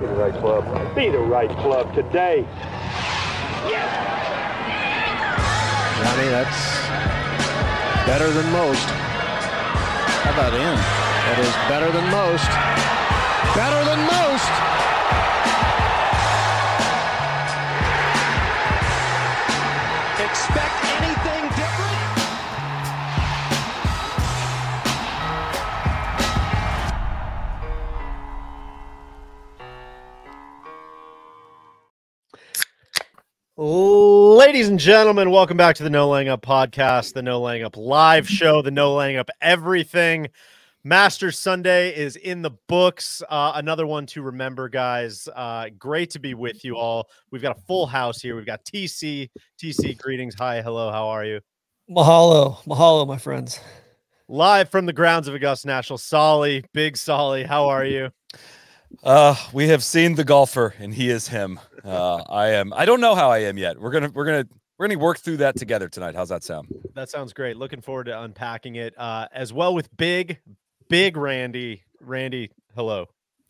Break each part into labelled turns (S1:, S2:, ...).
S1: Be the right club. Be the right club today.
S2: Johnny, that's better than most.
S3: How about in?
S2: That is better than most. Better than most.
S4: Ladies and gentlemen, welcome back to the No Laying Up podcast, the No Laying Up live show, the No Laying Up everything. Masters Sunday is in the books. Uh, another one to remember, guys. Uh, great to be with you all. We've got a full house here. We've got TC. TC, greetings. Hi, hello. How are you?
S5: Mahalo, mahalo, my friends.
S4: Live from the grounds of Augusta National, Solly, Big Solly. How are you?
S3: Uh, we have seen the golfer, and he is him. Uh, I am. I don't know how I am yet. We're gonna. We're gonna. We're gonna work through that together tonight. How's that sound?
S4: That sounds great. Looking forward to unpacking it uh, as well with Big, Big Randy. Randy, hello.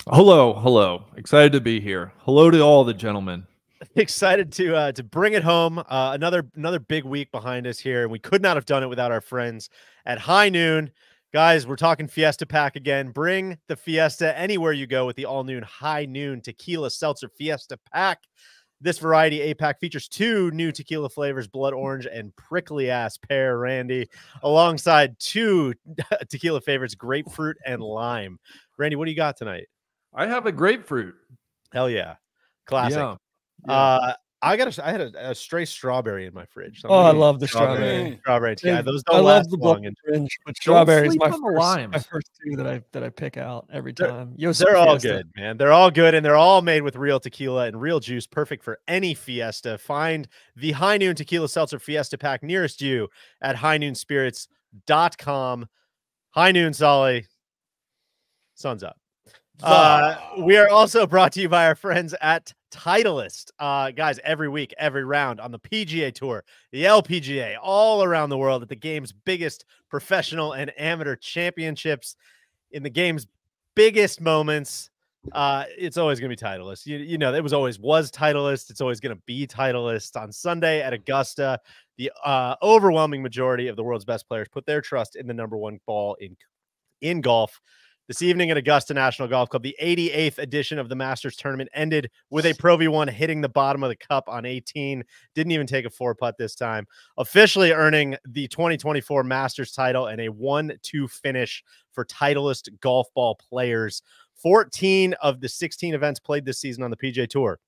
S6: Hello, hello. Excited to be here. Hello to all the gentlemen.
S4: excited to uh, to bring it home. Uh, another another big week behind us here, and we could not have done it without our friends at High Noon. Guys, we're talking Fiesta Pack again. Bring the Fiesta anywhere you go with the all noon High Noon Tequila Seltzer Fiesta Pack. This variety A pack features two new tequila flavors, blood orange and prickly ass pear, Randy, alongside two tequila favorites, grapefruit and lime. Randy, what do you got tonight?
S6: I have a grapefruit.
S4: Hell yeah. Classic.
S6: Yeah. yeah.
S4: Uh, I got a, I had a, a stray strawberry in my fridge. so
S5: Oh, I love the
S4: strawberry.
S5: strawberry.
S4: Strawberry, yeah, those don't
S5: love
S4: last
S5: the
S4: long.
S5: blood
S4: And
S5: orange, but strawberry is
S6: sleep
S5: my
S6: on the
S5: first, my first two that I that I pick out every
S4: They're-
S5: time. Yo,
S4: they're all good, man. They're all good, and they're all made with real tequila and real juice, perfect for any fiesta. Find the High Noon Tequila Seltzer Fiesta Pack nearest you at highnoonspirits.com. High Noon, Solly. Sun's up. Uh, we are also brought to you by our friends at Titleist. Uh, guys, every week, every round on the PGA Tour, the LPGA, all around the world at the game's biggest professional and amateur championships, in the game's biggest moments. Uh, it's always going to be Titleist. You, you know, it was always was Titleist. It's always going to be Titleist on Sunday at Augusta. The uh, overwhelming majority of the world's best players put their trust in the number one ball in in golf. This evening at Augusta National Golf Club, the 88th edition of the Masters tournament ended with a Pro V1 hitting the bottom of the cup on 18. Didn't even take a four putt this time, officially earning the 2024 Masters title and a 1 2 finish for Titleist golf ball players. 14 of the 16 events played this season on the PGA Tour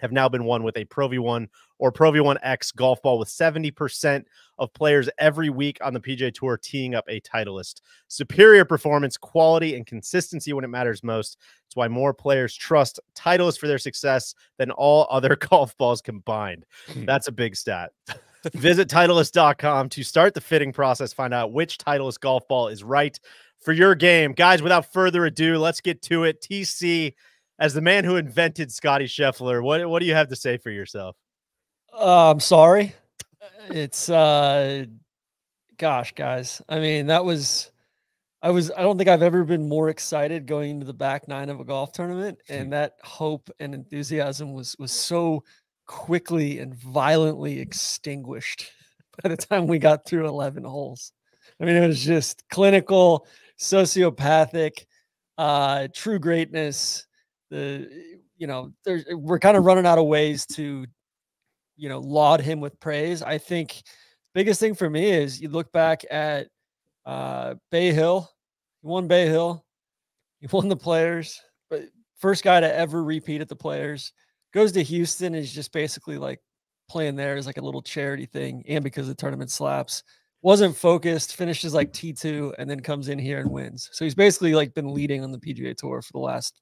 S4: have now been won with a Pro V1 or Pro V1X golf ball, with 70% of players every week on the PGA Tour teeing up a Titleist. Superior performance, quality, and consistency when it matters most. It's why more players trust Titleist for their success than all other golf balls combined. Hmm. That's a big stat. Visit Titleist.com to start the fitting process. Find out which Titleist golf ball is right for your game. Guys, without further ado, let's get to it. TC, as the man who invented Scottie Scheffler, what, what do you have to say for yourself?
S5: Uh, I'm sorry. It's uh, gosh, guys. I mean, that was. I was. I don't think I've ever been more excited going into the back nine of a golf tournament, and that hope and enthusiasm was was so quickly and violently extinguished by the time we got through 11 holes. I mean, it was just clinical, sociopathic, uh, true greatness. The you know, there's we're kind of running out of ways to, you know, laud him with praise. I think biggest thing for me is you look back at uh Bay Hill, he won Bay Hill, he won the players, but first guy to ever repeat at the players. Goes to Houston is just basically like playing there is like a little charity thing, and because the tournament slaps wasn't focused, finishes like T2, and then comes in here and wins. So he's basically like been leading on the PGA Tour for the last,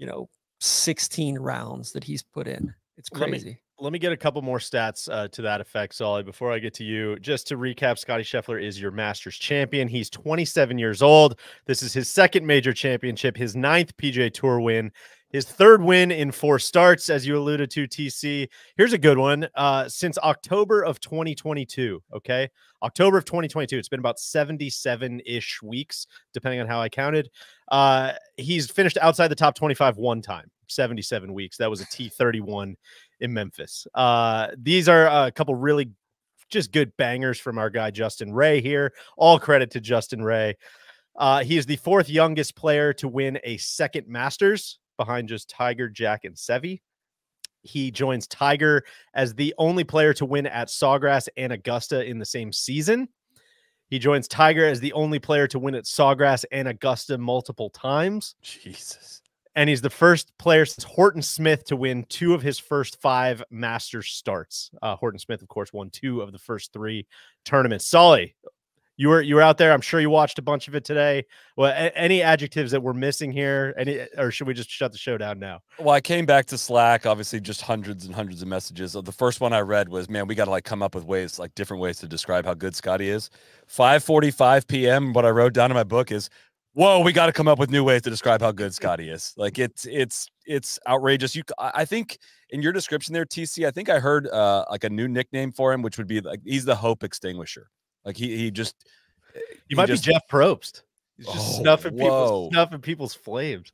S5: you know, 16 rounds that he's put in. It's
S4: Let me-
S5: crazy.
S4: Let me get a couple more stats uh, to that effect, Solly, before I get to you. Just to recap, Scottie Scheffler is your Masters champion. He's 27 years old. This is his second major championship, his ninth PGA Tour win, his third win in four starts, as you alluded to, TC. Here's a good one. Uh, since October of 2022, okay? October of 2022, it's been about 77 ish weeks, depending on how I counted. Uh, he's finished outside the top 25 one time. 77 weeks. That was a T31 in Memphis. Uh, these are a couple really just good bangers from our guy Justin Ray here. All credit to Justin Ray. Uh, he is the fourth youngest player to win a second Masters behind just Tiger, Jack, and Seve. He joins Tiger as the only player to win at Sawgrass and Augusta in the same season. He joins Tiger as the only player to win at Sawgrass and Augusta multiple times.
S3: Jesus.
S4: And he's the first player since Horton Smith to win two of his first five Masters starts. Uh, Horton Smith, of course, won two of the first three tournaments. Solly, you were you were out there. I'm sure you watched a bunch of it today. Well, a- any adjectives that we're missing here? Any, or should we just shut the show down now?
S3: Well, I came back to Slack, obviously just hundreds and hundreds of messages. The first one I read was, man, we got to like come up with ways, like different ways to describe how good Scottie is. 5:45 p.m. What I wrote down in my book is, whoa, we got to come up with new ways to describe how good Scottie is. Like it's it's it's outrageous. You, I think in your description there, TC, I think I heard uh like a new nickname for him, which would be like he's the hope extinguisher. Like he he just
S4: You
S3: he
S4: might
S3: just-
S4: be Jeff Probst. He's just
S3: Oh,
S4: snuffing
S3: whoa.
S4: people's snuffing people's flames.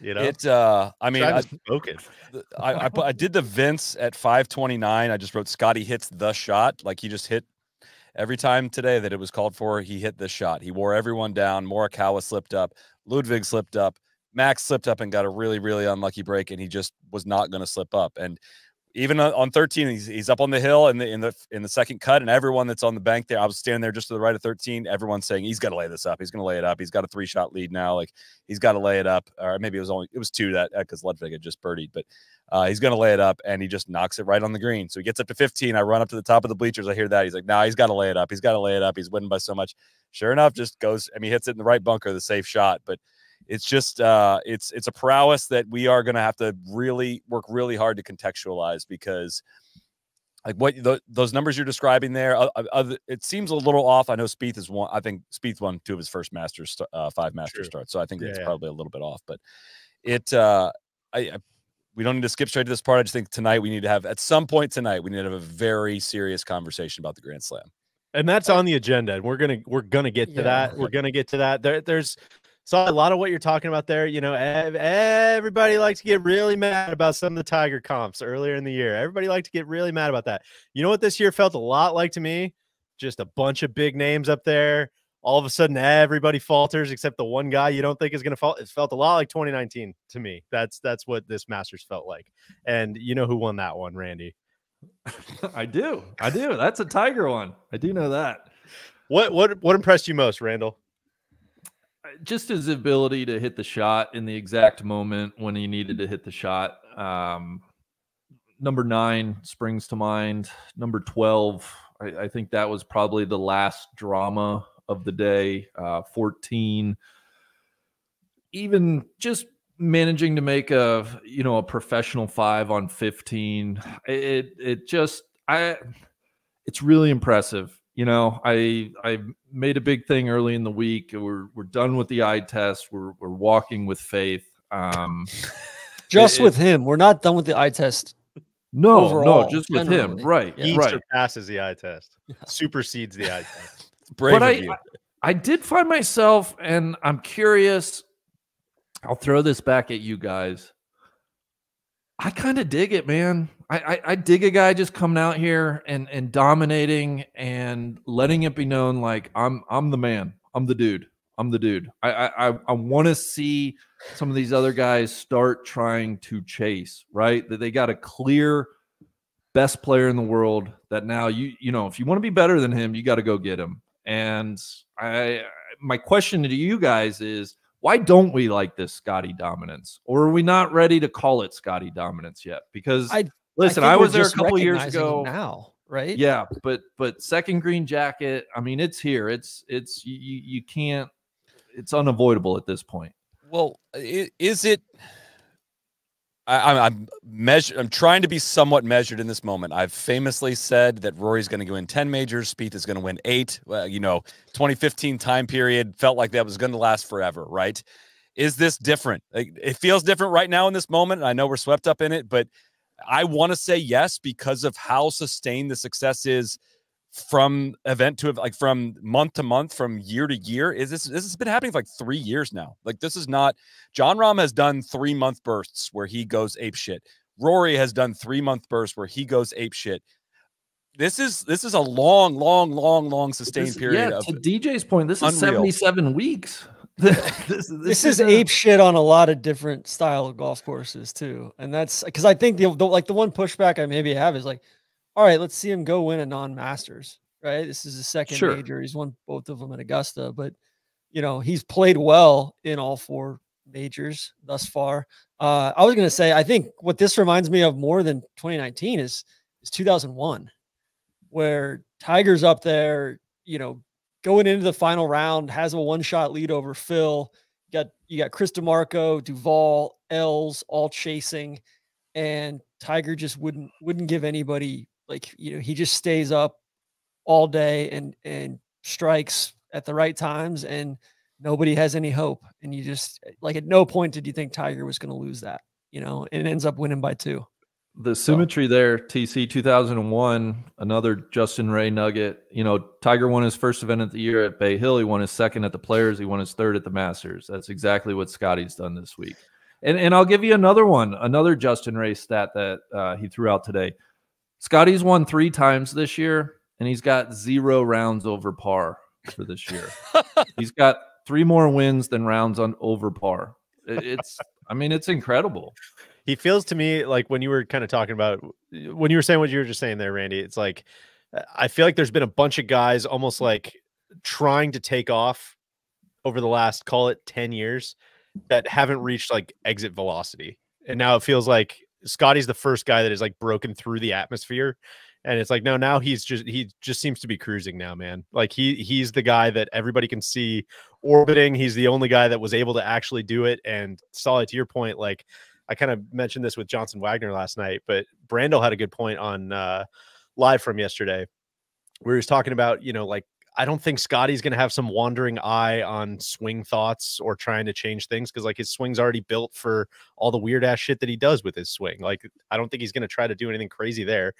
S4: You know,
S3: It uh I mean I,
S4: to smoke it.
S3: I, I, I did the Vince at 529. I just wrote Scottie hits the shot. Like he just hit every time today that it was called for. He hit the shot. He wore everyone down. Morikawa slipped up. Ludvig slipped up. Max slipped up and got a really, really unlucky break, and he just was not going to slip up. And even on- on 13, he's, he's up on the hill in the in the in the second cut, and everyone that's on the bank there, I was standing there just to the right of 13. Everyone's saying he's got to lay this up. He's going to lay it up. He's got a three shot lead now. Like he's got to lay it up. Or maybe it was only it was two that because Ludvig had just birdied, but uh, he's going to lay it up, and he just knocks it right on the green. So he gets up to 15. I run up to the top of the bleachers. I hear that. He's like, "Nah, he's got to lay it up. He's got to lay it up. He's winning by so much." Sure enough, just goes. I mean, hits it in the right bunker, the safe shot. But it's just, uh, it's it's a prowess that we are going to have to really work really hard to contextualize because. Like what tho- those numbers you're describing there, uh, uh, it seems a little off. I know Spieth is one. I think Spieth won two of his first Masters, uh, five Masters
S4: True.
S3: starts. So I think
S4: Yeah,
S3: it's
S4: yeah.
S3: probably a little bit off. But it, uh, I, I we don't need to skip straight to this part. I just think tonight we need to have at some point tonight we need to have a very serious conversation about the Grand Slam.
S4: and that's on the agenda and we're gonna we're gonna get to
S5: Yeah.
S4: that we're gonna get to that there there's so a lot of what you're talking about there you know ev- everybody likes to get really mad about some of the tiger comps earlier in the year. Everybody liked to get really mad about that. You know what this year felt a lot like to me? Just a bunch of big names up there. All of a sudden everybody falters except the one guy you don't think is going to fall. It felt a lot like 2019 to me. That's that's what this masters felt like. And you know who won that one randy?
S6: I do. I do. That's a Tiger one. I do know that.
S4: what what what impressed you most randall
S6: Just his ability to hit the shot in the exact moment when he needed to hit the shot. Um, number nine springs to mind. Number 12, I, I think that was probably the last drama of the day. Uh, 14, even just managing to make a you know a professional five on 15 it it just i it's really impressive you know i i made a big thing early in the week we're we're done with the eye test we're we're walking with faith um
S5: Just
S6: it-
S5: with him, we're not done with the eye test.
S6: no
S5: Overall,
S6: no just with him
S5: generally.
S6: right
S5: Yeah.
S4: he
S6: right
S4: surpasses the eye test supersedes the eye test
S3: Brave
S6: but
S3: of
S6: I,
S3: you.
S6: I I did find myself, and I'm curious. I'll throw this back at you guys. I kind of dig it, man. I, I I dig a guy just coming out here and and dominating and letting it be known like I'm I'm the man. I'm the dude. I'm the dude. I I I, want to see some of these other guys start trying to chase. Right, that they got a clear best player in the world. That now you you know if you want to be better than him, you got to go get him. And I my question to you guys is why don't we like this Scottie dominance? Or are we not ready to call it Scottie dominance yet? Because
S5: I-
S6: listen,
S5: think
S6: I, was there a couple years ago.
S5: now, right?
S6: Yeah, but but second green jacket, I mean, it's here. It's it's you you you can't it's unavoidable at this point.
S3: Well, is it? I, I'm I'm measure. I'm trying to be somewhat measured in this moment. I've famously said that Rory's going to go in ten majors. Spieth is going to win eight. Well, you know, 2015 time period felt like that was going to last forever, right? Is this different? Like, it feels different right now in this moment. and I know we're swept up in it, but I want to say yes because of how sustained the success is from event to like from month to month, from year to year. Is this this has been happening for like three years now? Like this is not Jon Rahm has done three month bursts where he goes ape shit. Rory has done three month bursts where he goes ape shit. This is this is a long, long, long, long sustained
S6: This-
S3: period
S6: yeah,
S3: of
S6: to DJ's point, this is
S3: unreal.
S6: 77 weeks. this, this,
S5: this is
S6: a-
S5: ape shit on a lot of different style of golf courses too, and that's because I think the, the like the one pushback I maybe have is like, all right, let's see him go win a non-masters. Right, this is his second
S6: Sure.
S5: major. He's won both of them at Augusta, but you know he's played well in all four majors thus far. Uh, I was gonna say I think what this reminds me of more than 2019 is is 2001, where Tiger's up there, you know, going into the final round has a one-shot lead over Phil. You got you got Chris DiMarco, Duval, Els all chasing, and Tiger just wouldn't wouldn't give anybody like you know he just stays up all day and and strikes at the right times and nobody has any hope and you just like at no point did you think Tiger was going to lose that you know and it ends up winning by two.
S6: The symmetry there, TC 2001, another Justin Ray nugget. You know, Tiger won his first event of the year at Bay Hill. He won his second at the Players. He won his third at the Masters. That's exactly what Scottie's done this week. And and I'll give you another one, another Justin Ray stat that uh, he threw out today. Scottie's won three times this year, and he's got zero rounds over par for this year. he's got three more wins than rounds on over par. It- It's, I mean, it's incredible.
S4: He feels to me like when you were kind of talking about when you were saying what you were just saying there, Randy. It's like uh, I feel like there's been a bunch of guys almost like trying to take off over the last call it 10 years that haven't reached like exit velocity. And now it feels like Scottie's the first guy that is like broken through the atmosphere. And it's like no, now he's just he just seems to be cruising now, man. Like he he's the guy that everybody can see orbiting. He's the only guy that was able to actually do it. And solid to your point, like I kind of mentioned this with Johnson Wagner last night, but Brandel had a good point on uh, live from yesterday where he was talking about, you know, like I don't think Scottie's going to have some wandering eye on swing thoughts or trying to change things because like his swing's already built for all the weird ass shit that he does with his swing. Like I don't think he's going to try to do anything crazy there.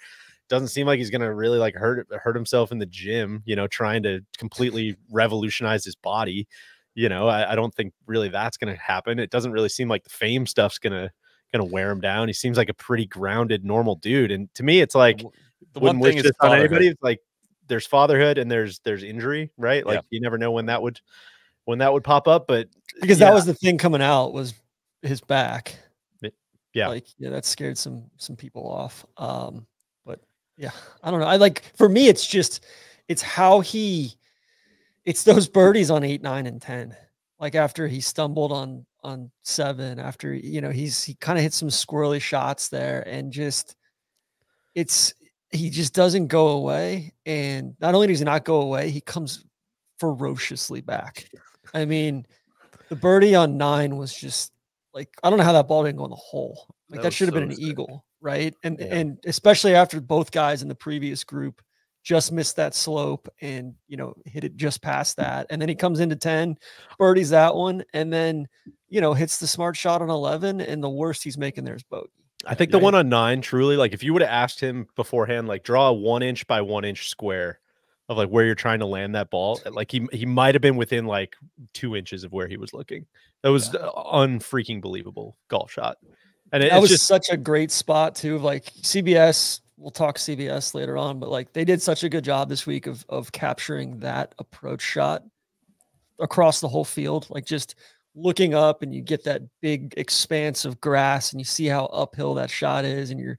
S4: Doesn't seem like he's going to really like hurt hurt himself in the gym, you know, trying to completely revolutionize his body. You know, I, I don't think really that's going to happen. It doesn't really seem like the fame stuff's going to going to wear him down. He seems like a pretty grounded, normal dude. And to me, it's like
S3: the
S4: wouldn't
S3: one thing is
S4: on anybody. It's like there's fatherhood and there's there's injury, right?
S3: Yeah.
S4: Like you never know when that would when that would pop up. But
S5: because
S4: yeah,
S5: that was the thing coming out was his back.
S4: Yeah.
S5: like yeah, that scared some some people off. Um, but yeah, I don't know. I like for me, it's just it's how he, it's those birdies on eight, nine, and ten. Like after he stumbled on on seven, after you know he's he kind of hit some squirrely shots there, and just it's he just doesn't go away. And not only does he not go away, he comes ferociously back. I mean, the birdie on nine was just like I don't know how that ball didn't go in the hole. Like
S6: That
S5: that, should have
S6: so
S5: been an
S6: sick.
S5: eagle, right? And
S4: Yeah.
S5: and especially after both guys in the previous group just missed that slope and you know hit it just past that, and then he comes into ten, birdies that one, and then you know hits the smart shot on eleven, and the worst he's making there is bogey.
S4: I think the
S5: right?
S4: one on nine truly like if you would have asked him beforehand, like draw a one inch by one inch square of like where you're trying to land that ball, like he he might have been within like two inches of where he was looking. That was uh, unfreaking believable golf shot. And it,
S5: that
S4: it's
S5: was
S4: just
S5: such a great spot too. of, Like CBS, we'll talk CBS later on, but like they did such a good job this week of of capturing that approach shot across the whole field. Like just looking up and you get that big expanse of grass and you see how uphill that shot is, and you're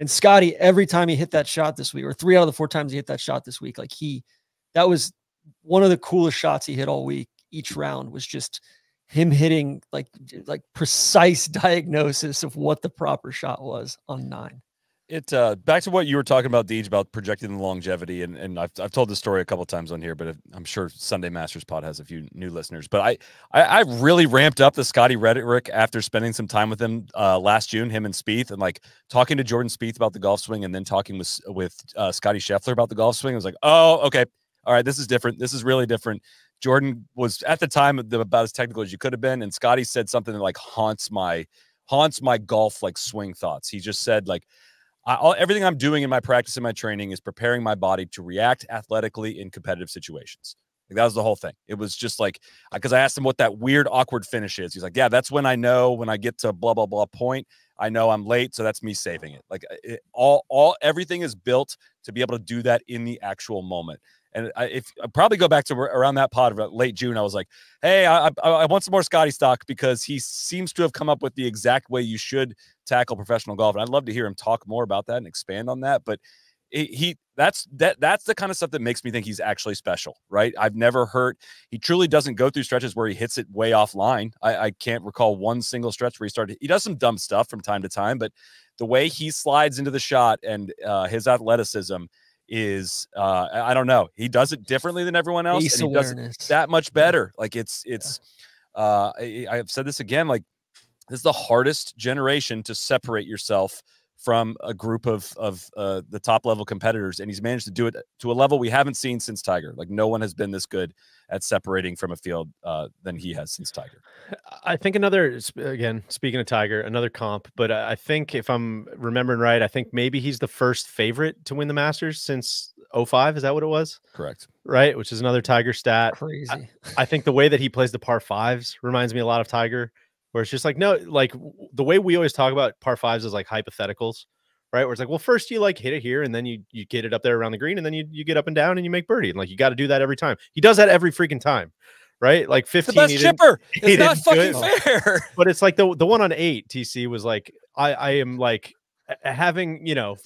S5: and Scottie every time he hit that shot this week, or three out of the four times he hit that shot this week, like he that was one of the coolest shots he hit all week. Each round was just him hitting like like precise diagnosis of what the proper shot was on nine.
S3: It uh, back to what you were talking about, Deej, about projecting the longevity, and and I've I've told this story a couple times on here, but I'm sure Sunday Masters Pod has a few new listeners. But I I, I really ramped up the Scottie rhetoric after spending some time with him uh, last June, him and Spieth, and like talking to Jordan Spieth about the golf swing, and then talking with with uh, Scottie Scheffler about the golf swing. I was like, oh, okay, all right, this is different. This is really different. Jordan was at the time about as technical as you could have been, and Scotty said something that like haunts my haunts my golf like swing thoughts. He just said like. I, all, everything I'm doing in my practice and my training is preparing my body to react athletically in competitive situations. Like that was the whole thing. It was just like because I asked him what that weird awkward finish is. He's like, "Yeah, that's when I know when I get to blah blah blah point, I know I'm late, so that's me saving it." Like it, all all everything is built to be able to do that in the actual moment. And I, if I probably go back to around that pod of late June, I was like, "Hey, I, I, want some more Scottie stock because he seems to have come up with the exact way you should tackle professional golf." And I'd love to hear him talk more about that and expand on that. But he that's that that's the kind of stuff that makes me think he's actually special, right? I've never heard he truly doesn't go through stretches where he hits it way offline. I, I can't recall one single stretch where he started. He does some dumb stuff from time to time, but the way he slides into the shot and uh, his athleticism is uh, I don't know. He does it differently than everyone else,
S5: Ace
S3: and he does
S5: awareness.
S3: it that much better. Like it's it's uh, I, I've said this again. Like this is the hardest generation to separate yourself from a group of of uh, the top level competitors, and he's managed to do it to a level we haven't seen since Tiger. Like no one has been this good at separating from a field uh, than he has since Tiger.
S4: I think another again speaking of Tiger, another comp, but I I think if I'm remembering right, I think maybe he's the first favorite to win the Masters since 05. Is that what it was?
S3: Correct.
S4: Right, which is another Tiger stat.
S5: Crazy.
S4: I think the way that he plays the par fives reminds me a lot of Tiger, where it's just like no, like the way we always talk about par fives is like hypotheticals, right? Where it's like, well, first you like hit it here, and then you you get it up there around the green, and then you you get up and down and you make birdie, and like you got to do that every time. He does that every freaking time, right? Like
S3: The
S4: fifteen,
S3: best chipper. It's not fucking fair.
S4: but it's like the the one on eight TC was like I I am like having you know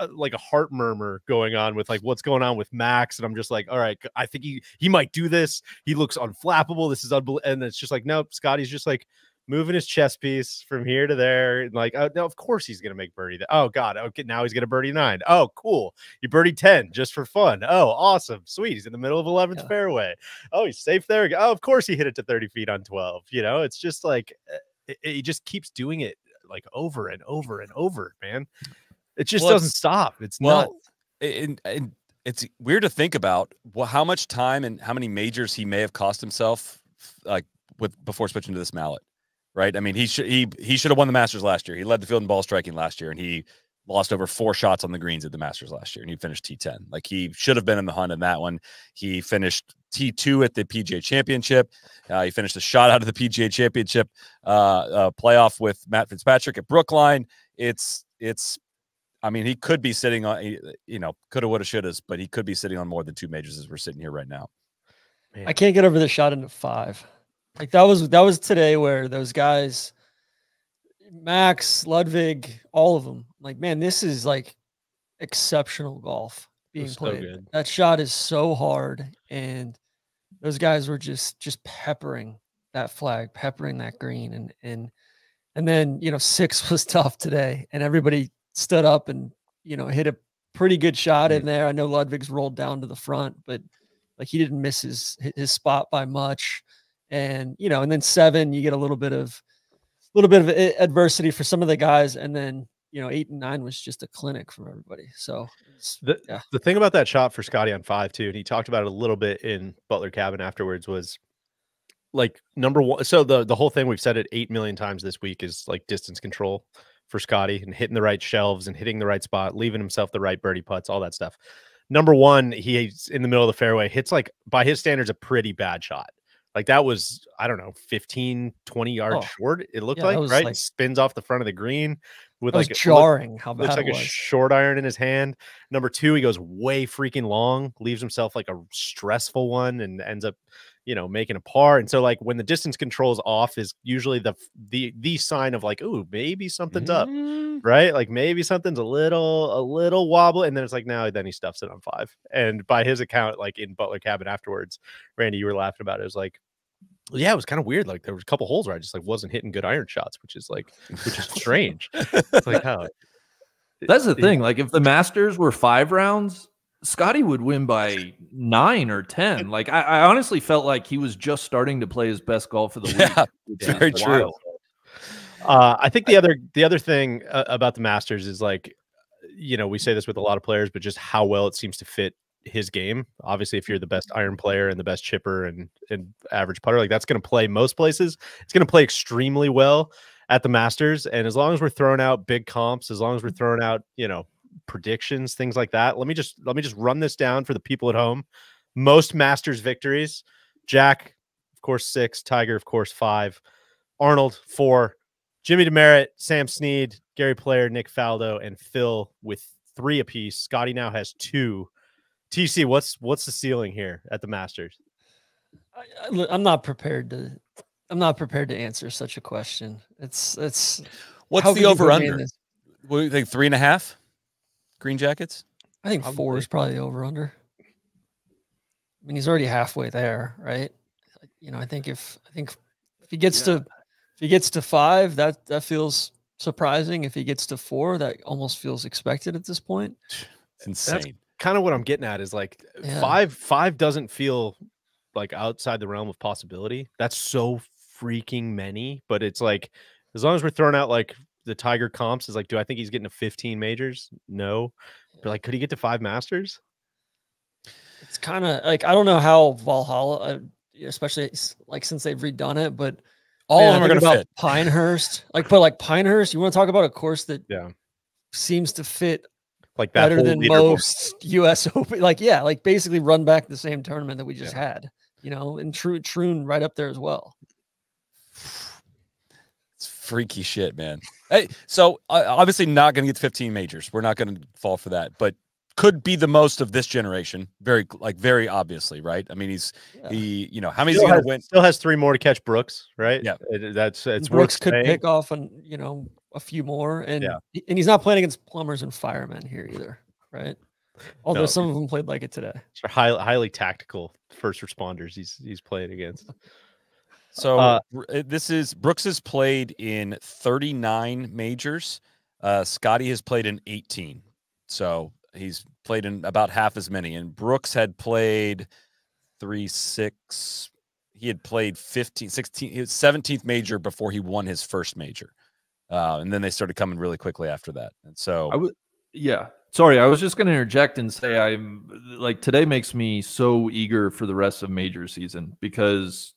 S4: uh, like a heart murmur going on with like what's going on with Max and I'm just like all right, I think he he might do this he looks unflappable this is unbelievable and it's just like nope Scottie's just like moving his chess piece from here to there and like oh no of course he's gonna make birdie th- oh god oh, okay now he's gonna birdie nine oh cool you birdie 10 just for fun oh awesome sweet he's in the middle of 11th
S5: Yeah.
S4: fairway oh he's safe there oh of course he hit it to 30 feet on 12 you know it's just like eh, it- he just keeps doing it like over and over and over, man. It just
S3: Well,
S4: doesn't
S3: it's-
S4: stop. It's
S3: Well,
S4: not.
S3: and, and it's weird to think about well, how much time and how many majors he may have cost himself, like with before switching to this mallet, right? I mean, he should he he should have won the Masters last year. He led the field in ball striking last year, and he lost over four shots on the greens at the Masters last year, and he finished T10. Like he should have been in the hunt in that one. He finished T2 at the PGA Championship. Uh, he finished a shot out of the PGA Championship uh, uh, playoff with Matt Fitzpatrick at Brookline. It's it's I mean, he could be sitting on, you know, coulda, woulda, shouldas, but he could be sitting on more than two majors as we're sitting here right now.
S5: I can't get over the shot into five. Like that was that was today where those guys, Max, Ludvig, all of them, like man, this is like exceptional golf being played.
S4: good.
S5: That shot is so hard, and those guys were just just peppering that flag, peppering that green, and and and then you know six was tough today, and everybody stood up and you know hit a pretty good shot
S4: Mm.
S5: in there. I know Ludvig's rolled down to the front, but like he didn't miss his his spot by much, and you know, and then seven, you get a little bit of a little bit of adversity for some of the guys, and then you know, eight and nine was just a clinic from everybody. So
S4: The,
S5: yeah.
S4: the thing about that shot for Scottie on five too, and he talked about it a little bit in Butler Cabin afterwards, was like number one. So the the whole thing we've said it eight million times this week is like distance control for Scottie and hitting the right shelves and hitting the right spot, leaving himself the right birdie putts, all that stuff. Number one, he's in the middle of the fairway, hits like by his standards a pretty bad shot. Like that was, I don't know, 15, 20 yards
S5: Oh,
S4: short, it looked
S5: yeah,
S4: like, right?
S5: like-
S4: Spins off the front of the green with like
S5: jarring how
S4: looks like a short iron in his hand. Number two, he goes way freaking long, leaves himself like a stressful one, and ends up, you know, making a par. And so, like when the distance controls off, is usually the the the sign of like, oh, maybe something's up, mm-hmm. right? Like maybe something's a little a little wobble, and then it's like now then he stuffs it on five. And by his account, like in Butler Cabin afterwards, Randy, you were laughing about it. It was like. Yeah, it was kind of weird. Like there was a couple holes where I just like wasn't hitting good iron shots, which is like, which is strange. It's like how
S6: That's the thing. Like if the Masters were five rounds, Scottie would win by nine or ten. Like I, I honestly felt like he was just starting to play his best golf of the week.
S3: Yeah, very true.
S4: Uh, I think the other the other thing uh, about the Masters is like, you know, we say this with a lot of players, but just how well it seems to fit his game. Obviously, if you're the best iron player and the best chipper and and average putter, like that's going to play most places. It's going to play extremely well at the Masters. And as long as we're throwing out big comps, as long as we're throwing out, you know, predictions, things like that, let me just let me just run this down for the people at home. Most Masters victories: Jack, of course, six; Tiger, of course, five; Arnold, four; Jimmy Demaret, Sam Snead, Gary Player, Nick Faldo, and Phil with three apiece. Scottie now has two. TC, what's what's the ceiling here at the Masters?
S5: I, I, I'm not prepared to. I'm not prepared to answer such a question. It's it's.
S3: What's the
S5: can
S3: over
S5: put me in
S3: under?
S5: this-
S3: What do you think? Three and a half? Green Jackets?
S5: I think four is probably the over under. I mean, he's already halfway there, right? You know, I think if I think if he gets to if he gets to five, that that feels surprising. If he gets to four, that almost feels expected at this point.
S3: It's insane.
S4: Kind of what I'm getting at is like
S5: Yeah.
S4: five five doesn't feel like outside the realm of possibility. That's so freaking many, but it's like as long as we're throwing out like the Tiger comps is like, do I think he's getting to 15 majors? No. But like, could he get to five masters?
S5: It's kind of like I don't know how Valhalla, uh, especially like since they've redone it, but
S3: All
S5: man,
S3: of them are going to
S5: about
S3: fit.
S5: Pinehurst, like, but like Pinehurst, you want to talk about a course that
S4: Yeah.
S5: seems to fit
S4: Like that
S5: better than most U.S. Open. Like, yeah, like basically run back the same tournament that we just had, you know, and True Troon right up there as well.
S3: It's freaky shit, man. Hey, so uh, obviously not going to get 15 majors. We're not going to fall for that, but could be the most of this generation. Very, like, very obviously, right? I mean, he's
S5: Yeah.
S3: he, you know, how many is
S4: Still
S3: he going
S4: has,
S3: to win?
S4: still has three more to catch Brooks, right?
S3: Yeah.
S4: It- that's it's
S5: Brooks could
S4: saying.
S5: pick off and you know a few more, and
S4: Yeah.
S5: and he's not playing against plumbers and firemen here either, right? Although
S4: No.
S5: some of them played like it today.
S4: These highly, highly tactical first responders he's he's playing against.
S3: So
S4: Uh,
S3: uh, this is Brooks has played in 39 majors. Uh, Scottie has played in 18. So he's played in about half as many. And Brooks had played three, six. He had played 15, 16, his 17th major before he won his first major. Uh, and then they started coming really quickly after that. And so
S6: I would, yeah. Sorry, I was just going to interject and say I'm like today makes me so eager for the rest of major season because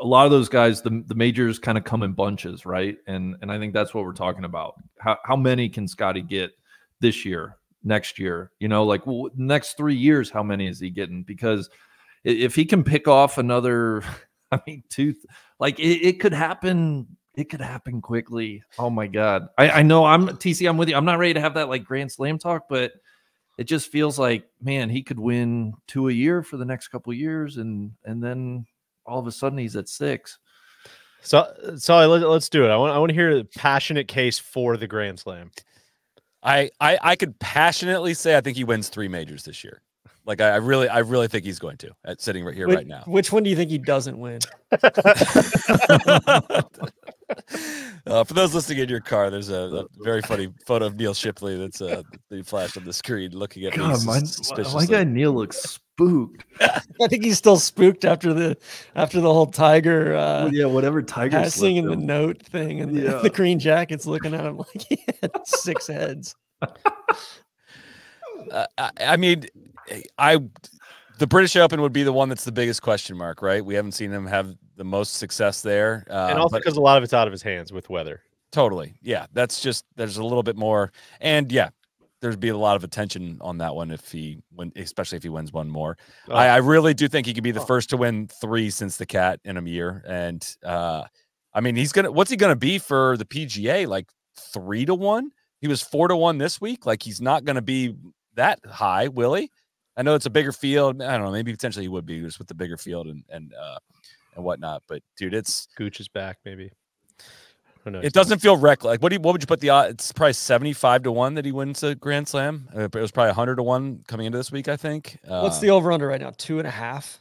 S6: a lot of those guys, the the majors kind of come in bunches, right? And and I think that's what we're talking about. How how many can Scottie get this year, next year? You know, like well, next three years, how many is he getting? Because if he can pick off another, I mean, two, like it, it could happen it could happen quickly. Oh my god. I, I know I'm TC, I'm with you. I'm not ready to have that like grand slam talk, but it just feels like, man, he could win two a year for the next couple years and and then all of a sudden he's at six.
S4: So, uh, so let, let's do it. I want I want to hear a passionate case for the Grand Slam.
S3: I, I I could passionately say I think he wins three majors this year. Like I, I really I really think he's going to at sitting right here
S5: Which,
S3: right now.
S5: which one do you think he doesn't win?
S3: uh, for those listening in your car, there's a, a very funny photo of Neil Shipley that's uh, that flashed on the screen, looking at me
S6: God, my,
S3: sus-
S6: my guy Neil looks spooked.
S5: I think he's still spooked after the after the whole tiger uh,
S6: yeah, whatever Tiger
S5: passing
S6: slipped
S5: and the note thing, and the, the green jackets looking at him like he had six heads.
S3: Uh, I, I mean, I the British Open would be the one that's the biggest question mark, right? We haven't seen him have the most success there, uh,
S4: and also because a lot of it's out of his hands with weather.
S3: Totally. Yeah. That's just there's a little bit more and yeah, there'd be a lot of attention on that one if he win especially if he wins one more.
S4: Oh.
S3: I, I really do think he could be the first to win three since the cat in a year. And uh I mean he's gonna what's he gonna be for the PGA? Like three to one? He was four to one this week. Like he's not gonna be that high, will he? I know it's a bigger field. I don't know, maybe potentially he would be just with the bigger field and and uh and whatnot. But dude, it's
S4: Gooch is back, maybe. Who knows?
S3: it doesn't feel reckless. Like, what do you, what would you put the odds? It's probably seventy five to one that he wins a Grand Slam. Uh, it was probably hundred to one coming into this week. I think.
S5: What's
S3: Uh,
S5: the over under right now? Two and a half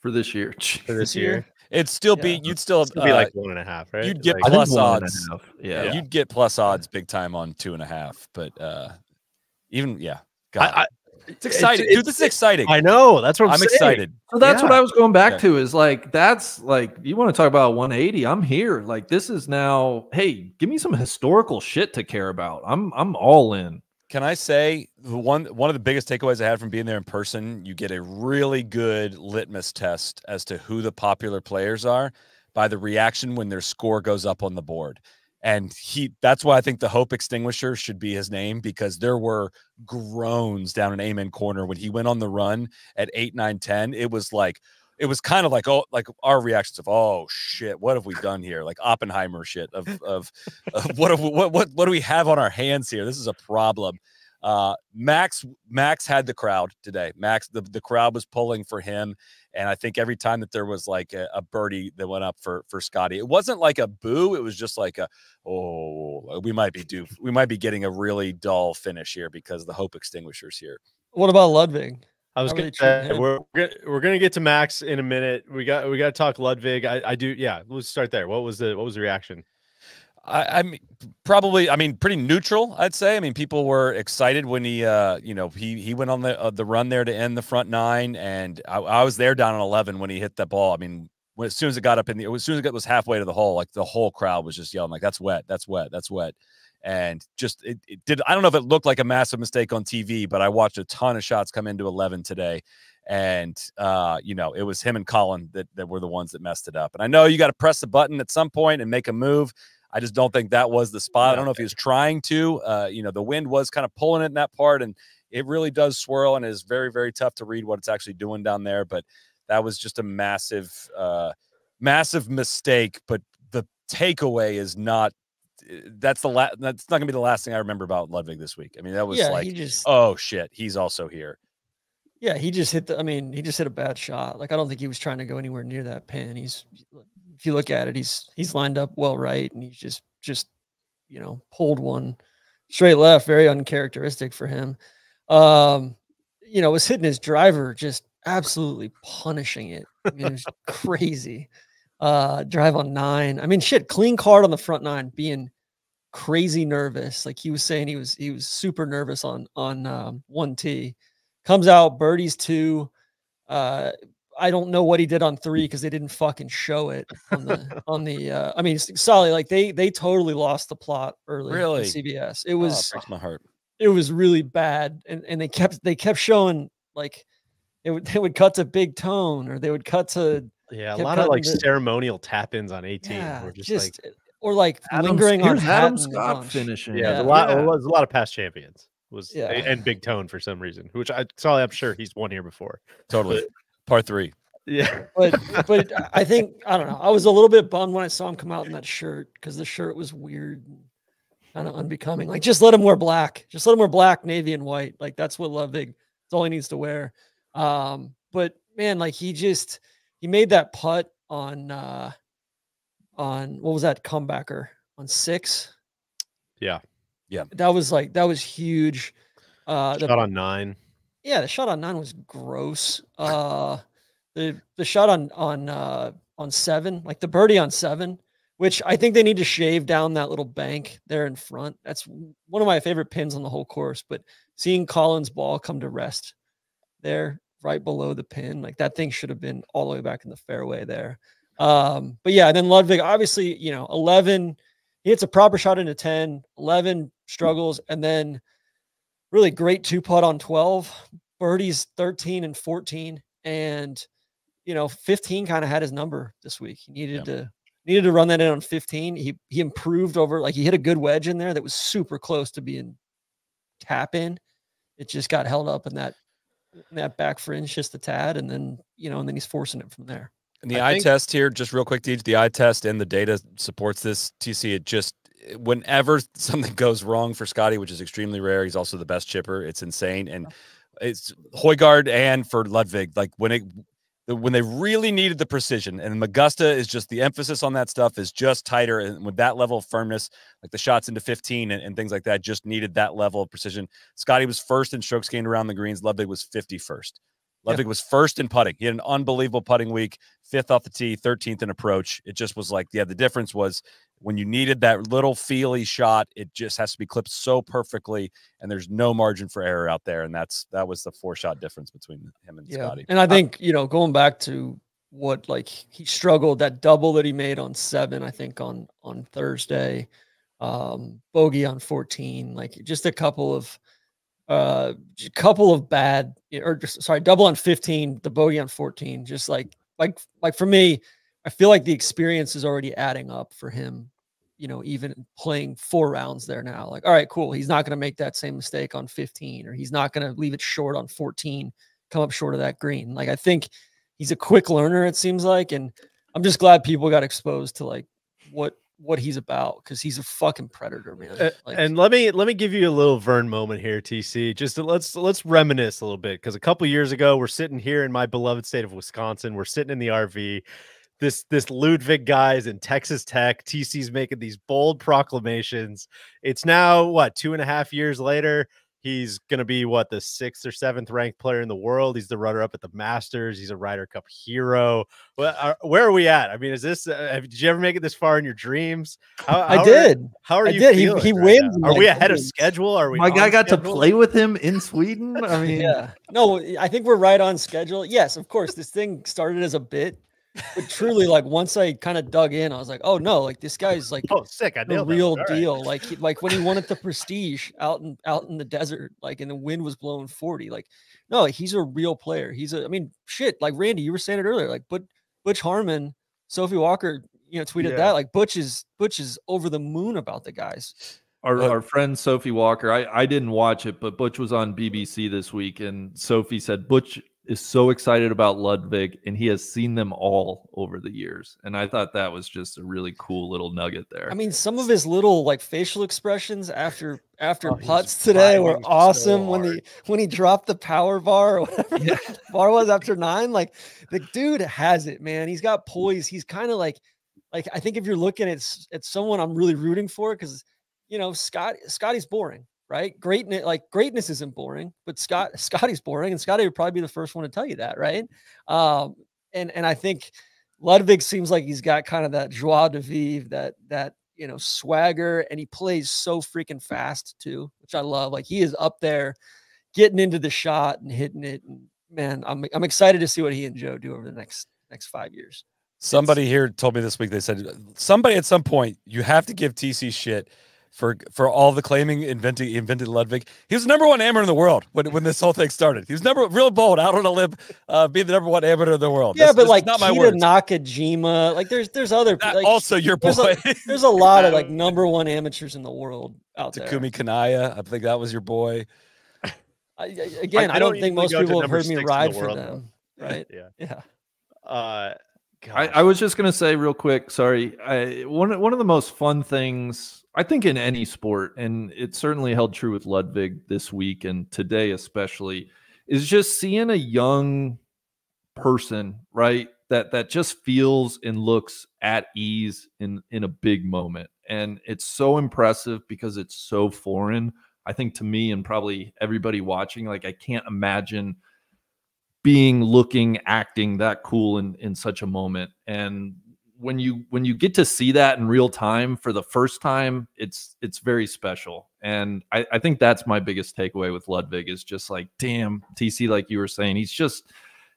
S6: for this year.
S4: for this year.
S3: It'd still be.
S5: Yeah.
S3: You'd still.
S4: It's gonna be
S3: uh,
S4: like one and a half, right?
S3: you'd get
S4: Like,
S6: I think
S3: plus
S6: one and a
S3: odds. yeah,
S6: Yeah.
S3: you'd get plus odds big time on two and a half. But uh even yeah, God,
S4: I, I,
S3: it's exciting,
S4: it's-
S3: dude. This is exciting.
S4: I know. That's what I'm,
S3: I'm
S4: saying.
S3: excited.
S6: So that's what I was going back
S3: Yeah.
S6: to is like that's like you want to talk about 180. I'm here. Like this is now, hey, give me some historical shit to care about. I'm I'm all in.
S3: Can I say the one one of the biggest takeaways I had from being there in person? You get a really good litmus test as to who the popular players are by the reaction when their score goes up on the board. And he that's why I think the hope extinguisher should be his name because there were groans down in Amen corner when he went on the run at 8 9 10 it was like it was kind of like oh like our reactions of oh shit what have we done here? Like Oppenheimer shit of of, of what, have, what what what do we have on our hands here? This is a problem uh Max Max had the crowd today Max the, the crowd was pulling for him and I think every time that there was like a, a birdie that went up for for Scottie, it wasn't like a boo. It was just like a oh, we might be due. We might be getting a really dull finish here because the hope extinguishers here.
S5: What about Ludvig?
S4: I was gonna say we're we're gonna- we're gonna get to Max in a minute. We got we got to talk Ludvig. I, I do yeah. Let's start there. What was the what was the reaction?
S3: I, mean, probably. I mean, pretty neutral. I'd say. I mean, people were excited when he, uh, you know, he he went on the uh, the run there to end the front nine, and I, I was there down on eleven when he hit that ball. I mean, when, as soon as it got up in the, as soon as it was halfway to the hole, like the whole crowd was just yelling, like, "That's wet! That's wet! That's wet!" And just it, it did. I don't know if it looked like a massive mistake on TV, but I watched a ton of shots come into eleven today, and uh, you know, it was him and Colin that that were the ones that messed it up. And I know you got to press the button at some point and make a move. I just don't think that was the spot. I don't know if he was trying to. Uh, you know, the wind was kind of pulling it in that part, and it really does swirl and is very, very tough to read what it's actually doing down there. But that was just a massive, uh, massive mistake. But the takeaway is not. eh, That's the last. That's not gonna be the last thing I remember about Ludvig this week. I mean, that was
S5: yeah,
S3: like,
S5: just
S3: oh shit, he's also here.
S5: yeah, he just hit the I mean, he just hit a bad shot. Like I don't think he was trying to go anywhere near that pin. He's if you look at it, he's he's lined up well right and he's just just you know, pulled one straight left, very uncharacteristic for him. Um, you know, was hitting his driver just absolutely punishing it. I mean, it was crazy. Uh drive on nine. I mean, shit, clean card on the front nine, being crazy nervous. Like he was saying he was he was super nervous on on um, one T. Comes out, birdies two. Uh I don't know what he did on three because they didn't fucking show it on the on the uh I mean Solly, like they they totally lost the plot early
S3: Really?
S5: CBS. It
S3: Oh, it
S5: was
S3: breaks my heart.
S5: it was really bad and and they kept they kept showing like it would they would cut to big tone or they would cut to
S4: Yeah, a lot of like
S5: cutting the-
S4: ceremonial tap ins on 18.
S5: yeah,
S4: We're just,
S5: just,
S4: like
S5: or like
S6: Adam,
S5: lingering on
S6: Adam Scott
S5: bunch.
S6: finishing.
S4: yeah,
S5: Yeah.
S4: a lot
S6: Yeah.
S4: there's a lot of past champions was
S5: Yeah.
S4: and big tone for some reason, which I sorry, I'm sure he's won here before.
S3: Totally. Part three.
S4: Yeah.
S5: but but I think I don't know. I was a little bit bummed when I saw him come out in that shirt because the shirt was weird, and kind of unbecoming. Like just let him wear black. Just let him wear black, navy, and white. Like that's what Ludvig. That's all he needs to wear. Um, but man, like he just he made that putt on uh on what was that comebacker on six.
S4: Yeah.
S3: Yeah.
S5: That was like that was huge. Uh, the
S4: Shot on nine.
S5: Yeah, the shot on nine was gross. Uh the the shot on on uh on seven, like the birdie on seven, which I think they need to shave down that little bank there in front. That's one of my favorite pins on the whole course. But seeing Colin's ball come to rest there right below the pin, like that thing should have been all the way back in the fairway there. Um, but yeah, and then Ludvig, obviously, you know, 11, he hits a proper shot into 10, 11 struggles, and then really great two putt on 12 birdies 13 and 14 and you know 15 kind of had his number this week. He needed to needed to run that in on 15 he he improved over like he hit a good wedge in there that was super close to being tap in. It just got held up in that in that back fringe just a tad and then you know and then he's forcing it from there.
S3: And the
S4: I
S3: eye
S4: think-
S3: test here, just real quick, Deej, the eye test and the data supports this. TC, it just whenever something goes wrong for Scottie, which is extremely rare, he's also the best chipper. It's insane, and it's Hoygaard and for Ludvig. Like when it when they really needed the precision, and Magusta is just the emphasis on that stuff is just tighter, and with that level of firmness, like the shots into 15 and, and things like that, just needed that level of precision. Scottie was first in strokes gained around the greens. Ludvig was 51st.
S5: Yeah.
S3: Ludvig was first in putting. He had an unbelievable putting week, fifth off the tee, 13th in approach. It just was like, yeah, the difference was when you needed that little feely shot, it just has to be clipped so perfectly, and there's no margin for error out there. And that's that was the four shot difference between him and Scottie.
S5: and i think you know going back to what like he struggled that double that he made on seven i think on on thursday um bogey on 14 like just a couple of uh j- couple of bad or just sorry double on 15 the bogey on 14 just like like like for me i feel like the experience is already adding up for him you know, even playing four rounds there now. Like, all right, cool. He's not going to make that same mistake on 15, or he's not going to leave it short on 14, come up short of that green. Like, I think he's a quick learner, it seems like. And I'm just glad people got exposed to like what what he's about because he's a fucking predator, man. Like,
S4: and let me let me give you a little Vern moment here, TC. Just to, let's let's reminisce a little bit because a couple years ago, we're sitting here in my beloved state of Wisconsin. We're sitting in the RV. This this Ludvig guy is in Texas Tech. TC's making these bold proclamations. It's now what two and a half years later. He's going to be what the sixth or seventh ranked player in the world. He's the runner up at the Masters. He's a Ryder Cup hero. Well, are, where are we at? I mean, is this? Uh, have, did you ever make it this far in your dreams? How,
S5: I
S4: how are-
S5: did.
S4: how are
S5: I
S4: you?
S5: did. He- he
S4: right
S5: wins
S4: now?
S5: in,
S4: Are we ahead of schedule? Are we?
S6: My guy
S4: on
S6: got to play with him in Sweden. I mean,
S5: Yeah. No, I think we're right on schedule. Yes, of course. This thing started as a bit, but truly, like once I kind of dug in, I was like, oh no, like this guy's like
S4: Oh, sick! I
S5: the
S4: nailed
S5: real
S4: one. All right.
S5: deal. Like he, like when he won at the Prestige out in out in the desert, like and the wind was blowing forty. Like no, he's a real player. He's a. I mean, shit. Like Randy, you were saying it earlier. Like, but Butch Harmon, Sophie Walker, you know, tweeted
S4: Yeah.
S5: that. Like Butch is Butch is over the moon about the guys.
S6: our,
S3: Look-
S6: our friend Sophie Walker, I, I didn't watch it, but Butch was on BBC this week, and Sophie said Butch is so excited about Ludvig, and he has seen them all over the years. And I thought that was just a really cool little nugget there.
S5: I mean, some of his little like facial expressions after after
S4: Oh,
S5: putts today were
S4: vibing so
S5: awesome. when he when he dropped the power bar or whatever
S6: Yeah.
S5: bar was after nine, like the dude has it, man. He's got poise. He's kind of like like I think if you're looking at at someone I'm really rooting for because you know Scott Scottie's boring, right? Greatness like greatness isn't boring, but Scott Scottie's boring, and Scottie would probably be the first one to tell you that, right? Um, and and I think Ludvig seems like he's got kind of that joie de vivre, that that you know swagger, and he plays so freaking fast too, which I love. Like he is up there, getting into the shot and hitting it. And man, I'm I'm excited to see what he and Joe do over the next next five years.
S3: Somebody here told me this week. They said somebody at some point you have to give TC shit for for all the claiming inventing invented Ludvig. He was the number one amateur in the world when, when this whole thing started. He was number real bold out on a limb, uh, being the number one amateur in the world.
S5: Yeah,
S3: This-
S5: but like
S3: not my
S5: Kita
S3: words.
S5: Nakajima, like there's there's other like,
S3: also your boy
S5: there's a, there's a lot of like number one amateurs in the world out there.
S3: Takumi Kanaya. I think that was your boy.
S5: I, I- again, I,
S4: I
S5: don't,
S4: don't
S5: think most people have heard me
S4: six the
S5: ride for
S4: world, though.
S5: them, right?
S4: Yeah.
S5: Yeah.
S4: Uh,
S6: I. I was just gonna say real quick. Sorry, I, one one of the most fun things I think in any sport, and it certainly held true with Ludvig this week and today especially, is just seeing a young person, right? That that just feels and looks at ease in in a big moment, and it's so impressive because it's so foreign. I think to me and probably everybody watching, like I can't imagine being looking acting that cool in in such a moment and when you when you get to see that in real time for the first time it's it's very special. And i i think that's my biggest takeaway with ludvig is just like damn tc like you were saying he's just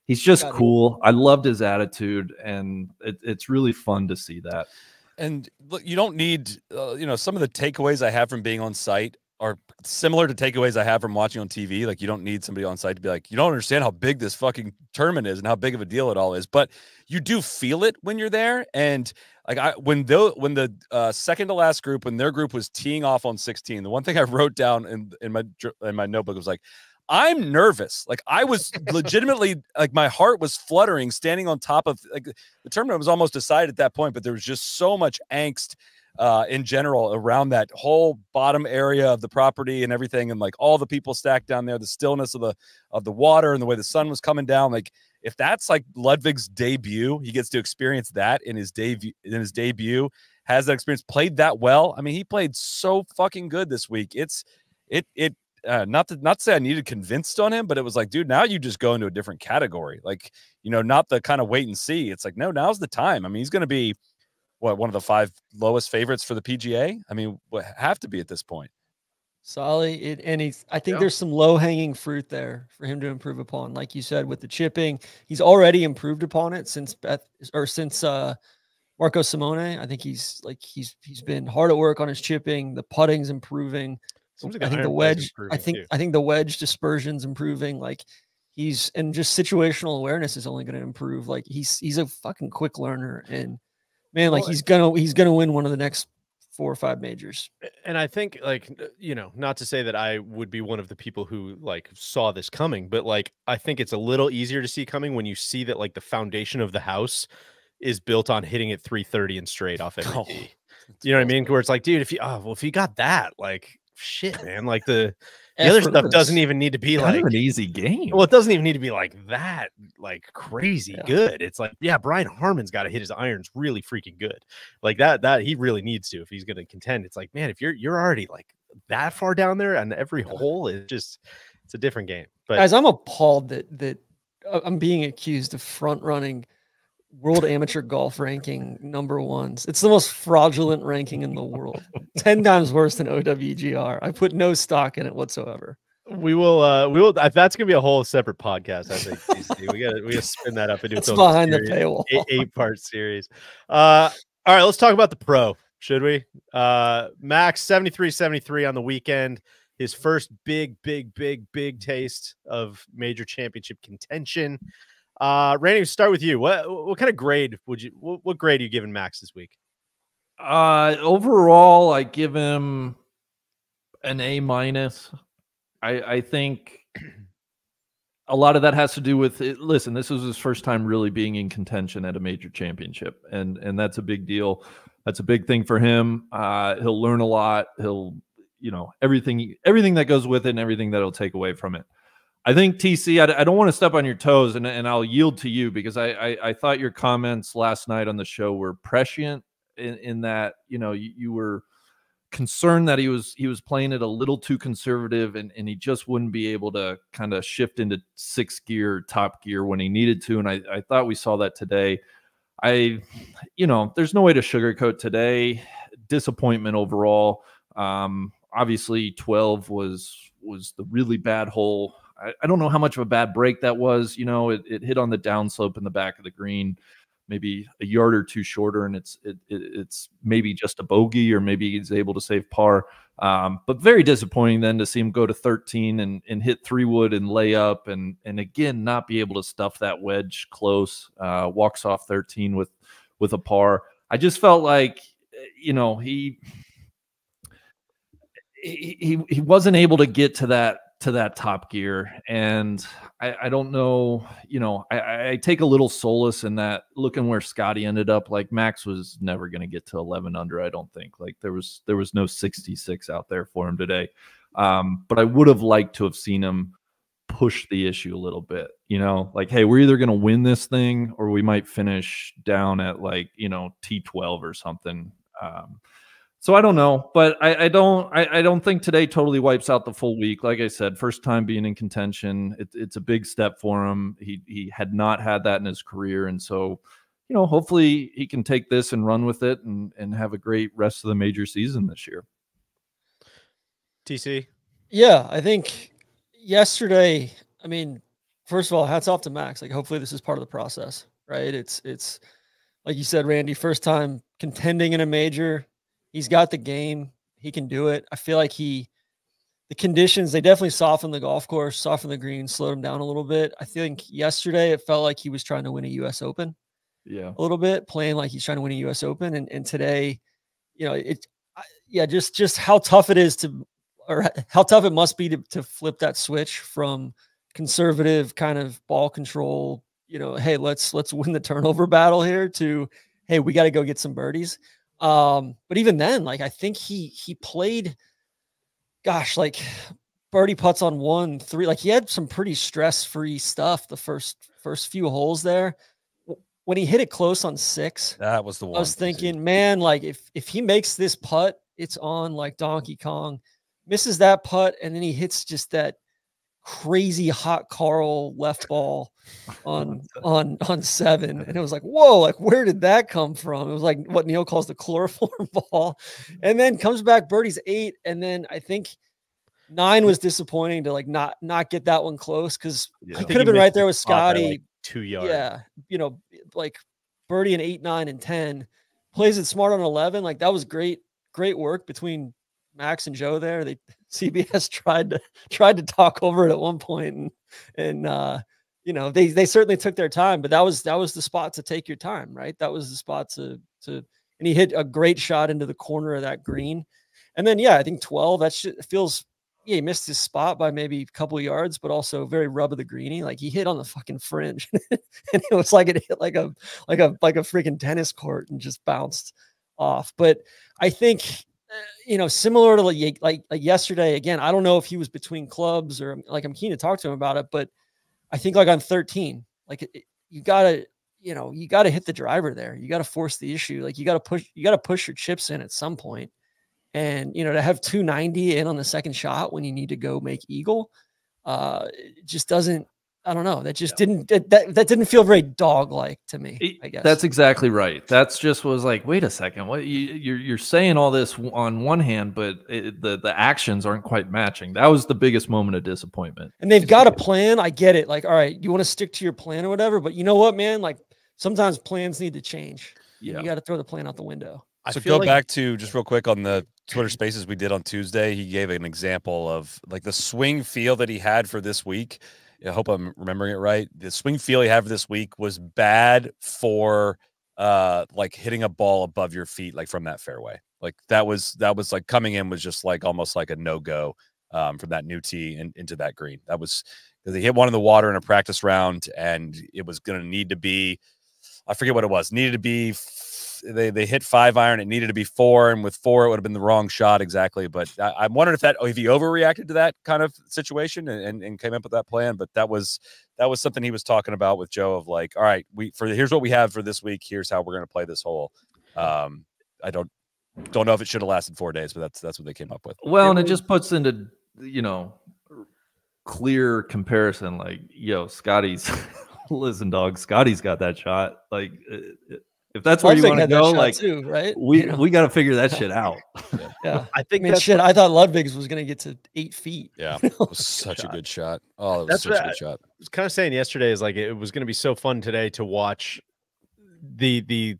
S6: he's just
S5: Got it.
S6: cool. I loved his attitude and it, it's really fun to see that.
S3: And look, you don't need, uh, you know, some of the takeaways I have from being on site are similar to takeaways I have from watching on TV. Like, you don't need somebody on site to be like, you don't understand how big this fucking tournament is and how big of a deal it all is. But you do feel it when you're there. And like, I when the when the uh, second to last group, when their group was teeing off on 16, the one thing I wrote down in in my in my notebook was like. I'm nervous. Like I was legitimately like my heart was fluttering standing on top of like the tournament was almost decided at that point, but there was just so much angst uh, in general around that whole bottom area of the property and everything, and like all the people stacked down there, the stillness of the of the water and the way the sun was coming down. Like if that's like Ludvig's debut, he gets to experience that in his debut. In his debut, has that experience, played that well. I mean, he played so fucking good this week. It's it it uh, not to not to say I needed convinced on him, but it was like, dude, now you just go into a different category. Like, you know, not the kind of wait and see. It's like, no, now's the time. I mean, he's going to be what one of the five lowest favorites for the PGA. I mean, what have to be at this point.
S5: Solly, it, and he's. I think
S4: Yeah.
S5: there's some low hanging fruit there for him to improve upon. Like you said, with the chipping, he's already improved upon it since Beth or since uh Marco Simone. I think he's like he's he's been hard at work on his chipping. The putting's improving.
S4: Like
S5: I think the wedge. I think
S4: too.
S5: I think the wedge dispersion's improving. Like he's and just situational awareness is only going to improve. Like he's he's a fucking quick learner and man, like
S4: Well,
S5: he's gonna he's gonna win one of the next four or five majors.
S4: And I think, like, you know, not to say that I would be one of the people who like saw this coming, but like, I think it's a little easier to see coming when you see that like the foundation of the house is built on hitting it 330 and straight off every
S3: Oh.
S4: You know what I mean? Where it's like, dude, if you, oh, well, if you got that, like, shit, man, like the, the other stuff doesn't even need to be
S6: Kind
S4: like
S6: an easy game.
S4: Well, it doesn't even need to be like that, like crazy
S5: Yeah.
S4: good. It's like, yeah, Brian Harman's got to hit his irons really freaking good, like that. That he really needs to if he's going to contend. It's like, man, if you're you're already like that far down there, and every hole is just it's a different game. But
S5: Guys, I'm appalled that that uh, I'm being accused of front running world amateur golf ranking number ones. It's the most fraudulent ranking in the world. 10 times worse than OWGR. I put no stock in it whatsoever.
S4: we will, uh we will. uh, That's gonna be a whole separate podcast. I think we got to we got to spin that up into
S5: It's
S4: its
S5: behind the
S4: series.
S5: paywall.
S4: eight, eight part series. Uh, all right, let's talk about the pro, should we? Uh, Max 73 73 on the weekend. His first big, big, big, big taste of major championship contention. Uh, Randy, start with you. What what kind of grade would you what, what grade are you giving Max this week?
S6: Uh, overall, I give him an A minus. I I think a lot of that has to do with it. Listen, this was his first time really being in contention at a major championship, and and that's a big deal. That's a big thing for him. Uh, he'll learn a lot. He'll you know everything everything that goes with it and everything that he'll take away from it. I think TC. I, I don't want to step on your toes, and, and I'll yield to you because I, I I thought your comments last night on the show were prescient in, in that you know you, you were concerned that he was he was playing it a little too conservative and, and he just wouldn't be able to kind of shift into sixth gear top gear when he needed to and I, I thought we saw that today. I you know there's no way to sugarcoat today. Disappointment overall. Um obviously 12 was was the really bad hole I, I don't know how much of a bad break that was you know it, it hit on the downslope in the back of the green maybe a yard or two shorter, and it's it, it, it's maybe just a bogey, or maybe he's able to save par. Um, but very disappointing then to see him go to 13 and, and hit three wood and lay up, and and again not be able to stuff that wedge close. Uh, walks off 13 with with a par. I just felt like eh, you know he he he, he wasn't able to get to that to that top gear and I, I don't know you know I, I take a little solace in that looking where scottie ended up like max was never going to get to 11 under i don't think like there was there was no 66 out there for him today um, but i would have liked to have seen him push the issue a little bit you know like hey we're either going to win this thing or we might finish down at like you know t12 or something um, so I don't know, but I, I don't I, I don't think today totally wipes out the full week. Like I said, first time being in contention, it, it's a big step for him. He he had not had that in his career, and so you know hopefully he can take this and run with it and and have a great rest of the major season this year.
S4: TC.
S5: Yeah, I think yesterday, I mean, first of all, hats off to Max. Like hopefully this is part of the process, right? It's it's like you said, Randy, first time contending in a major. He's got the game. He can do it. I feel like he the conditions, they definitely softened the golf course, softened the green, slowed him down a little bit. I think yesterday it felt like he was trying to win a US Open
S6: Yeah.
S5: a little bit, playing like he's trying to win a U.S. Open. And and today, you know, it, I- yeah, just just how tough it is to, or how tough it must be to to flip that switch from conservative kind of ball control. You know, hey, let's let's win the turnover battle here. To hey, we got to go get some birdies. Um, but even then, like I think he he played, gosh, like birdie putts on one, three. Like he had some pretty stress free stuff the first first few holes there when he hit it close on six,
S3: That was the one.
S5: I was thinking, man, like if if he makes this putt, it's on like Donkey Kong. Misses that putt, and then he hits just that crazy hot Carl left ball on on on seven, and it was like, whoa, like where did that come from? It was like what Neil calls the chloroform ball, and then comes back birdies eight, and then I think nine was disappointing to like not not get that one close because
S6: Yeah.
S5: he could have been right there with Scottie.
S4: like, two yards.
S5: Yeah, you know, like birdie and eight, nine, and ten plays it smart on eleven. Like that was great, great work between Max and Joe there. They CBS tried to tried to talk over it at one point, and and uh, you know they they certainly took their time, but that was that was the spot to take your time, right? That was the spot to to and he hit a great shot into the corner of that green. And then yeah, I think 12. That shit feels yeah, he missed his spot by maybe a couple yards, but also very rub of the greeny. Like he hit on the fucking fringe, and it was like it hit like a like a like a freaking tennis court and just bounced off. But I think you know, similar to like, like like yesterday. Again, I don't know if he was between clubs or like I'm keen to talk to him about it, but I think like on 13, like it, you gotta you know you gotta hit the driver there. You gotta force the issue. Like you gotta push you gotta push your chips in at some point. And you know, to have 290 in on the second shot when you need to go make eagle, uh, it just doesn't. I don't know. That just yeah. didn't that, that that didn't feel very dog like to me. I guess
S6: that's exactly right. That's just was like, wait a second, what you, you're you're saying all this on one hand, but it, the the actions aren't quite matching. That was the biggest moment of disappointment.
S5: And they've got a plan. I get it. Like, all right, you want to stick to your plan or whatever, but you know what, man? Like sometimes plans need to change. Yeah, you got to throw the plan out the window.
S3: So go like- back to just real quick on the Twitter Spaces we did on Tuesday. He gave an example of like the swing feel that he had for this week. I hope I'm remembering it right. The swing feel you have this week was bad for uh like hitting a ball above your feet, like from that fairway. Like that was that was like coming in was just like almost like a no go um, from that new tee and into that green. That was because he hit one in the water in a practice round, and it was going to need to be. I forget what it was. Needed to be they they hit five iron. It needed to be four, and with four, it would have been the wrong shot exactly. But I, I'm wondering if that if he overreacted to that kind of situation and, and, and came up with that plan. But that was that was something he was talking about with Joe of like, all right, we for here's what we have for this week. Here's how we're going to play this hole. Um, I don't don't know if it should have lasted four days, but that's that's what they came up with.
S6: Well, and it just puts into you know clear comparison. Like, yo, Scottie's listen, dog. Scottie's got that shot. Like, it, if that's where you want to go, like
S5: too, right?
S6: We you know? we got to figure that shit out.
S5: yeah. yeah. I think I mean, shit. I thought Ludvig's was going to get to eight feet.
S3: Yeah, oh it was such a good shot. Oh, that's such a good shot. I
S4: was kind of saying yesterday is like it was going to be so fun today to watch the the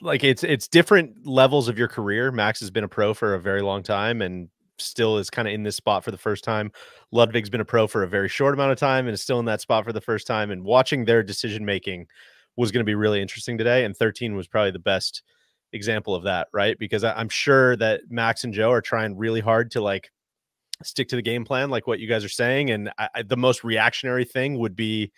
S4: like it's it's different levels of your career. Max has been a pro for a very long time and still is kind of in this spot for the first time. Ludvig's been a pro for a very short amount of time and is still in that spot for the first time. And watching their decision making was going to be really interesting today. And 13 was probably the best example of that, right? Because I, am sure that Max and Joe are trying really hard to like stick to the game plan, like what you guys are saying. And I, I, the most reactionary thing would be,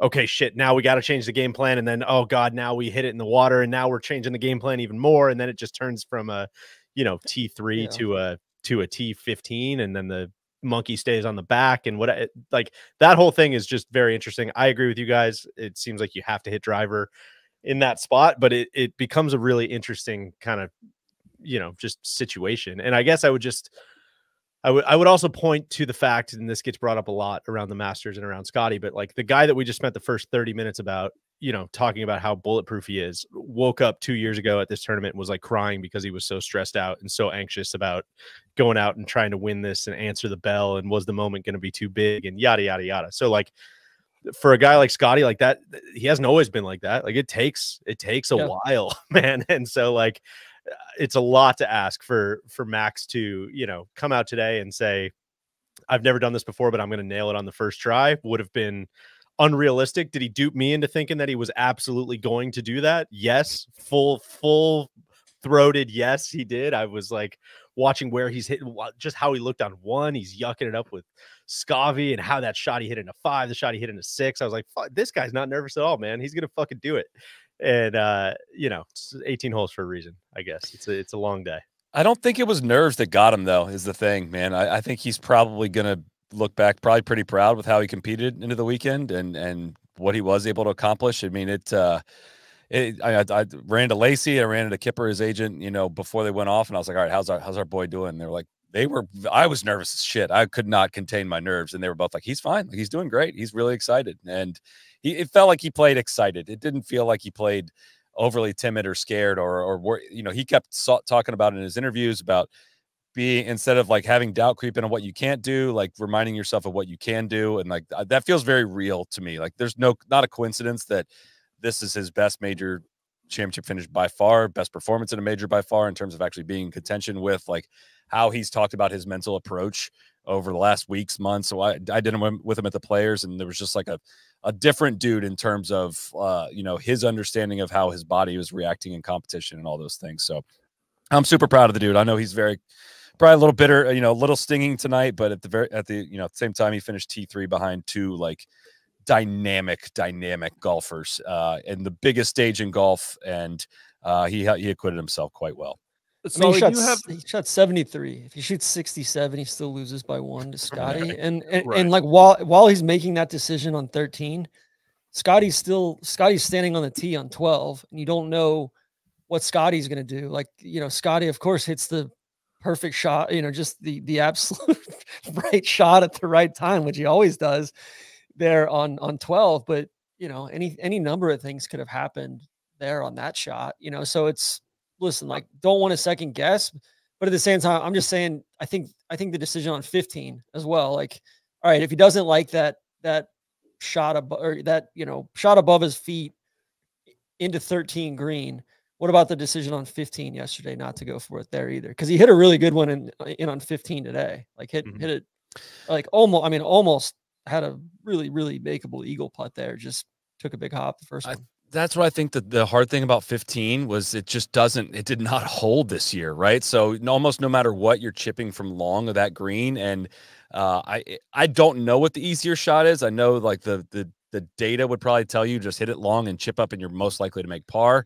S4: okay, shit, now we got to change the game plan. And then, oh God, now we hit it in the water and now we're changing the game plan even more. And then it just turns from a, you know, T3 yeah. to a, to a T15. And then the monkey stays on the back and what like that whole thing is just very interesting. I agree with you guys. It seems like you have to hit driver in that spot, but it it becomes a really interesting kind of you know just situation. And I guess I would just I would I would also point to the fact, and this gets brought up a lot around the Masters and around Scottie, but like the guy that we just spent the first 30 minutes about you know, talking about how bulletproof he is, woke up two years ago at this tournament and was like crying because he was so stressed out and so anxious about going out and trying to win this and answer the bell. And was the moment going to be too big and yada, yada, yada. So, like, for a guy like Scottie, like that, he hasn't always been like that. Like, it takes, it takes a yeah. while, man. And so, like, uh, it's a lot to ask for, for Max to, you know, come out today and say, I've never done this before, but I'm going to nail it on the first try would have been unrealistic. Did he dupe me into thinking that he was absolutely going to do that? Yes, full full throated yes, he did. I was like watching where he's hitting just how he looked on one. He's yucking it up with Scottie and how that shot he hit in a five, the shot he hit in a six. I was like, this guy's not nervous at all, man. He's gonna fucking do it. And uh, you know, 18 holes for a reason, I guess. It's a it's a long day.
S3: I don't think it was nerves that got him though, is the thing, man. I, I think he's probably gonna look back probably pretty proud with how he competed into the weekend and and what he was able to accomplish. I mean, it. uh it, I, I ran to Lacey, I ran into Kipper, his agent, you know, before they went off, and I was like, "All right, how's our how's our boy doing?" They were like, "They were." I was nervous as shit. I could not contain my nerves, and they were both like, "He's fine. Like, he's doing great. He's really excited." And he, it felt like he played excited. It didn't feel like he played overly timid or scared, or or you know, he kept so- talking about in his interviews about being instead of like having doubt creep in on what you can't do, like reminding yourself of what you can do. And like that feels very real to me. Like there's no, not a coincidence that this is his best major championship finish by far, best performance in a major by far in terms of actually being in contention with like how he's talked about his mental approach over the last weeks, months. So I, I did him with him at the players, and there was just like a, a different dude in terms of uh, you know his understanding of how his body was reacting in competition and all those things. So I'm super proud of the dude. I know he's very probably a little bitter, you know, a little stinging tonight, but at the very at the you know same time he finished T3 behind two like dynamic, dynamic golfers uh in the biggest stage in golf, and uh he he acquitted himself quite well.
S5: I mean, he, shot,
S6: you have
S5: s- he shot 73. If he shoots 67, he still loses by one to Scottie.
S4: Right.
S5: And and,
S4: Right.
S5: and like while while he's making that decision on 13, Scottie's still Scottie's standing on the tee on 12, and you don't know what Scottie's gonna do. Like, you know, Scottie, of course, hits the perfect shot, you know, just the the absolute right shot at the right time, which he always does there on on 12. But you know, any any number of things could have happened there on that shot, you know. So it's listen, like don't want to second guess, but at the same time, I'm just saying I think I think the decision on 15 as well. Like, all right, if he doesn't like that that shot above or that you know shot above his feet into 13 green. What about the decision on 15 yesterday not to go for it there either? Because he hit a really good one in in on 15 today. Like hit
S4: Mhm.
S5: hit it like almost. I mean, almost had a really really makeable eagle putt there. Just took a big hop the first
S3: I-
S5: one.
S3: that's what I think that the hard thing about 15 was it just doesn't it did not hold this year, right? So almost no matter what you're chipping from long of that green and uh I I don't know what the easier shot is. I know like the the the data would probably tell you just hit it long and chip up and you're most likely to make par.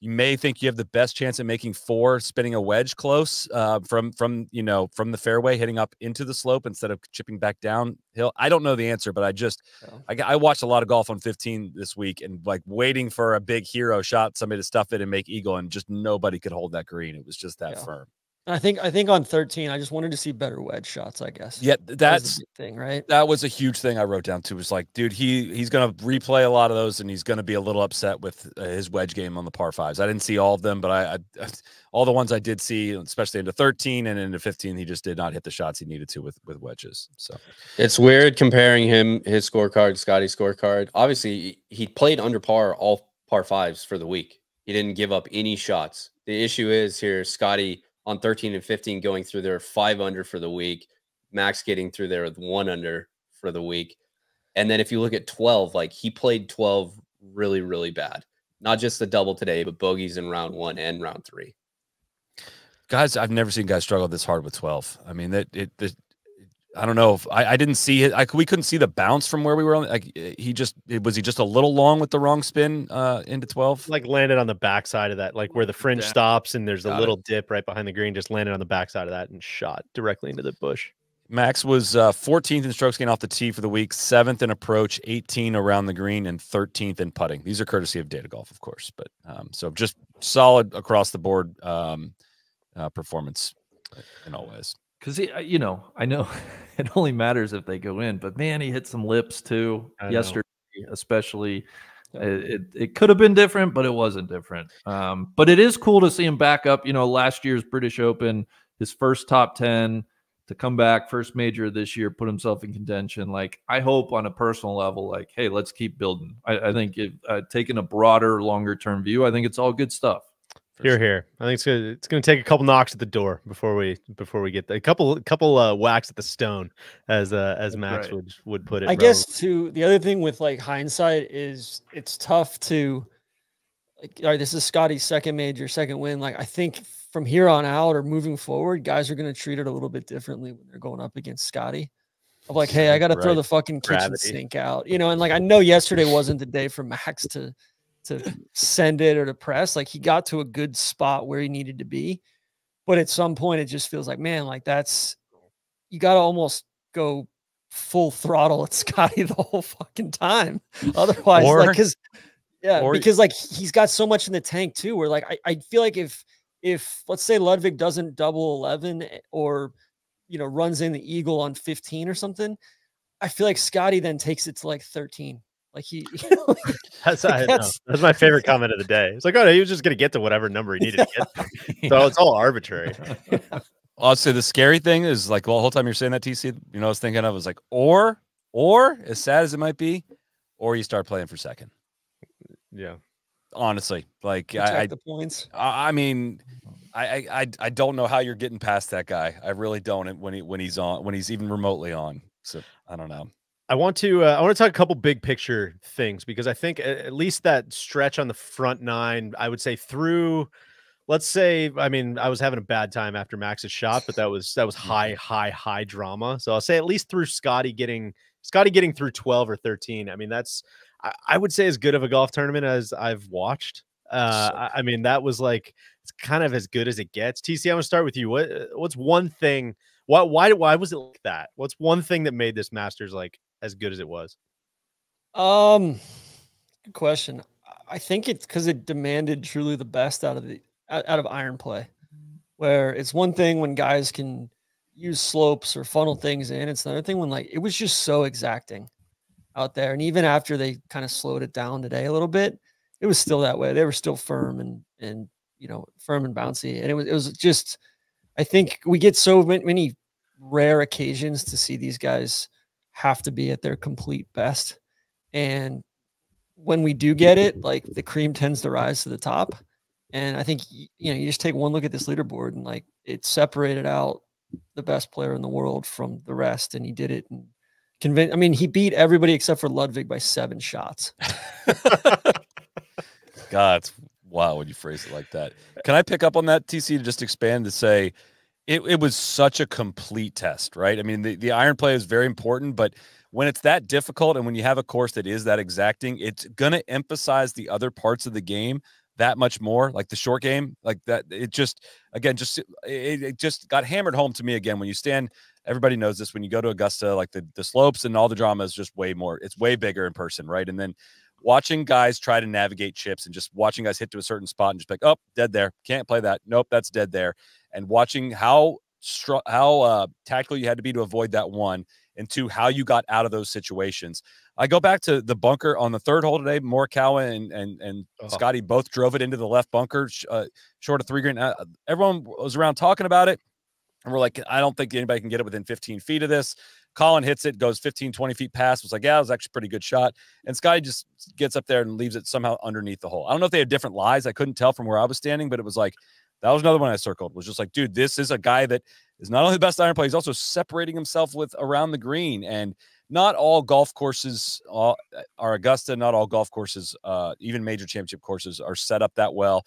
S3: You may think you have the best chance at making four, spinning a wedge close uh, from from you know from the fairway, hitting up into the slope instead of chipping back downhill. I don't know the answer, but I just I I, I watched a lot of golf on 15 this week and like waiting for a big hero shot, somebody to stuff it and make eagle, and just nobody could hold that green. It was just that
S5: Yeah.
S3: firm.
S5: I think I think on 13, I just wanted to see better wedge shots. I guess.
S3: Yet
S5: That
S3: that's
S5: the thing, right?
S3: that was a huge thing I wrote down too. Was like, dude, he he's gonna replay a lot of those, and he's gonna be a little upset with uh, his wedge game on the par fives. I didn't see all of them, but I, I all the ones I did see, especially into 13 and into 15, he just did not hit the shots he needed to with with wedges. So
S7: It's weird comparing him his scorecard, Scottie's scorecard. Obviously, he played under par all par fives for the week. He didn't give up any shots. The issue is here, Scottie on 13 and 15 going through there five under for the week. Max getting through there with one under for the week. And then if you look at 12, like he played 12 really, really bad. Not just the double today, but bogeys in round one and round three.
S3: guys, I've never seen guys struggle this hard with 12. I mean, that it, it I don't know if I, I didn't see it. I we couldn't see the bounce from where we were. On, like eh, he just it, was he just a little long with the wrong spin uh into 12.
S4: Like landed on the backside of that, like where the fringe
S6: Yeah.
S4: stops and there's a
S3: Got it.
S4: little dip right behind the green. Just landed on the backside of that and shot directly into the bush.
S3: Max was uh, 14th in strokes gained off the tee for the week, seventh in approach, 18 around the green, and 13th in putting. These are courtesy of Data Golf, of course, but um, so just solid across the board um, uh, performance in all ways.
S6: Because he, uh, you know, I know it only matters if they go in, but man, he hit some lips too
S4: I know.
S6: yesterday, especially. It, it, it could have been different, but it wasn't different. Um, but it is cool to see him back up. You know, last year's British Open, his first top 10 to come back, first major this year, put himself in contention. Like, I hope on a personal level, like, hey, let's keep building. I, I think if uh, taking a broader, longer term view, I think it's all good stuff. For
S4: Here,
S6: sure.
S4: here. I think it's gonna it's gonna take a couple knocks at the door before we before we get the, a couple couple uh, whacks at the stone, as uh, as Max
S6: right.
S4: would would put it.
S5: I guess too. The other thing with like hindsight is it's tough to like. All right, this is Scottie's second major, second win. Like I think from here on out or moving forward, guys are going to treat it a little bit differently when they're going up against Scottie. Of like, hey, I got to throw the fucking kitchen
S4: Gravity.
S5: sink out, you know. And like I know yesterday wasn't the day for Max to to send it or to press. Like he got to a good spot where he needed to be, but at some point it just feels like, man, like that's you got to almost go full throttle at Scottie the whole fucking time. Otherwise,
S3: Or-
S5: like, because yeah,
S3: or-
S5: because like he's got so much in the tank too. Where like I, I feel like if if let's say Ludvig doesn't double eleven eh, or you know runs in the eagle on fifteen or something, I feel like Scottie then takes it to like thirteen. Like he, you know, like,
S4: That's,
S5: like
S4: I know.
S5: that's-
S4: that's my favorite comment of the day. It's like, oh, no, he was just gonna get to whatever number he needed to get. To. So it's all arbitrary.
S3: I'll say the scary thing is like, well, the whole time you're saying that, TC, you know, I was thinking of was like, or, or as sad as it might be, or you start playing for second.
S4: Yeah.
S3: Honestly, like
S5: protect
S3: I, I,
S5: the points.
S3: I I mean, I, I, I, I don't know how you're getting past that guy. I really don't. When he, when he's on, when he's even remotely on. So I don't know.
S4: I want to uh, I want to talk a couple big picture things because I think at, least that stretch on the front nine, I would say through let's say I mean I was having a bad time after Max's shot, but that was that was high high high drama. So I'll say at least through Scottie getting Scottie getting through 12 or 13. I mean that's I, I would say as good of a golf tournament as I've watched. Uh, I, I mean that was like it's kind of as good as it gets. TC, I'm gonna start with you. What what's one thing? Why why why was it like that? What's one thing that made this Masters like as good as it was?
S5: Um, good question. I think it's because it demanded truly the best out of the out of iron play, where it's one thing when guys can use slopes or funnel things in. It's another thing when like it was just so exacting out there, and even after they kind of slowed it down today a little bit, it was still that way. They were still firm and and you know firm and bouncy, and it was it was just. I think we get so many rare occasions to see these guys have to be at their complete best. And when we do get it, like the cream tends to rise to the top. And I think you know, you just take one look at this leaderboard and like it separated out the best player in the world from the rest, and he did it and convinced. I mean, he beat everybody except for Ludvig by seven shots.
S3: God, it's wow when you phrase it like that. Can I pick up on that, TC, to just expand to say it, it was such a complete test, right? I mean, the, the iron play is very important, but when it's that difficult and when you have a course that is that exacting, it's going to emphasize the other parts of the game that much more like the short game like that it just again just it, it just got hammered home to me again. When you stand everybody knows this when you go to augusta like the, the slopes and all the drama is just way more it's way bigger in person right? And then watching guys try to navigate chips and just watching guys hit to a certain spot and just like oh dead there can't play that nope that's dead there and watching how str- how uh tactical you had to be to avoid that one and two how you got out of those situations I go back to the bunker on the third hole today. Morikawa and and and
S4: Oh.
S3: Scottie both drove it into the left bunker, sh- uh, short of three green. Uh, everyone was around talking about it, and we're like, I don't think anybody can get it within 15 feet of this. Colin hits it, goes 15, 20 feet past. Was like, yeah, it was actually a pretty good shot. And Scottie just gets up there and leaves it somehow underneath the hole. I don't know if they had different lies. I couldn't tell from where I was standing, but it was like that was another one I circled. Was just like, dude, this is a guy that is not only the best iron player, he's also separating himself with around the green and not all golf courses all, are Augusta. Not all golf courses, uh, even major championship courses, are set up that well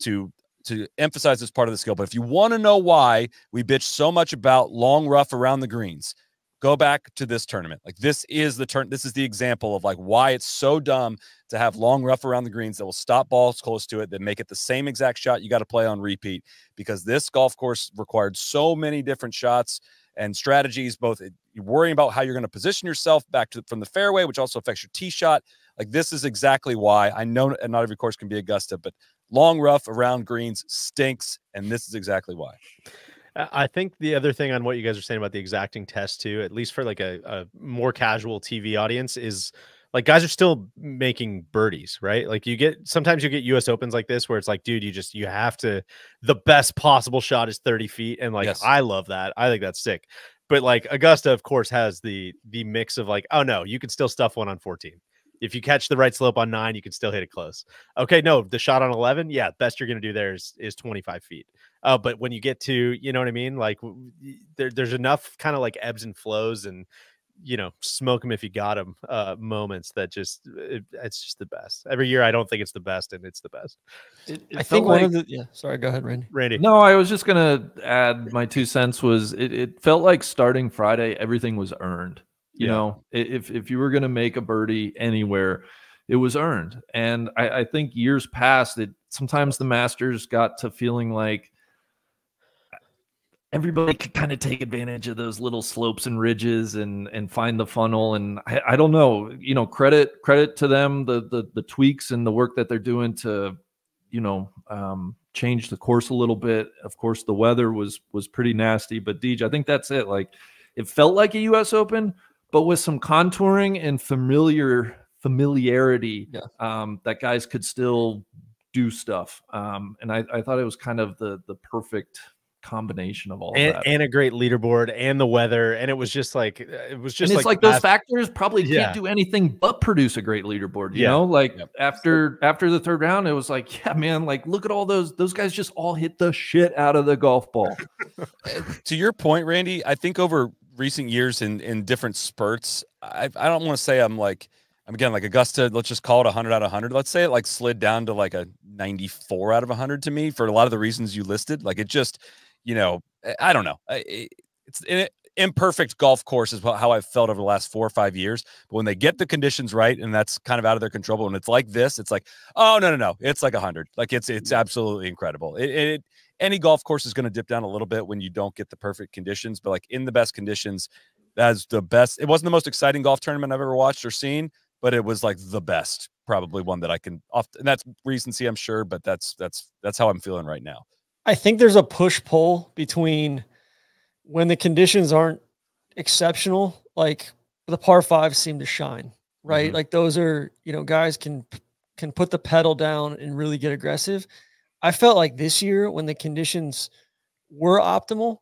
S3: to to emphasize this part of the skill. But if you want to know why we bitch so much about long rough around the greens, go back to this tournament. Like this is the turn. This is the example of like why it's so dumb to have long rough around the greens that will stop balls close to it that make it the same exact shot you got to play on repeat because this golf course required so many different shots and strategies both eh, you're worrying about how you're going to position yourself back to from the fairway which also affects your tee shot like this is exactly why i know not every course can be augusta but long rough around greens stinks and this is exactly why
S4: I think the other thing on what you guys are saying about the exacting test too, at least for like a, a more casual TV audience, is like guys are still making birdies, right? Like you get sometimes you get US Opens like this where it's like, dude, you just you have to the best possible shot is 30 feet. And like
S3: Yes.
S4: I love that. I think that's sick. But like Augusta, of course, has the the mix of like, oh no, you can still stuff one on 14. If you catch the right slope on nine, you can still hit it close. Okay, no, the shot on 11, yeah, best you're gonna do there is is 25 feet. Uh, but when you get to, you know what I mean, like there, there's enough kind of like ebbs and flows, and you know, smoke them if you got them. Uh, moments that just it, it's just the best. Every year, I don't think it's the best, and it's the best.
S6: It, it
S5: I
S6: felt
S5: think one
S6: like-
S5: of the yeah. Sorry, go ahead, Randy.
S4: Randy,
S6: No, I was just gonna add my two cents. Was it, it felt like starting Friday, everything was earned. You
S4: Yeah.
S6: know, if if you were gonna make a birdie anywhere, it was earned. And I, I think years past, it sometimes the Masters got to feeling like everybody could kind of take advantage of those little slopes and ridges and and find the funnel. And I, I don't know, you know, credit credit to them, the the the tweaks and the work that they're doing to you know um change the course a little bit of course the weather was was pretty nasty but Deej, i think that's it like it felt like a us open but with some contouring and familiar familiarity
S5: Yeah.
S6: um that guys could still do stuff um and i i thought it was kind of the the perfect combination of all of
S4: and,
S6: that
S4: and a great leaderboard, and the weather, and it was just like uh, it was just
S6: and it's
S4: like,
S6: like, those
S4: last-
S6: factors probably
S4: Yeah.
S6: can't do anything but produce a great leaderboard. You
S4: Yeah.
S6: know, like
S3: Yep.
S6: after after the third round, it was like, yeah, man, like look at all those those guys just all hit the shit out of the golf ball.
S3: to your point, Randy, I think over recent years in in different spurts. I I don't want to say I'm like I'm again like Augusta. Let's just call it 100 out of 100. Let's say it like slid down to like a 94 out of 100 to me for a lot of the reasons you listed. Like it just, you know, I, I don't know. Eh, it's it, imperfect golf course is how I've felt over the last four or five years. But when they get the conditions right, and that's kind of out of their control, but when it's like this, it's like, oh no, no, no, it's like a hundred. Like it's it's mm. absolutely incredible. It, it any golf course is going to dip down a little bit when you don't get the perfect conditions, but like in the best conditions, that's the best. It wasn't the most exciting golf tournament I've ever watched or seen, but it was like the best, probably one that I can off. And that's recency, I'm sure, but that's that's that's how I'm feeling right now.
S5: I think there's a push pull between when the conditions aren't exceptional, like the par fives seem to shine, right? Mm-hmm. Like those are, you know, guys can can put the pedal down and really get aggressive. I felt like this year when the conditions were optimal,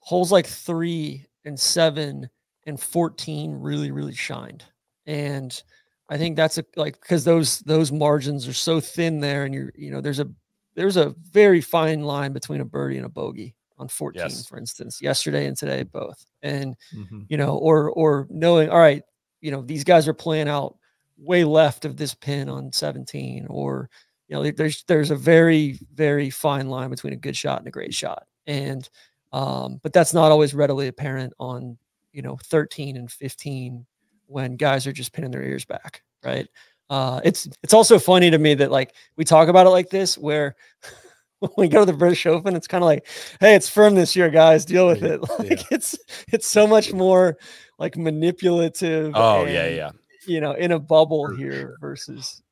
S5: holes like three and seven and 14 really, really shined. And I think that's a like because those those margins are so thin there, and you're you know there's a there's a very fine line between a birdie and a bogey on 14, yes. for instance, yesterday and today both. And mm-hmm. you know, or or knowing, all right, you know, these guys are playing out way left of this pin on 17, or you know, there's there's a very, very fine line between a good shot and a great shot. And um, but that's not always readily apparent on, you know, 13 and 15 when guys are just pinning their ears back, right? Uh, it's it's also funny to me that like we talk about it like this, where when we go to the British Open, it's kind of like, hey, it's firm this year, guys. Deal with it. Like yeah. it's it's so much more like manipulative.
S3: Oh and, yeah, yeah.
S5: You know, in a bubble here versus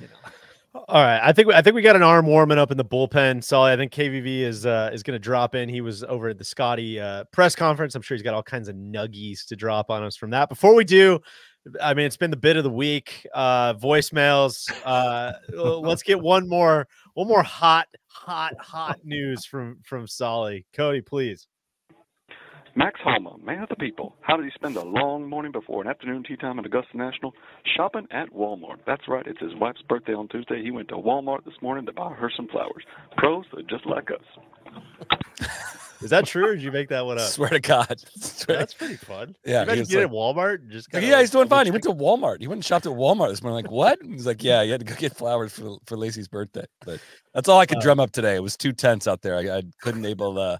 S5: you know.
S4: All right, I think I think we got an arm warming up in the bullpen. Solly, I think KVV is uh, is going to drop in. He was over at the Scottie uh, press conference. I'm sure he's got all kinds of nuggies to drop on us from that. Before we do, I mean, it's been the bit of the week. Uh, voicemails. Uh, let's get one more one more hot, hot, hot news from from Solly. Cody, please.
S8: Max Homa, man of the people. How did he spend a long morning before an afternoon tea time at Augusta National shopping at Walmart? That's right, it's his wife's birthday on Tuesday. He went to Walmart this morning to buy her some flowers. Pros are just like us.
S4: Is that true, or did you make that one up?
S3: Swear to God, Swear.
S4: that's pretty fun.
S3: Yeah,
S4: you get like, at Walmart. Just
S3: yeah, he's doing fine. He went to Walmart. He went and shopped at Walmart this morning. Like what? He's like, yeah, he had to go get flowers for for Lacey's birthday. But that's all I could uh, drum up today. It was too tense out there. I, I couldn't able uh,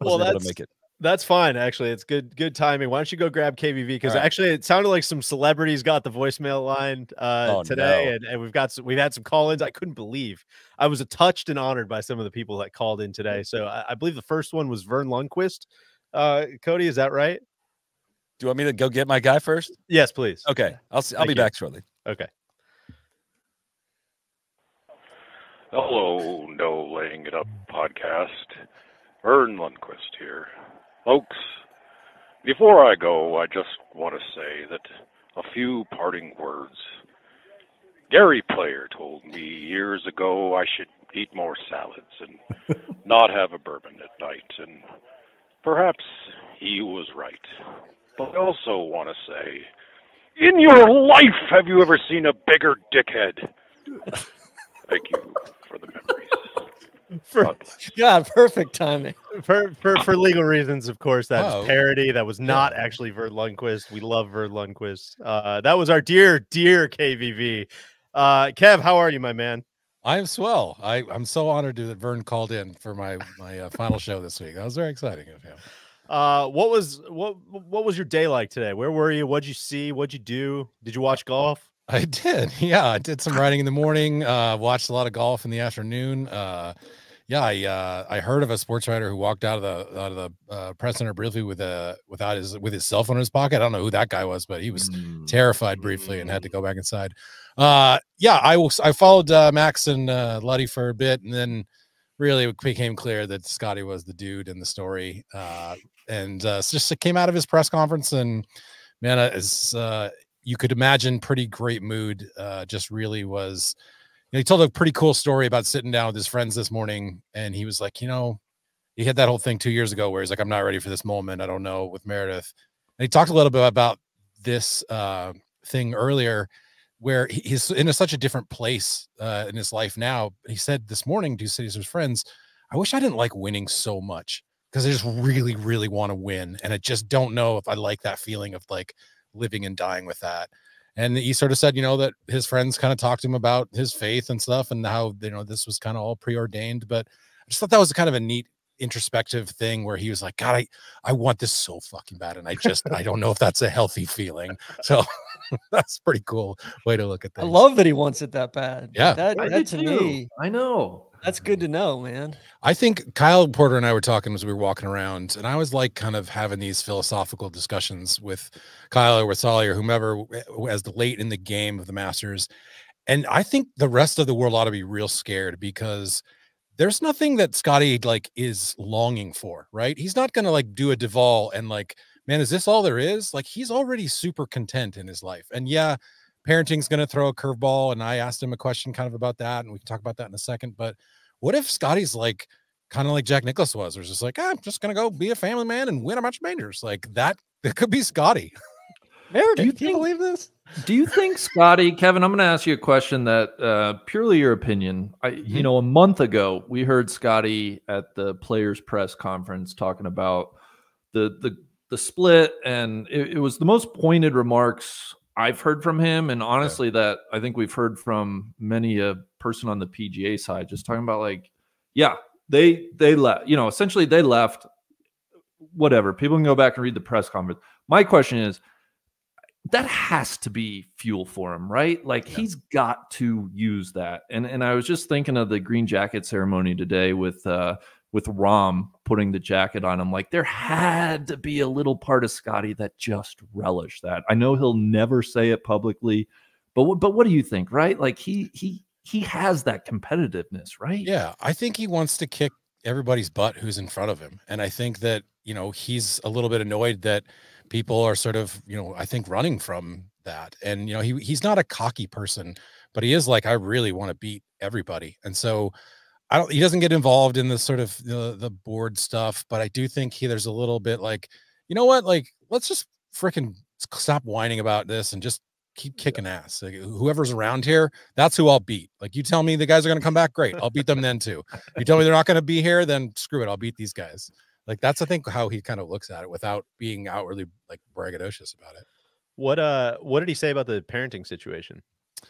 S3: well, able to make it.
S4: That's fine. Actually, it's good. Good timing. Why don't you go grab KVV? Because right. actually, it sounded like some celebrities got the voicemail line uh, oh, today, no. and, and we've got some, we've had some call-ins. I couldn't believe. I was touched and honored by some of the people that called in today. So I, I believe the first one was Verne Lundquist. Uh, Cody, is that right?
S3: Do you want me to go get my guy first?
S4: Yes, please.
S3: Okay, I'll see, I'll be you. back shortly.
S4: Okay.
S8: Hello, No Laying It Up podcast. Verne Lundquist here. Folks, before I go, I just want to say that a few parting words. Gary Player told me years ago I should eat more salads and not have a bourbon at night, and perhaps he was right. But I also want to say, in your life, have you ever seen a bigger dickhead? Thank you for the memories.
S5: For, God, perfect timing.
S4: For, for for legal reasons, of course, that's oh. parody. That was not yeah. actually Verne Lundquist. We love Verne Lundquist. Uh, that was our dear, dear KVV. Uh, Kev, how are you, my man?
S2: I am swell. I, I'm so honored to, that Verne called in for my my uh, final show this week. That was very exciting of him.
S4: Uh, what was what what was your day like today? Where were you? What'd you see? What'd you do? Did you watch golf?
S2: I did. Yeah, I did some riding in the morning. Uh, watched a lot of golf in the afternoon. Uh, yeah, I uh, I heard of a sports writer who walked out of the out of the uh, press center briefly with a without his with his cell phone in his pocket. I don't know who that guy was, but he was mm. terrified briefly and had to go back inside. Uh, yeah, I was I followed uh, Max and uh, Luddy for a bit, and then really it became clear that Scottie was the dude in the story. Uh, and uh, just it came out of his press conference, and man, as uh, you could imagine, pretty great mood. Uh, just really was know, he told a pretty cool story about sitting down with his friends this morning, and he was like, you know, he had that whole thing two years ago where he's like, I'm not ready for this moment. I don't know with Meredith. And he talked a little bit about this uh, thing earlier where he's in a, such a different place uh, in his life now. He said this morning to his friends, I wish I didn't like winning so much. because I just really, really want to win. And I just don't know if I like that feeling of like living and dying with that. And he sort of said, you know, that his friends kind of talked to him about his faith and stuff and how, you know, this was kind of all preordained. But I just thought that was kind of a neat introspective thing where he was like, God, I, I want this so fucking bad. And I just, I don't know if that's a healthy feeling. So that's pretty cool way to look at
S5: that
S2: I
S5: love that he wants it that bad.
S2: Yeah.
S5: That,
S6: I
S5: that to
S6: too.
S5: me,
S6: I know.
S5: That's good to know, man.
S2: I think Kyle Porter and I were talking as we were walking around, and I was like kind of having these philosophical discussions with Kyle or with Solly or whomever as the late in the game of the Masters. And I think the rest of the world ought to be real scared because there's nothing that Scottie like is longing for, right? He's not gonna like do a Duval and like, man, is this all there is? Like he's already super content in his life. And yeah, parenting's gonna throw a curveball. And I asked him a question kind of about that, and we can talk about that in a second. But what if Scottie's like kind of like Jack Nicklaus was, or just like, "Ah, I'm just gonna go be a family man and win a bunch of majors. Like that, it could be
S5: Scottie.
S6: Do you
S5: you
S6: think-
S5: believe this?
S6: Do you think Scottie, Kevin? I'm going to ask you a question that uh, purely your opinion. I, you
S2: Mhm.
S6: know, a month ago we heard Scottie at the players' press conference talking about the the the split, and it, it was the most pointed remarks I've heard from him, and honestly, that I think we've heard from many a person on the PGA side, just talking about like, yeah, they they left. You know, essentially they left. Whatever. People can go back and read the press conference. My question is that has to be fuel for him, right? Like
S2: Yeah.
S6: he's got to use that. And and I was just thinking of the green jacket ceremony today with uh with Rahm putting the jacket on him. Like there had to be a little part of Scottie that just relished that. I know he'll never say it publicly, but what but what do you think, right? Like he he he has that competitiveness, right?
S2: Yeah, I think he wants to kick everybody's butt who's in front of him, and I think that you know he's a little bit annoyed that people are sort of you know I think running from that, and you know he he's not a cocky person, but he is like I really want to beat everybody, and so I don't. He doesn't get involved in the sort of the the board stuff, but I do think he there's a little bit like you know what, like let's just freaking stop whining about this and just keep kicking ass. Like, whoever's around here, that's who I'll beat. Like you tell me the guys are going to come back, great. I'll beat them then too. You tell me they're not going to be here, then screw it. I'll beat these guys. Like that's I think how he kind of looks at it without being outwardly like braggadocious about it.
S4: What uh what did he say about the parenting situation?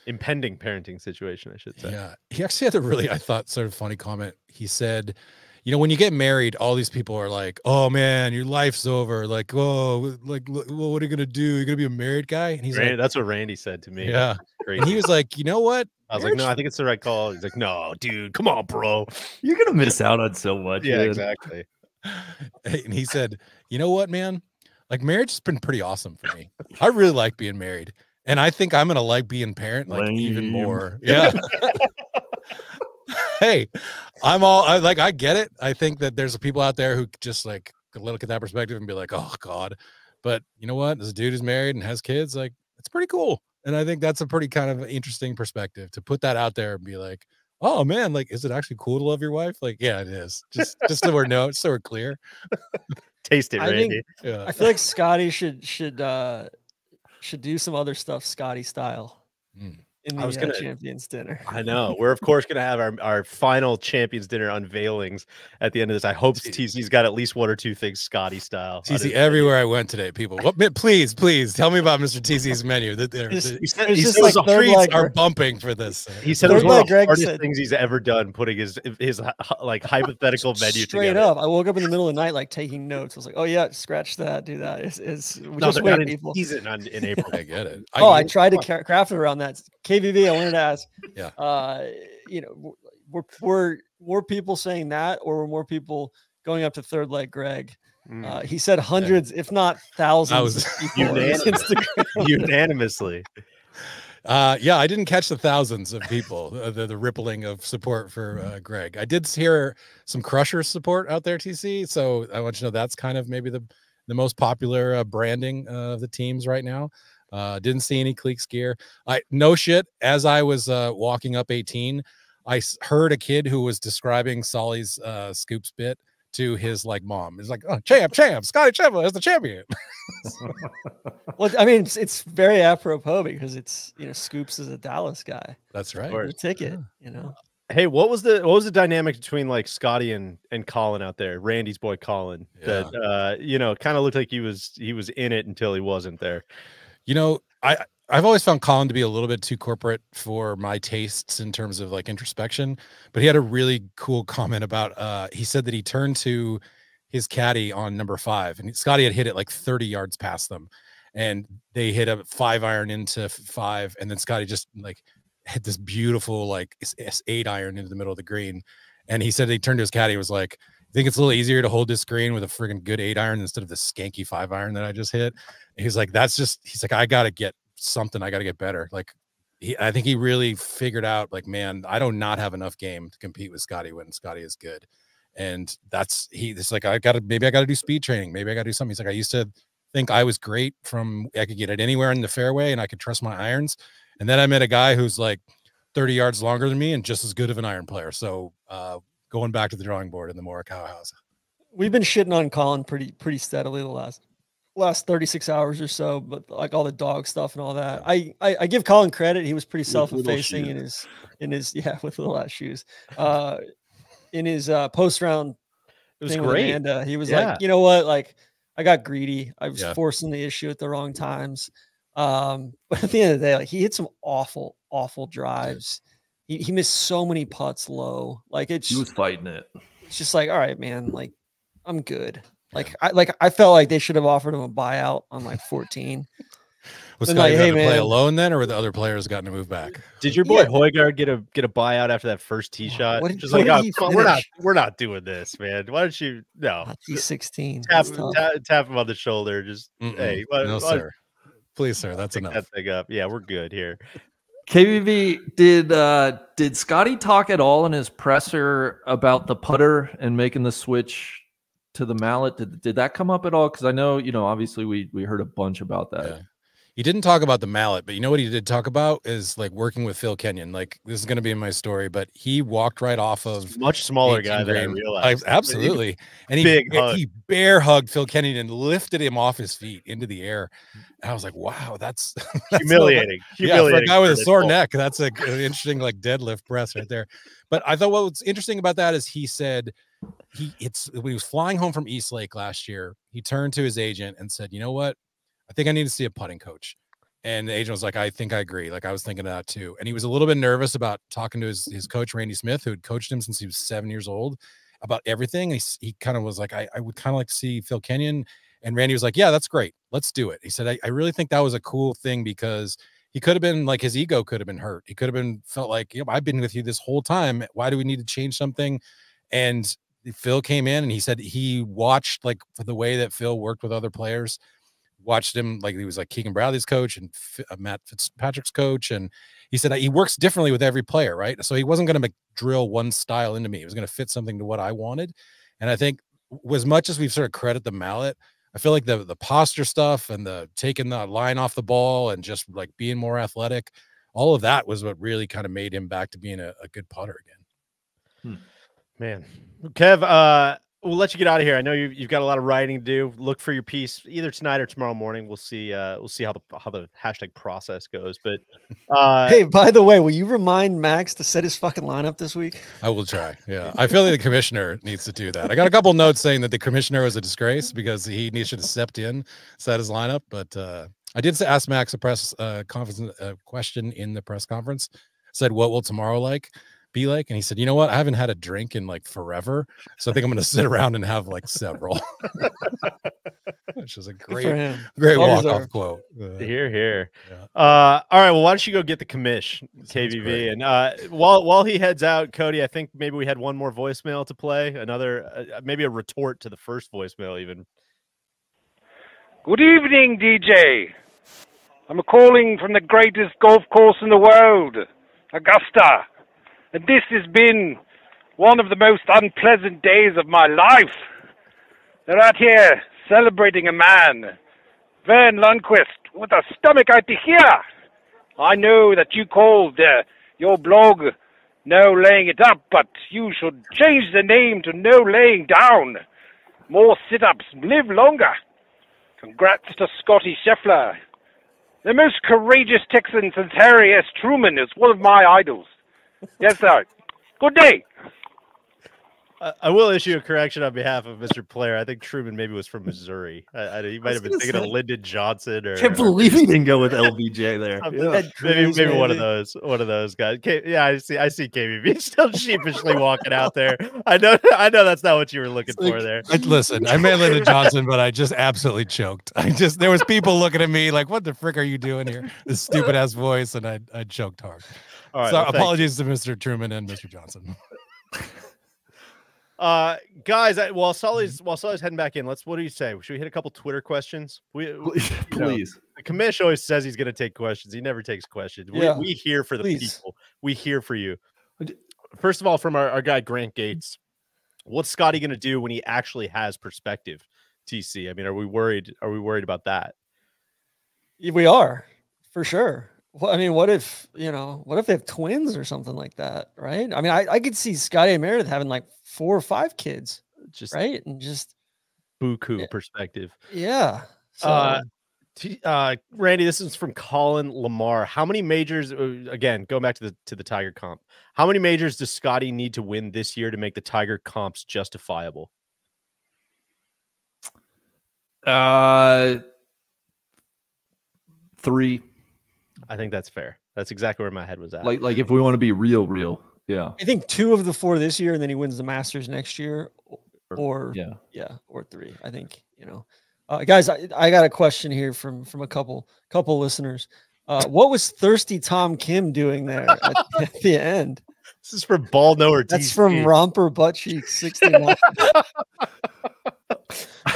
S4: Impending parenting situation, I should say.
S2: Yeah. He actually had a really, I thought, sort of funny comment. He said, you know, when you get married, all these people are like, oh man, your life's over. Like, oh, like, well, what are you going to do? You're going to be a married guy? And he's
S4: Randy-
S2: like,
S4: that's what Randy said to me.
S2: yeah. And he was like, you know what?
S4: I was like, no, I think it's the right call. He's like, no, dude, come on, bro.
S6: You're gonna miss out on so much.
S4: Yeah,
S6: dude.
S4: exactly.
S2: and he said, "You know what, man? Like marriage has been pretty awesome for me. I really like being married, and I think I'm gonna like being parent like even more. Yeah. hey, I'm all I like. I get it. I think that there's people out there who just like could look at that perspective and be like, oh god. But you know what? This dude is married and has kids. Like it's pretty cool. And I think that's a pretty kind of interesting perspective to put that out there and be like, oh man, like is it actually cool to love your wife? Like, yeah, it is. Just just so we're no, so we're clear.
S4: Taste it,
S5: I think-
S4: Randy.
S2: Yeah.
S5: I feel like Scottie should should uh should do some other stuff Scottie style
S2: Mm.
S5: In
S4: I was
S5: uh,
S4: gonna-
S5: champions dinner.
S4: I know. We're of course gonna have our, our final champions dinner unveilings at the end of this. I hope
S2: See-
S4: TC's got at least one or two things Scottie style. on
S2: TC everywhere I went today, people. What mi- please, please tell me about Mr. TC's menu. That they're
S5: Just-
S2: the,
S4: He said, he said
S5: like
S4: the
S5: third
S2: streets
S5: leg
S2: are bumping for this.
S4: He said it was one
S5: leg
S4: of the
S5: Greg
S4: hardest
S5: said-
S4: things he's ever done, putting his his like hypothetical menu
S5: Straight
S4: together.
S5: up, I woke up in the middle of the night like taking notes. I was like, "Oh yeah, scratch that, do that." It's, it's we
S4: No,
S5: just
S4: they're
S5: wait,
S4: in
S5: people.
S4: season on, in April.
S2: I get it.
S5: Oh, I
S2: get-
S5: tried to craft it around that. KVV, I wanted to ask.
S2: Yeah.
S5: Uh, you know, w- were were more people saying that, or were more people going up to third leg Greg?
S4: Mm.
S5: Uh, he said hundreds, if not thousands,
S2: was
S5: of people on his
S4: unanimous. Unanimously.
S2: Uh, yeah, I didn't catch the thousands of people, uh, the, the rippling of support for uh, Greg. I did hear some Crusher support out there, TC. So I want you to know that's kind of maybe the the most popular uh, branding uh, of the teams right now. Uh, didn't see any Cleeks gear. I no shit. As I was uh, walking up 18, I heard a kid who was describing Solly's uh, scoops bit to his like mom. It's like, oh, champ, champ, Scottie Champ is the champion.
S5: Well, I mean, it's, it's very apropos because it's you know Scoops is a Dallas guy.
S2: That's right.
S4: Or-
S5: The ticket, you know.
S4: Hey, what was the what was the dynamic between like Scottie and and Colin out there? Randy's boy Colin. That uh, you know, kind of looked like he was he was in it until he wasn't there.
S2: You know, I I've always found Colin to be a little bit too corporate for my tastes in terms of like introspection, but he had a really cool comment about uh he said that he turned to his caddy on number 5 and Scottie had hit it like 30 yards past them and they hit a 5 iron into 5 and then Scottie just like hit this beautiful like s- s- 8 iron into the middle of the green and he said he turned to his caddy was like think it's a little easier to hold this green with a friggin' good eight iron instead of the skanky five iron that I just hit. He's like, that's just, he's like, I got to get something. I got to get better. Like, he, I think he really figured out, like, man, I do not have enough game to compete with Scottie when Scottie is good. And that's, he, it's like, I got to, maybe I got to do speed training. Maybe I got to do something. He's like, I used to think I was great from, I could get it anywhere in the fairway and I could trust my irons. And then I met a guy who's like 30 yards longer than me and just as good of an iron player. So, uh, going back to the drawing board in the Morikawa house.
S5: We've been shitting on Colin pretty pretty steadily the last last 36 hours or so, but like all the dog stuff and all that. I I, I give Colin credit. He was pretty self-effacing in his in his yeah, with the last shoes. Uh in his uh post round
S4: It was great.
S5: Amanda, he was
S4: Yeah.
S5: like, you know what? Like I got greedy. I was
S2: Yeah.
S5: forcing the issue at the wrong times. Um, but at the end of the day, like he hit some awful, awful drives. He, he missed so many putts low. Like it's
S6: He was fighting it.
S5: it's just like, all right, man, like I'm good. Like I like I felt like they should have offered him a buyout on like 14.
S2: Was
S5: Then,
S2: Scottie
S5: like, hey,
S2: to play alone then, or were the other players gotten to move back?
S4: Did your boy
S5: Yeah.
S4: Højgaard get a get a buyout after that first tee shot?
S5: what
S4: Just
S5: what
S4: like, "Oh,
S5: he
S4: come on, we're not we're not doing this, man. Why don't you no He's
S5: sixteen. tap,
S4: tap tap him on the shoulder? Just
S2: Mm-mm.
S4: hey, why-
S2: no,
S4: why-
S2: sir. Please, sir. That's
S4: pick
S2: enough.
S4: that thing up. Yeah, we're good here.
S6: KVV did uh did Scottie talk at all in his presser about the putter and making the switch to the mallet? Did, did that come up at all? Because I know you know obviously we we heard a bunch about that.
S2: Yeah. He didn't talk about the mallet, but you know what he did talk about is like working with Phil Kenyon. Like this is going to be in my story, but he walked right off of
S4: Much smaller guy than I realized.
S2: I- absolutely. And he,
S4: Big hug.
S2: he bear hugged Phil Kenyon and lifted him off his feet into the air. And I was like, wow, that's, that's so-
S4: humiliating.
S2: yeah, for a guy with a sore neck, that's a, an interesting like deadlift press right there. But I thought what was interesting about that is he said he it's when he was flying home from East Lake last year, he turned to his agent and said, you know what? I think I need to see a putting coach. And the agent was like, I think I agree. Like I was thinking of that too. And he was a little bit nervous about talking to his, his coach, Randy Smith, who had coached him since he was seven years old about everything. And he, he kind of was like, I, I would kind of like to see Phil Kenyon. And Randy was like, Yeah, that's great. Let's do it. He said, I, I really think that was a cool thing because he could have been like his ego could have been hurt. He could have been felt like, you know, I've been with you this whole time. Why do we need to change something? And Phil came in and he said he watched like for the way that Phil worked with other players, watched him like he was like Keegan Bradley's coach and Fi- uh, Matt Fitzpatrick's coach. And he said he works differently with every player, right? So he wasn't going to drill one style into me. He was going to fit something to what I wanted. And I think as much as we've sort of credit the mallet, I feel like the the posture stuff and the taking the line off the ball and just like being more athletic, all of that was what really kind of made him back to being a, a good putter again.
S4: Man, Kev, uh, we'll let you get out of here. I know you, you've got a lot of writing to do. Look for your piece either tonight or tomorrow morning. We'll see. Uh, we'll see how the how the hashtag process goes. But uh,
S5: Hey, by the way, will you remind Max to set his fucking lineup this week?
S2: I will try. Yeah. I feel like the commissioner needs to do that. I got a couple notes saying that the commissioner was a disgrace because he needs to have stepped in, set his lineup. But uh, I did ask Max a press uh, conference uh, question in the press conference. Said, "What will tomorrow like be like?" And he said, "You know what? I haven't had a drink in like forever, so I think I'm going to sit around and have like several." Which is a great, great
S5: Well
S2: walk off
S5: deserved.
S2: quote. Uh,
S4: here, here.
S2: Yeah.
S4: Uh, all right. Well, why don't you go get the commish,
S2: Sounds
S4: KVV, and uh, while while he heads out, Cody, I think maybe we had one more voicemail to play. Another, uh, maybe a retort to the first voicemail, even.
S9: Good evening, DJ. I'm calling from the greatest golf course in the world, Augusta. And this has been one of the most unpleasant days of my life. They're out here celebrating a man, Verne Lundquist, with a stomach out to here. I know that you called uh, your blog No Laying It Up, but you should change the name to No Laying Down. More sit ups, live longer. Congrats to Scottie Scheffler. The most courageous Texan since Harry S. Truman is one of my idols. Yes, sir. Good day.
S4: I, I will issue a correction on behalf of Mr. Player. I think Truman maybe was from Missouri. I, I, he might
S6: was
S4: have been
S6: gonna
S4: thinking of Lyndon Johnson or
S6: Can't believe he didn't go with LBJ there. Yeah.
S4: maybe maybe one of those one of those guys. K, yeah, I see. I see KVV still sheepishly walking out there. I know. I know that's not what you were looking
S2: like-
S4: for there.
S2: I, listen, I met Lyndon Johnson, but I just absolutely choked. I just there was people looking at me like, "What the frick are you doing here?" This stupid ass voice, and I I choked hard.
S4: All right.
S2: so
S4: well,
S2: apologies to Mr. Truman and Mr. Johnson.
S4: Uh, guys, I, while Sully's while Sully's heading back in, let's. What do you say? Should we hit a couple Twitter questions? We
S6: Please,
S4: you know, the commish always says he's going to take questions. He never takes questions. We,
S5: Yeah,
S4: we here for the
S5: please.
S4: people. We here for you. First of all, from our, our guy Grant Gates, what's Scottie going to do when he actually has perspective? TC. I mean, are we worried? Are we worried about that?
S5: We are for sure. Well, I mean, what if you know? What if they have twins or something like that, right? I mean, I, I could see Scottie and Meredith having like four or five kids,
S4: Just
S5: right? And just
S4: buku
S5: Yeah.
S4: perspective.
S5: yeah. So
S4: Uh, T- uh, Randy, this is from Colin Lamar. How many majors? uh, Again, going back to the to the Tiger comp. How many majors does Scottie need to win this year to make the Tiger comps justifiable?
S6: Uh, three.
S4: I think that's fair. That's exactly where my head was at.
S6: Like, like if we want to be real, real. Yeah.
S5: I think two of the four this year, and then he wins the Masters next year, o- or
S6: Yeah.
S5: yeah, or three. I think you know, uh, guys. I, I got a question here from from a couple couple listeners. Uh, what was thirsty Tom Kim doing there at, at the end?
S4: this is from Ball Knower.
S5: That's from Romper Butt Cheek sixty nine.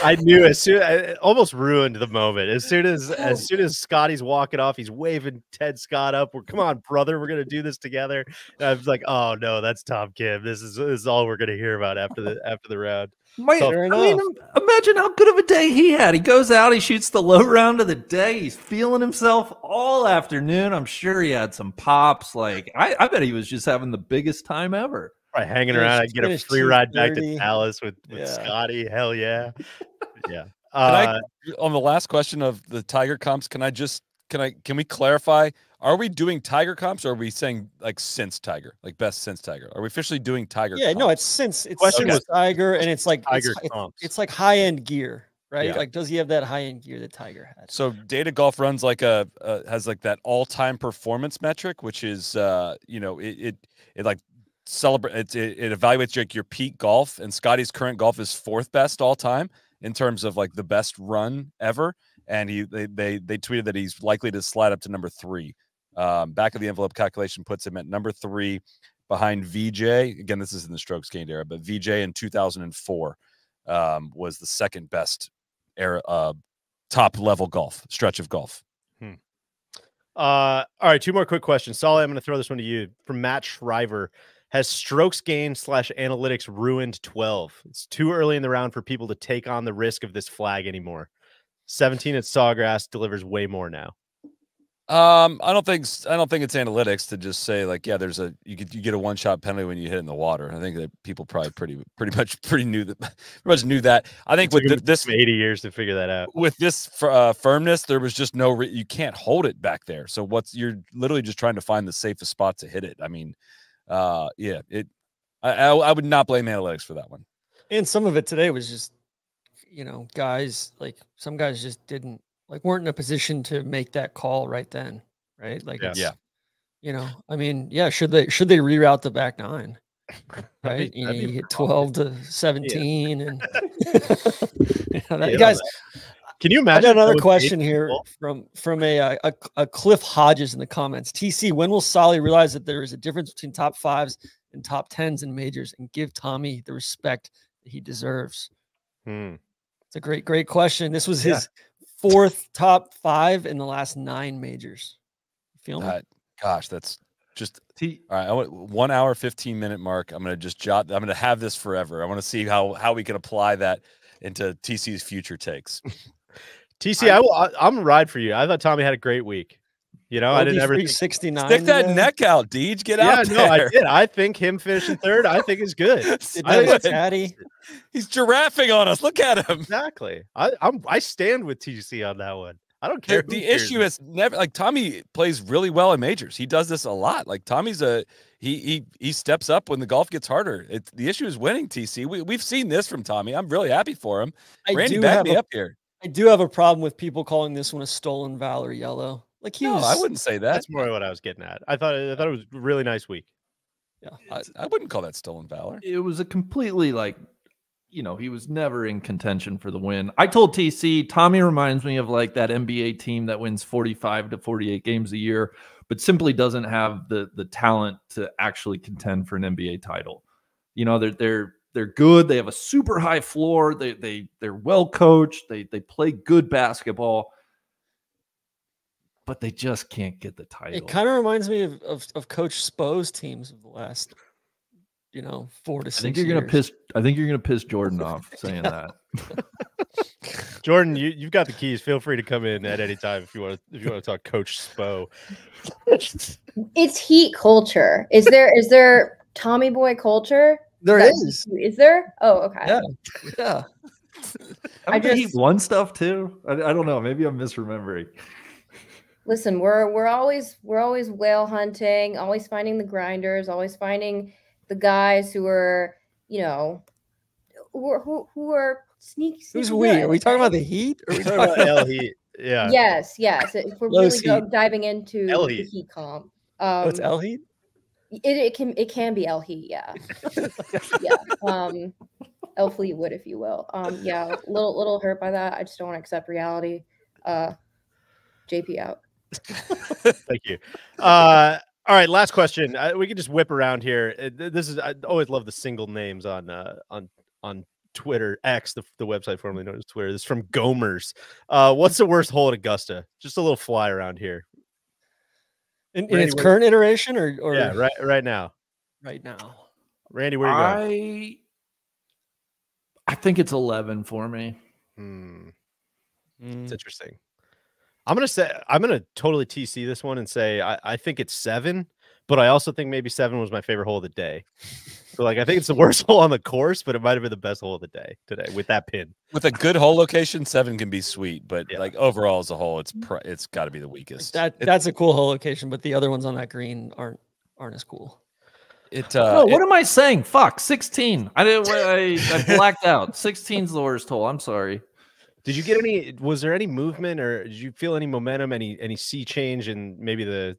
S4: I knew as soon. I- almost ruined the moment. As soon as as oh. soon as Scottie's walking off, he's waving Ted Scott up. We're come on, brother. We're gonna do this together. And I was like, oh no, that's Tom Kim. This is this is all we're gonna hear about after the after the round.
S5: Fair
S6: I mean, imagine how good of a day he had. He goes out, he shoots the low round of the day. He's feeling himself all afternoon. I'm sure he had some pops. Like, I, I bet he was just having the biggest time ever.
S4: Probably hanging around. I get a free ride back to
S5: 2:30.
S4: Dallas with, with
S5: Yeah.
S4: Scottie. Hell yeah, yeah.
S3: I-
S4: Uh,
S3: on the last question of the Tiger comps, can I just can I can we clarify? Are we doing Tiger comps or are we saying like since Tiger, like best since Tiger? Are we officially doing Tiger?
S5: Yeah, no, it's since it's
S4: Question
S5: since
S4: was-
S5: Tiger, and it's like
S4: Tiger
S5: it's,
S4: comps.
S5: it's like high end gear, right?
S4: Yeah.
S5: Like, does he have that high end gear that Tiger had?
S3: So Data Golf runs like a uh, has like that all time performance metric, which is uh you know it it, it like celebrate it, it it evaluates like your peak golf, and Scottie's current golf is fourth best all time in terms of like the best run ever, and he they they they tweeted that he's likely to slide up to number three. Um, back of the envelope calculation puts him at number three behind VJ. Again, this is in the strokes gained era, but VJ in 2004 um, was the second best era uh, top level golf stretch of golf.
S4: Uh, all right, two more quick questions. Solly, I'm going to throw this one to you from Matt Shriver. Has strokes gained slash analytics ruined 12? It's too early in the round for people to take on the risk of this flag anymore. 17 at Sawgrass delivers way more now.
S3: Um, I don't think I don't think it's analytics to just say like, yeah, there's a you get you get a one shot penalty when you hit in the water. I think that people probably pretty pretty much pretty knew that pretty much knew that. I think with this
S4: 80 years to figure that out.
S3: with this uh, firmness, there was just no re- you can't hold it back there. So what's you're literally just trying to find the safest spot to hit it. I mean, uh, yeah, it. I, I I would not blame analytics for that one.
S5: And some of it today was just, you know, guys like some guys just didn't like weren't in a position to make that call right then, right? Like,
S4: Yeah.
S3: Yeah.
S5: you know, I mean, yeah, should they should they reroute the back nine? Right,
S4: be-
S5: you know, you get twelve to seventeen, and you know, that-
S4: Yeah,
S5: guys.
S4: Can you imagine? I got
S5: another question here
S4: people?
S5: from from a, uh, a a Cliff Hodges in the comments. TC, when will Solly realize that there is a difference between top fives and top tens in majors, and give Tommy the respect that he deserves?
S4: Hmm.
S5: It's a great, great question. This was
S4: Yeah.
S5: his fourth top five in the last nine majors. Feel me?
S3: Uh, gosh, that's just
S6: T-
S3: all right. I want one hour, 15 minute mark. I'm going to just jot, I'm going to have this forever. I want to see how, how we can apply that into TC's future takes.
S4: TC, I will. I, I'm ride for you. I thought Tommy had a great week. You know, I didn't ever think.
S5: 69.
S3: Stick that neck out, Deej. Get
S4: Yeah,
S3: out
S4: no,
S3: there.
S4: I did. I think him finishing third. I think is good. I
S5: that
S4: think-
S3: He's giraffing on us. Look at him.
S4: Exactly. I, I'm. I stand with TC on that one. I don't care.
S3: The, the issue
S4: him.
S3: is never like Tommy plays really well in majors. He does this a lot. Like Tommy's a he he he steps up when the golf gets harder. It's the issue is winning. TC, we we've seen this from Tommy. I'm really happy for him.
S5: I
S3: Randy,
S5: do
S3: back
S5: have
S3: me
S5: a-
S3: up here.
S5: I do have a problem with people calling this one a stolen valor yellow. Like he
S3: No,
S5: was.
S3: I wouldn't say that.
S4: That's more what I was getting at. I thought I thought it was a really nice week.
S5: Yeah.
S3: I, I wouldn't call that stolen valor.
S6: It was a completely like, you know, he was never in contention for the win. I told TC, Tommy reminds me of like that NBA team that wins 45 to 48 games a year, but simply doesn't have the the talent to actually contend for an NBA title. You know, they're they're they're good. They have a super high floor. They they they're well coached. They they play good basketball, but they just can't get the title.
S5: It kind of reminds me of, of of Coach Spo's teams of the last, you know, four to six.
S6: I think you're gonna piss. I think you're gonna piss Jordan off saying that.
S4: Jordan, you, you've got the keys. Feel free to come in at any time if you want to if you want to talk Coach Spo.
S10: It's heat culture. Is there is there Tommy Boy culture?
S5: There
S10: That-
S5: is.
S10: Is there? Oh, okay.
S5: Yeah. Yeah.
S6: I
S10: just-
S6: he won stuff too. I, I don't know. Maybe I'm misremembering.
S10: Listen, we're we're always we're always whale hunting, always finding the grinders, always finding the guys who are, you know, who are, who, who are sneak.
S5: Who's we? Are we talking about the Heat? Or are we
S4: Talking
S5: talking
S4: about
S5: about
S4: L Heat. Yeah.
S10: Yes, yes. If we're
S5: Low
S10: really
S5: heat.
S10: diving into
S4: L
S10: the
S4: Heat.
S10: heat comp,
S5: Oh,
S10: um,
S5: it's L Heat?
S10: It, it can it can be L Heat, yeah, yeah. Um, L Fleetwood, if you will. Um, yeah, little little hurt by that. I just don't want to accept reality. Uh, JP out.
S4: Thank you. Uh, all right, last question. Uh, we can just whip around here. Uh, This is I always love the single names on uh, on on Twitter X, the, the website formerly known as Twitter. This is from Gomers. Uh, what's the worst hole at Augusta? Just a little fly around here.
S5: In, in its current iteration or, or
S4: yeah, right right now.
S5: right now?
S4: Randy, where you going?
S6: I I think it's 11 for me.
S4: Hmm,
S5: Mm.
S4: it's interesting. I'm gonna say I'm gonna totally TC this one and say I, I think it's seven, but I also think maybe seven was my favorite hole of the day. So like I think it's the worst hole on the course, but it might have been the best hole of the day today with that pin.
S3: With a good hole location, seven can be sweet, but
S4: Yeah.
S3: like overall as a whole, it's pr- it's got to be the weakest.
S5: That
S3: It-
S5: that's a cool hole location, but the other ones on that green aren't aren't as cool.
S3: it.
S6: Oh,
S3: Uh,
S6: what
S3: it-
S6: am I saying? Fuck, 16. I didn't. I, I blacked out. 16's the worst hole. I'm sorry.
S4: Did you get any? Was there any movement, or did you feel any momentum, any any sea change in maybe the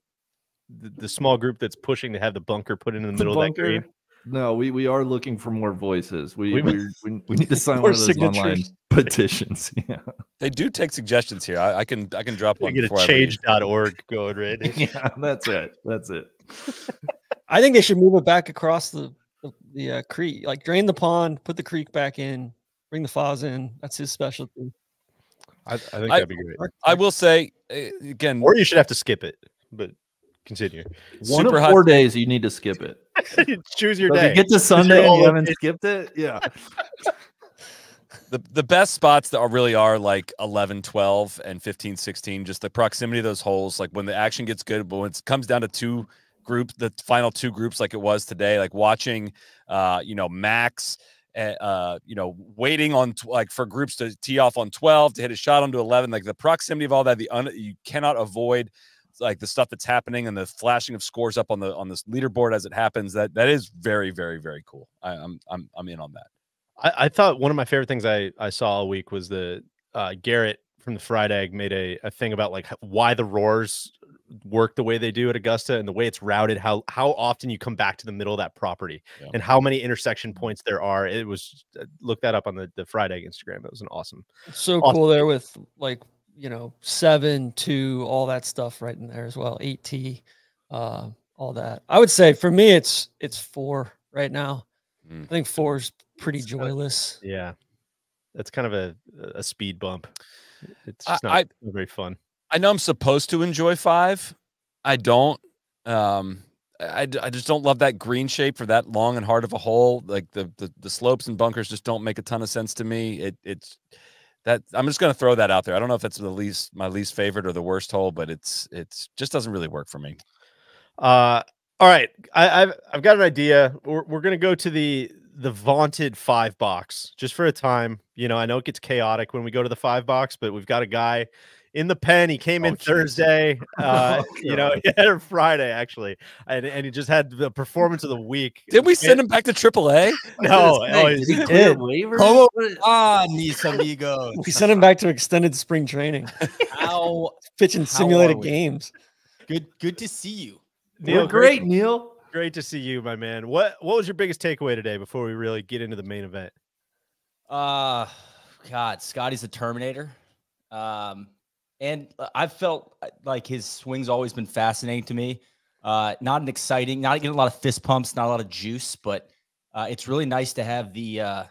S4: the, the small group that's pushing to have the bunker put in the
S6: The
S4: middle of that
S6: bunker?
S4: green?
S6: No, we, we are looking for more voices. We
S4: We-
S6: we, we, we need to sign
S4: More
S6: one of those online petitions. Yeah.
S3: they do take suggestions here. I, I can I can drop
S4: We
S3: one.
S4: get
S3: before
S4: a
S3: I leave.
S4: change.org going, Randy.
S6: yeah, that's it. That's it.
S5: I think they should move it back across the the, the uh, creek, like drain the pond, put the creek back in, bring the fawns in. That's his specialty.
S4: I, I think
S3: I-
S4: that'd be great.
S3: I will say uh, again.
S4: Or you should have to skip it, but continue.
S6: One
S3: Super
S6: of
S3: hot
S6: four days you need to skip it.
S4: Choose your
S6: So
S4: day.
S6: you get to Sunday and you
S4: whole
S6: haven't
S4: location.
S6: skipped it, yeah.
S3: the the best spots that are really are like 11 12 and 15 16 just the proximity of those holes like when the action gets good but when it comes down to two groups the final two groups like it was today like watching uh you know max uh, uh you know waiting on tw- like for groups to tee off on 12 to hit a shot onto 11 like the proximity of all that the un- you cannot avoid like the stuff that's happening and the flashing of scores up on the on this leaderboard as it happens that that is very very very cool I, i'm i'm i'm in on that
S4: I, I thought one of my favorite things I, I saw all week was the uh, Garrett from the Fried Egg made a, a thing about like why the roars work the way they do at Augusta and the way it's routed, how how often you come back to the middle of that property
S3: Yeah.
S4: and how many intersection points there are. It was uh, look that up on the, the Fried Egg Instagram. It was an awesome.
S5: So
S4: Awesome.
S5: cool there with like you know seven, two, all that stuff right in there as well. Eight T, uh, all that. I would say for me, it's it's four right now.
S3: Mm.
S5: I think four is pretty
S4: It's,
S5: joyless.
S4: Yeah. That's kind of a, a speed bump. It's
S3: I-
S4: just not
S3: I-
S4: very fun.
S3: I know I'm supposed to enjoy five. I don't. Um, I just don't love that green shape for that long and hard of a hole. Like the, the the slopes and bunkers just don't make a ton of sense to me. It it's that I'm just gonna throw that out there. I don't know if that's the least my least favorite or the worst hole, but it's it's just doesn't really work for me.
S4: Uh, all right, I, I've I've got an idea. We're we're gonna go to the the vaunted five box just for a time. You know, I know it gets chaotic when we go to the five box, but we've got a guy in the pen. He came
S3: Oh,
S4: in
S3: jeez.
S4: Thursday. Uh,
S6: Oh,
S4: you know, he had Friday actually, and, and he just had the performance of the week.
S3: Did we send him back to AAA?
S4: No, oh,
S6: did
S4: he
S6: he clear
S4: did.
S6: waivers?
S11: Como
S6: What-
S11: on, mis amigos?
S5: We sent him back to extended spring training,
S11: How
S5: pitching
S11: How
S5: simulated
S11: are we?
S5: games.
S11: good good to see you.
S4: Neil,
S6: We're great, Neil.
S4: Great to see you, my man. What what was your biggest takeaway today before we really get into the main event?
S11: Uh God, Scottie's a Terminator. Um, and uh, I've felt uh, like his swing's always been fascinating to me. Uh, not an exciting, not getting a lot of fist pumps, not a lot of juice, but uh, it's really nice to have the uh,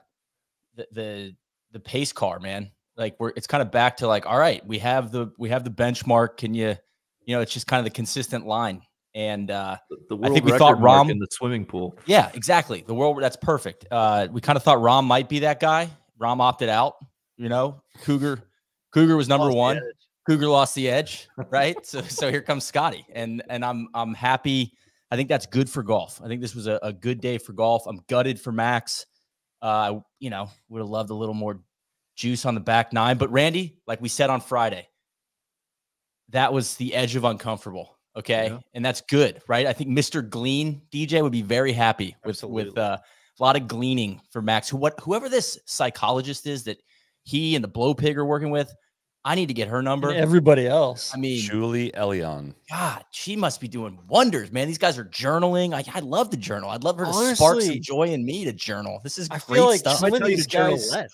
S11: the the the pace car, man. Like we're it's kind of back to like, all right, we have the we have the benchmark. Can you, you know, it's just kind of the consistent line. And uh,
S6: The, the
S11: I think we thought Rahm-
S6: in the swimming pool.
S11: yeah, exactly. The world that's perfect. Uh, we kind of thought Rahm might be that guy. Rahm opted out. You know, Cougar. Cougar was number
S4: Lost the
S11: one. Cougar lost the edge, right? so so here comes Scottie, and and I'm I'm happy. I think that's good for golf. I think this was a, a good day for golf. I'm gutted for Max. Uh, you know, would have loved a little more juice on the back nine, but Randy, like we said on Friday, that was the edge of uncomfortable. Okay,
S6: Yeah.
S11: and that's good, right? I think Mr. Glean DJ would be very happy with with uh, a lot of gleaning for Max. Who what whoever this psychologist is that he and the blow pig are working with. I need to get her number.
S5: And everybody else.
S11: I mean,
S3: Julie Elion.
S11: God, she must be doing wonders, man. These guys are journaling. Like, I love to journal. I'd love her to spark some joy in me to journal. This is
S5: I
S11: great
S5: feel like
S11: stuff.
S5: some
S4: I
S5: of
S4: tell you
S5: these
S4: to journal
S5: guys,
S4: less.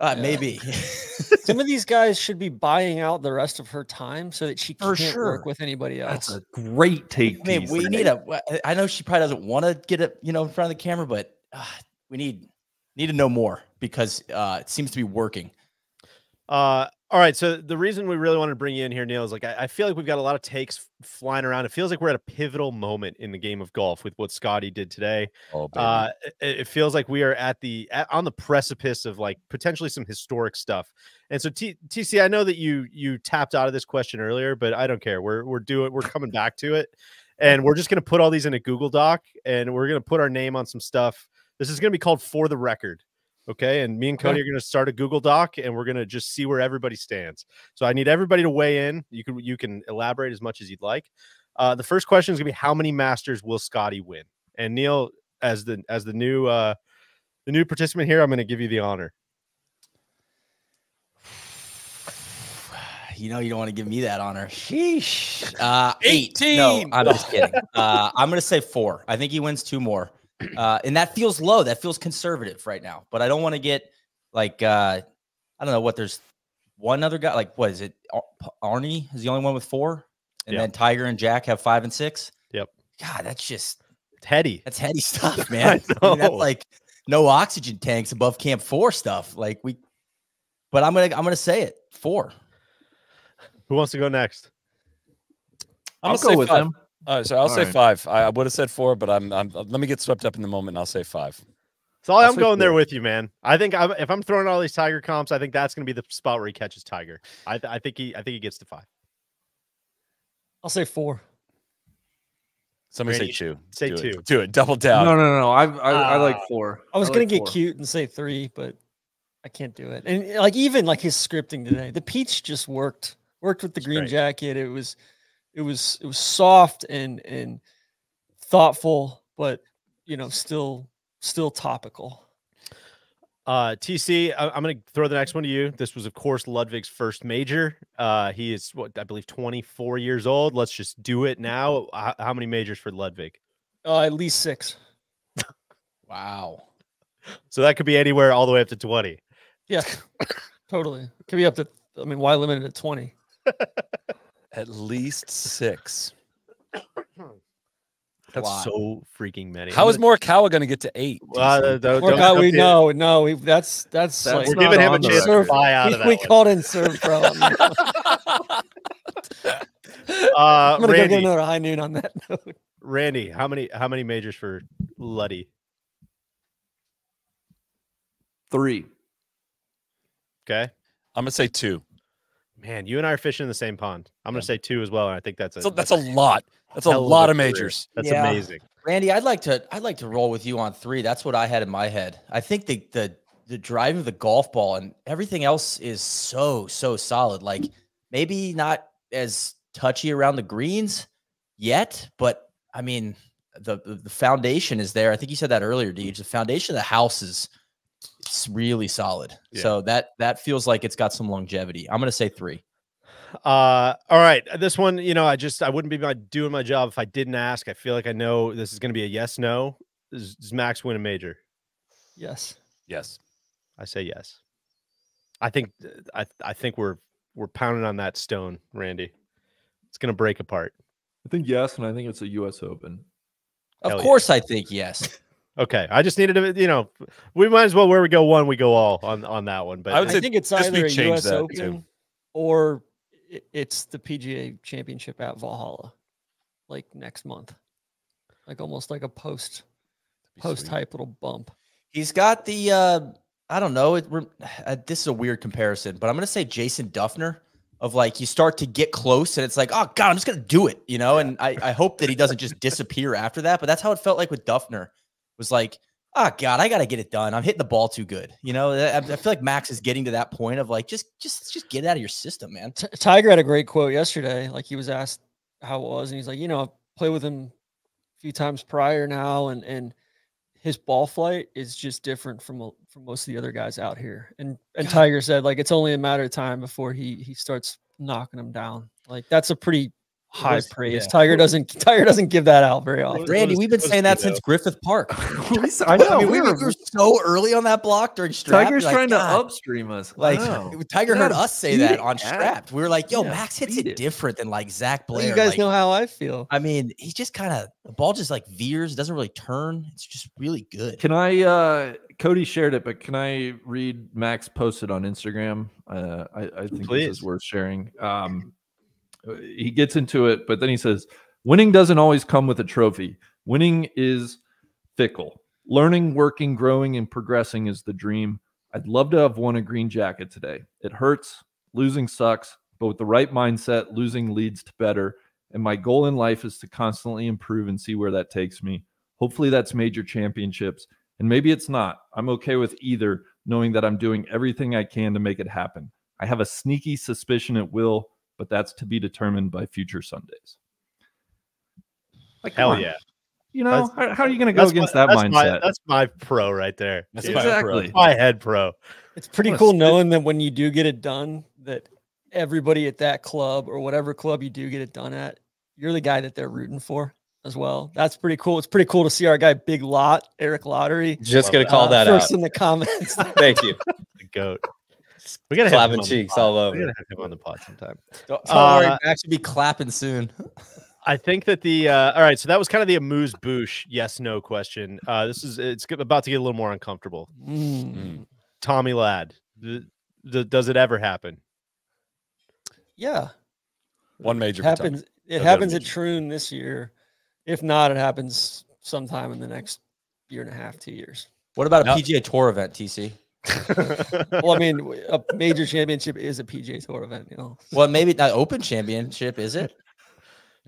S11: Uh,
S5: Yeah.
S11: maybe.
S5: some of these guys should be buying out the rest of her time so that she
S11: For
S5: can't
S11: sure.
S5: work with anybody else.
S6: That's a great take.
S11: I mean, we need a. I know she probably doesn't want to get it, you know, in front of the camera, but uh, we need need to know more because uh, it seems to be working.
S4: Uh, all right. So the reason we really wanted to bring you in here, Neil, is like I, I feel like we've got a lot of takes flying around. It feels like we're at a pivotal moment in the game of golf with what Scottie did today.
S3: Oh.
S4: Uh, it, it feels like we are at the at, on the precipice of like potentially some historic stuff. And so T- TC, I know that you you tapped out of this question earlier, but I don't care. We're we're doing we're coming back to it, and we're just gonna put all these in a Google Doc, and we're gonna put our name on some stuff. This is gonna be called for the record. Okay. And me and Cody are going to start a Google Doc and we're going to just see where everybody stands. So I need everybody to weigh in. You can you can elaborate as much as you'd like. Uh, the first question is going to be how many Masters will Scottie win? And Neil, as the as the new uh, the new participant here, I'm going to give you the honor.
S11: You know, you don't want to give me that honor. Sheesh. Uh, eight. No, I'm just kidding. Uh, I'm going to say four. I think he wins two more. Uh, and that feels low. That feels conservative right now. But I don't want to get like, uh, I don't know what there's one other guy. Like, what is it? Ar- Arnie is the only one with four. And
S4: Yeah.
S11: then Tiger and Jack have five and six.
S4: Yep.
S11: God, that's just,
S4: It's heady.
S11: that's heady stuff, man. I mean, that's like no oxygen tanks above camp four stuff. Like, we, but I'm going to, I'm going to say it four.
S4: Who wants to go next?
S3: I'm
S6: I'll
S3: gonna
S6: go
S3: say
S6: with
S3: five.
S6: Them.
S3: Uh, so I'll
S6: All
S3: say
S6: right.
S3: five. I, I would have said four, but I'm, I'm. Let me get swept up in the moment. and I'll say five.
S4: So
S3: I'll
S4: I'm
S3: say
S4: going there with you, man. I think I'm, if I'm throwing all these Tiger comps, I think that's going to be the spot where he catches Tiger. I, th- I think he I think he gets to five.
S5: I'll say four.
S3: Somebody
S4: Randy,
S3: say two.
S4: say
S3: Do it.
S4: two.
S3: Do it. Double down.
S6: No, no, no. I, I, I like four.
S5: I was
S6: I
S5: gonna
S6: like
S5: get
S6: four.
S5: cute and say three, but I can't do it. And like even like his scripting today, the peach just worked. Worked with the green
S4: great.
S5: jacket. It was, it was, it was soft and and thoughtful, but you know, still still topical.
S4: Uh, TC, I, am going to throw the next one to you. This was, of course, Ludvig's first major. Uh, he is what I believe 24 years old. Let's just do it now. How, how many majors for Ludvig?
S5: Uh, at least six.
S11: Wow.
S4: So that could be anywhere all the way up to 20.
S5: Yeah, totally. Could be up to. I mean, why limit it at twenty?
S3: At least six.
S4: That's
S11: lot.
S4: so freaking many.
S3: How is I'm
S4: gonna-
S3: Morikawa going to get to eight?
S4: Uh,
S3: DC?
S4: don't- don't
S5: God,
S4: jump
S5: we
S4: in.
S5: no, no. We that's that's,
S6: That's
S5: like
S4: We're giving him a
S6: on
S4: chance to
S5: record.
S4: fly out
S5: we,
S4: of that
S5: we
S4: one.
S5: called in serve pro. I'm, gonna-
S4: Uh,
S5: I'm gonna go get another high noon on that note.
S4: Randy, how many how many majors for Luddy?
S6: Three.
S4: Okay,
S3: I'm going to say two.
S4: Man, you and I are fishing in the same pond. I'm going to say two as well, and I think that's a
S3: So that's a lot. That's a
S4: hell of
S3: lot of
S4: career.
S3: majors.
S4: That's
S11: Yeah.
S4: amazing.
S11: Randy, I'd like to I'd like to roll with you on three. That's what I had in my head. I think the the the drive of the golf ball and everything else is so so solid. Like maybe not as touchy around the greens yet, but I mean, the the, the foundation is there. I think you said that earlier, Deej. The foundation of the house is it's really solid.
S4: Yeah.
S11: So that that feels like it's got some longevity. I'm gonna say three.
S4: Uh, all right. This one, you know, I just I wouldn't be my, doing my job if I didn't ask. I feel like I know this is going to be a yes no. Does, does Max win a major?
S5: Yes.
S3: Yes.
S4: I say yes. I think I I think we're we're pounding on that stone, Randy. It's going to break apart.
S6: I think yes, and I think it's a U.S. Open.
S11: Of
S4: Hell yeah.
S11: course, I think yes.
S4: Okay, I just needed to, you know, we might as well where we go one, we go all on on that one. But
S3: I would
S5: I think it's
S3: just
S5: either a U.S.
S3: that to-
S5: Open or it's the PGA Championship at Valhalla, like next month, like almost like a post post hype little bump.
S11: He's got the uh I don't know. It, uh, this is a weird comparison, but I'm gonna say Jason Dufner of like you start to get close and it's like, oh god, I'm just gonna do it, you know. And I, I hope that he doesn't just disappear after that. But that's how it felt like with Dufner. Was like, oh god, I gotta get it done. I'm hitting the ball too good, you know. I, I feel like Max is getting to that point of like, just just just get it out of your system, man.
S5: T- Tiger had a great quote yesterday. Like he was asked how it was, and he's like, you know, I've played with him a few times prior now, and and his ball flight is just different from a- from most of the other guys out here. And and Tiger said like it's only a matter of time before he he starts knocking them down. Like that's a pretty high
S11: was-
S5: praise.
S11: yeah.
S5: Tiger doesn't Tiger doesn't give that out very often.
S11: Randy,
S4: was-
S11: we've been saying that since? Griffith Park.
S6: I know.
S11: I mean, we,
S6: we
S11: were,
S6: were,
S11: we were so early on that block during Strap.
S6: Tiger's
S11: like,
S6: trying to upstream us.
S11: Like. Tiger heard us say that on
S6: Cat.
S11: Strapped. We were like, "Yo,
S6: Yeah,
S11: Max hits it
S6: it.
S11: different than like Zach
S5: Well,
S11: Blair."
S5: you guys
S11: like-
S5: know how I feel.
S11: I mean, he just kind of the ball just like veers, doesn't really turn. It's just really good.
S6: Can I? uh Cody shared it, but can I read Max posted on Instagram? Uh, I, I think this is worth sharing. Um, he gets into it, but then he says, "Winning doesn't always come with a trophy. Winning is fickle. Learning, working, growing, and progressing is the dream. I'd love to have won a green jacket today. It hurts. Losing sucks, but with the right mindset, losing leads to better. And my goal in life is to constantly improve and see where that takes me. Hopefully, that's major championships. And maybe it's not. I'm okay with either, knowing that I'm doing everything I can to make it happen. I have a sneaky suspicion it will, but that's to be determined by future Sundays. Like,
S4: Hell
S6: on.
S4: yeah.
S6: You know, how, how are you going to go against
S4: my,
S6: that
S4: that's My,
S6: mindset?
S4: that's my pro right there.
S3: That's
S4: Yeah.
S3: my
S6: exactly.
S3: pro.
S4: my head pro.
S5: It's pretty cool
S6: spit-
S5: knowing that when you do get it done, that everybody at that club or whatever club you do get it done at, you're the guy that they're rooting for as well. That's pretty cool. It's pretty cool to see our guy Big Lot, Eric Lottery.
S7: Just gonna
S5: uh,
S7: call that out.
S5: first in the comments.
S7: Thank you.
S4: The goat. We gotta have
S7: Clapping
S4: him on the
S7: cheeks
S4: pod.
S7: all
S4: We
S7: over.
S4: gotta have him on the pod sometime.
S11: Don't, don't worry,
S4: Uh,
S11: Max will be clapping soon.
S4: I think that the uh, all right, so that was kind of the amuse bouche yes no question. Uh, this is it's about to get a little more uncomfortable.
S5: Mm,
S4: Tommy Ladd, th- th- does it ever happen?
S5: Yeah,
S3: One major
S5: it
S3: for Tommy.
S5: happens. It
S3: He'll go to
S5: happens at
S3: major.
S5: Troon this year. If not, it happens sometime in the next year and a half, two years.
S11: What about a
S3: No.
S11: PGA Tour event, TC?
S5: Well, I mean, a major championship is a PGA Tour event, you know.
S11: Well, maybe not Open Championship, is it?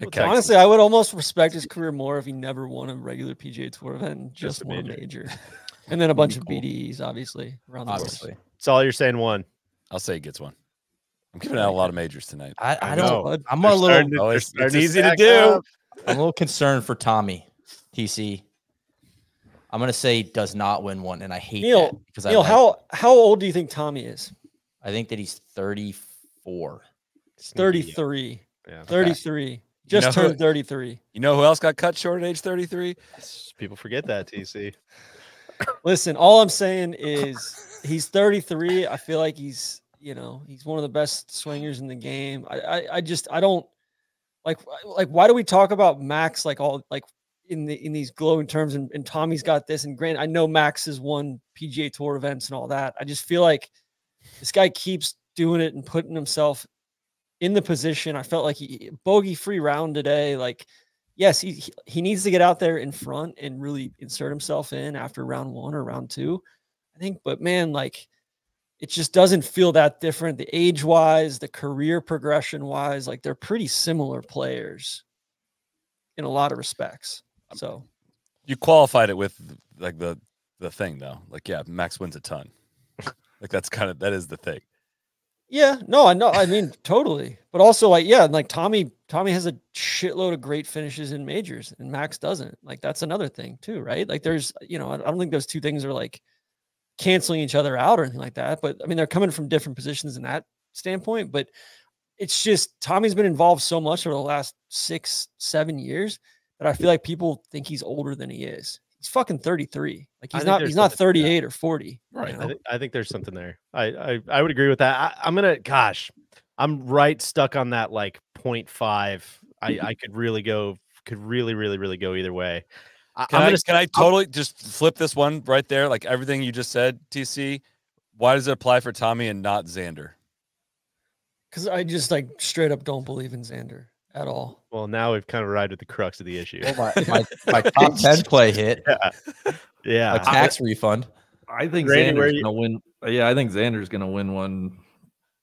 S3: Okay.
S5: Honestly, I would almost respect his career more if he never won a regular PGA Tour event
S4: Just
S5: just,
S4: a major.
S5: major. And then a bunch of. BDEs, obviously, around the world.
S11: Obviously,
S4: That's all you're saying. One.
S3: I'll say he gets one. I'm giving out a lot of majors tonight.
S11: I,
S4: I
S11: I don't. I'm
S4: They're
S11: a little.
S4: to-
S3: Oh,
S4: they're
S3: it's- it's easy to do.
S4: up.
S11: I'm a little concerned for Tommy, TC. I'm gonna say does not win one, and I hate
S5: Neil,
S11: that because I
S5: Neil,
S11: like-
S5: how how old do you think Tommy is?
S11: I think that he's 34.
S5: He's uh, 33.
S4: Yeah.
S5: 33. Just
S3: know who-
S5: turned 33.
S3: You know who else got cut short at age 33?
S4: People forget that TC.
S5: Listen, all I'm saying is he's 33. I feel like he's, you know, he's one of the best swingers in the game. I, I, I just, I don't like, like, why do we talk about Max like all like in the in these glowing terms? And, and Tommy's got this, and Grant, I know Max has won PGA Tour events and all that. I just feel like this guy keeps doing it and putting himself in the position. I felt like he bogey free round today, like yes, he he- needs to get out there in front and really insert himself in after round one or round two. I think, but man, like it just doesn't feel that different. The age wise, the career progression wise, like they're pretty similar players in a lot of respects. So
S3: You qualified it with like the the thing though. Like yeah, Max wins a ton. like that's kind of that is the thing.
S5: Yeah, no, I know. I mean, totally. But also, like, yeah, like Tommy, Tommy has a shitload of great finishes in majors, and Max doesn't. Like, that's another thing too, right? Like, there's, you know, I I don't think those two things are like canceling each other out or anything like that. But I mean, they're coming from different positions in that standpoint. But it's just Tommy's been involved so much over the last six, seven years that I feel like people think he's older than he is. He's fucking 33. Like he's not he's not
S4: something to that.
S5: 38 or 40. you
S4: Right. I,
S5: know?
S4: I think there's something there. I, I I would agree with that. I, I'm gonna gosh, I'm right stuck on that like 0.5. I I could really go could really really really go either way. I,
S3: Can
S4: I'm
S3: I,
S4: gonna
S3: can I
S4: I'm-
S3: totally just flip this one right there? Like everything you just said, TC. Why does it apply for Tommy and not Xander?
S5: Because I just like straight up don't believe in Xander at all.
S4: Well, now we've kind of arrived at the crux of the issue.
S11: Well, my, my, my top 10 play hit.
S4: Yeah. Yeah.
S11: A tax refund.
S6: I think
S4: Randy,
S6: Xander's
S4: you-
S6: gonna win. Yeah, I think Xander's gonna win one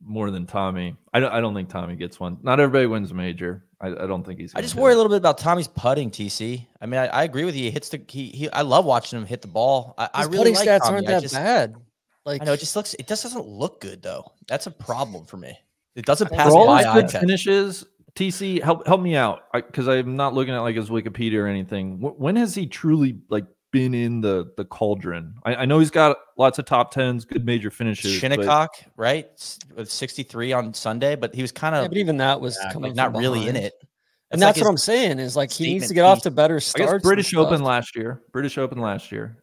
S6: more than Tommy. I don't. I don't think Tommy gets one. Not everybody wins a major. I, I don't think he's.
S11: I just worry
S6: it.
S11: a little bit about Tommy's putting, TC. I mean, I, I agree with you. He hits the he, he I love watching him hit the ball. I, I
S5: His
S11: really
S5: putting
S11: like
S5: stats
S11: Tommy.
S5: aren't that
S11: just-
S5: bad. Like
S11: I know it just looks it just doesn't look good though. That's a problem for me. It doesn't
S6: For
S11: pass
S6: all
S11: my
S6: his
S11: eye
S6: good
S11: test.
S6: finishes. TC, help help me out because I'm not looking at like his Wikipedia or anything. Wh- When has he truly like been in the the cauldron? I, I know he's got lots of top tens, good major finishes. but-
S11: Shinnecock, right? With 63 on Sunday, but he was kind
S5: yeah,
S11: of
S5: but even that was
S11: like
S5: coming
S11: not
S5: from
S11: really in
S5: behind.
S11: it.
S5: And
S11: That's
S5: that's
S11: like
S5: what I'm saying is like he needs to
S11: statement
S5: get off to better
S6: I
S5: starts.
S6: guess British Open last year. British Open last year.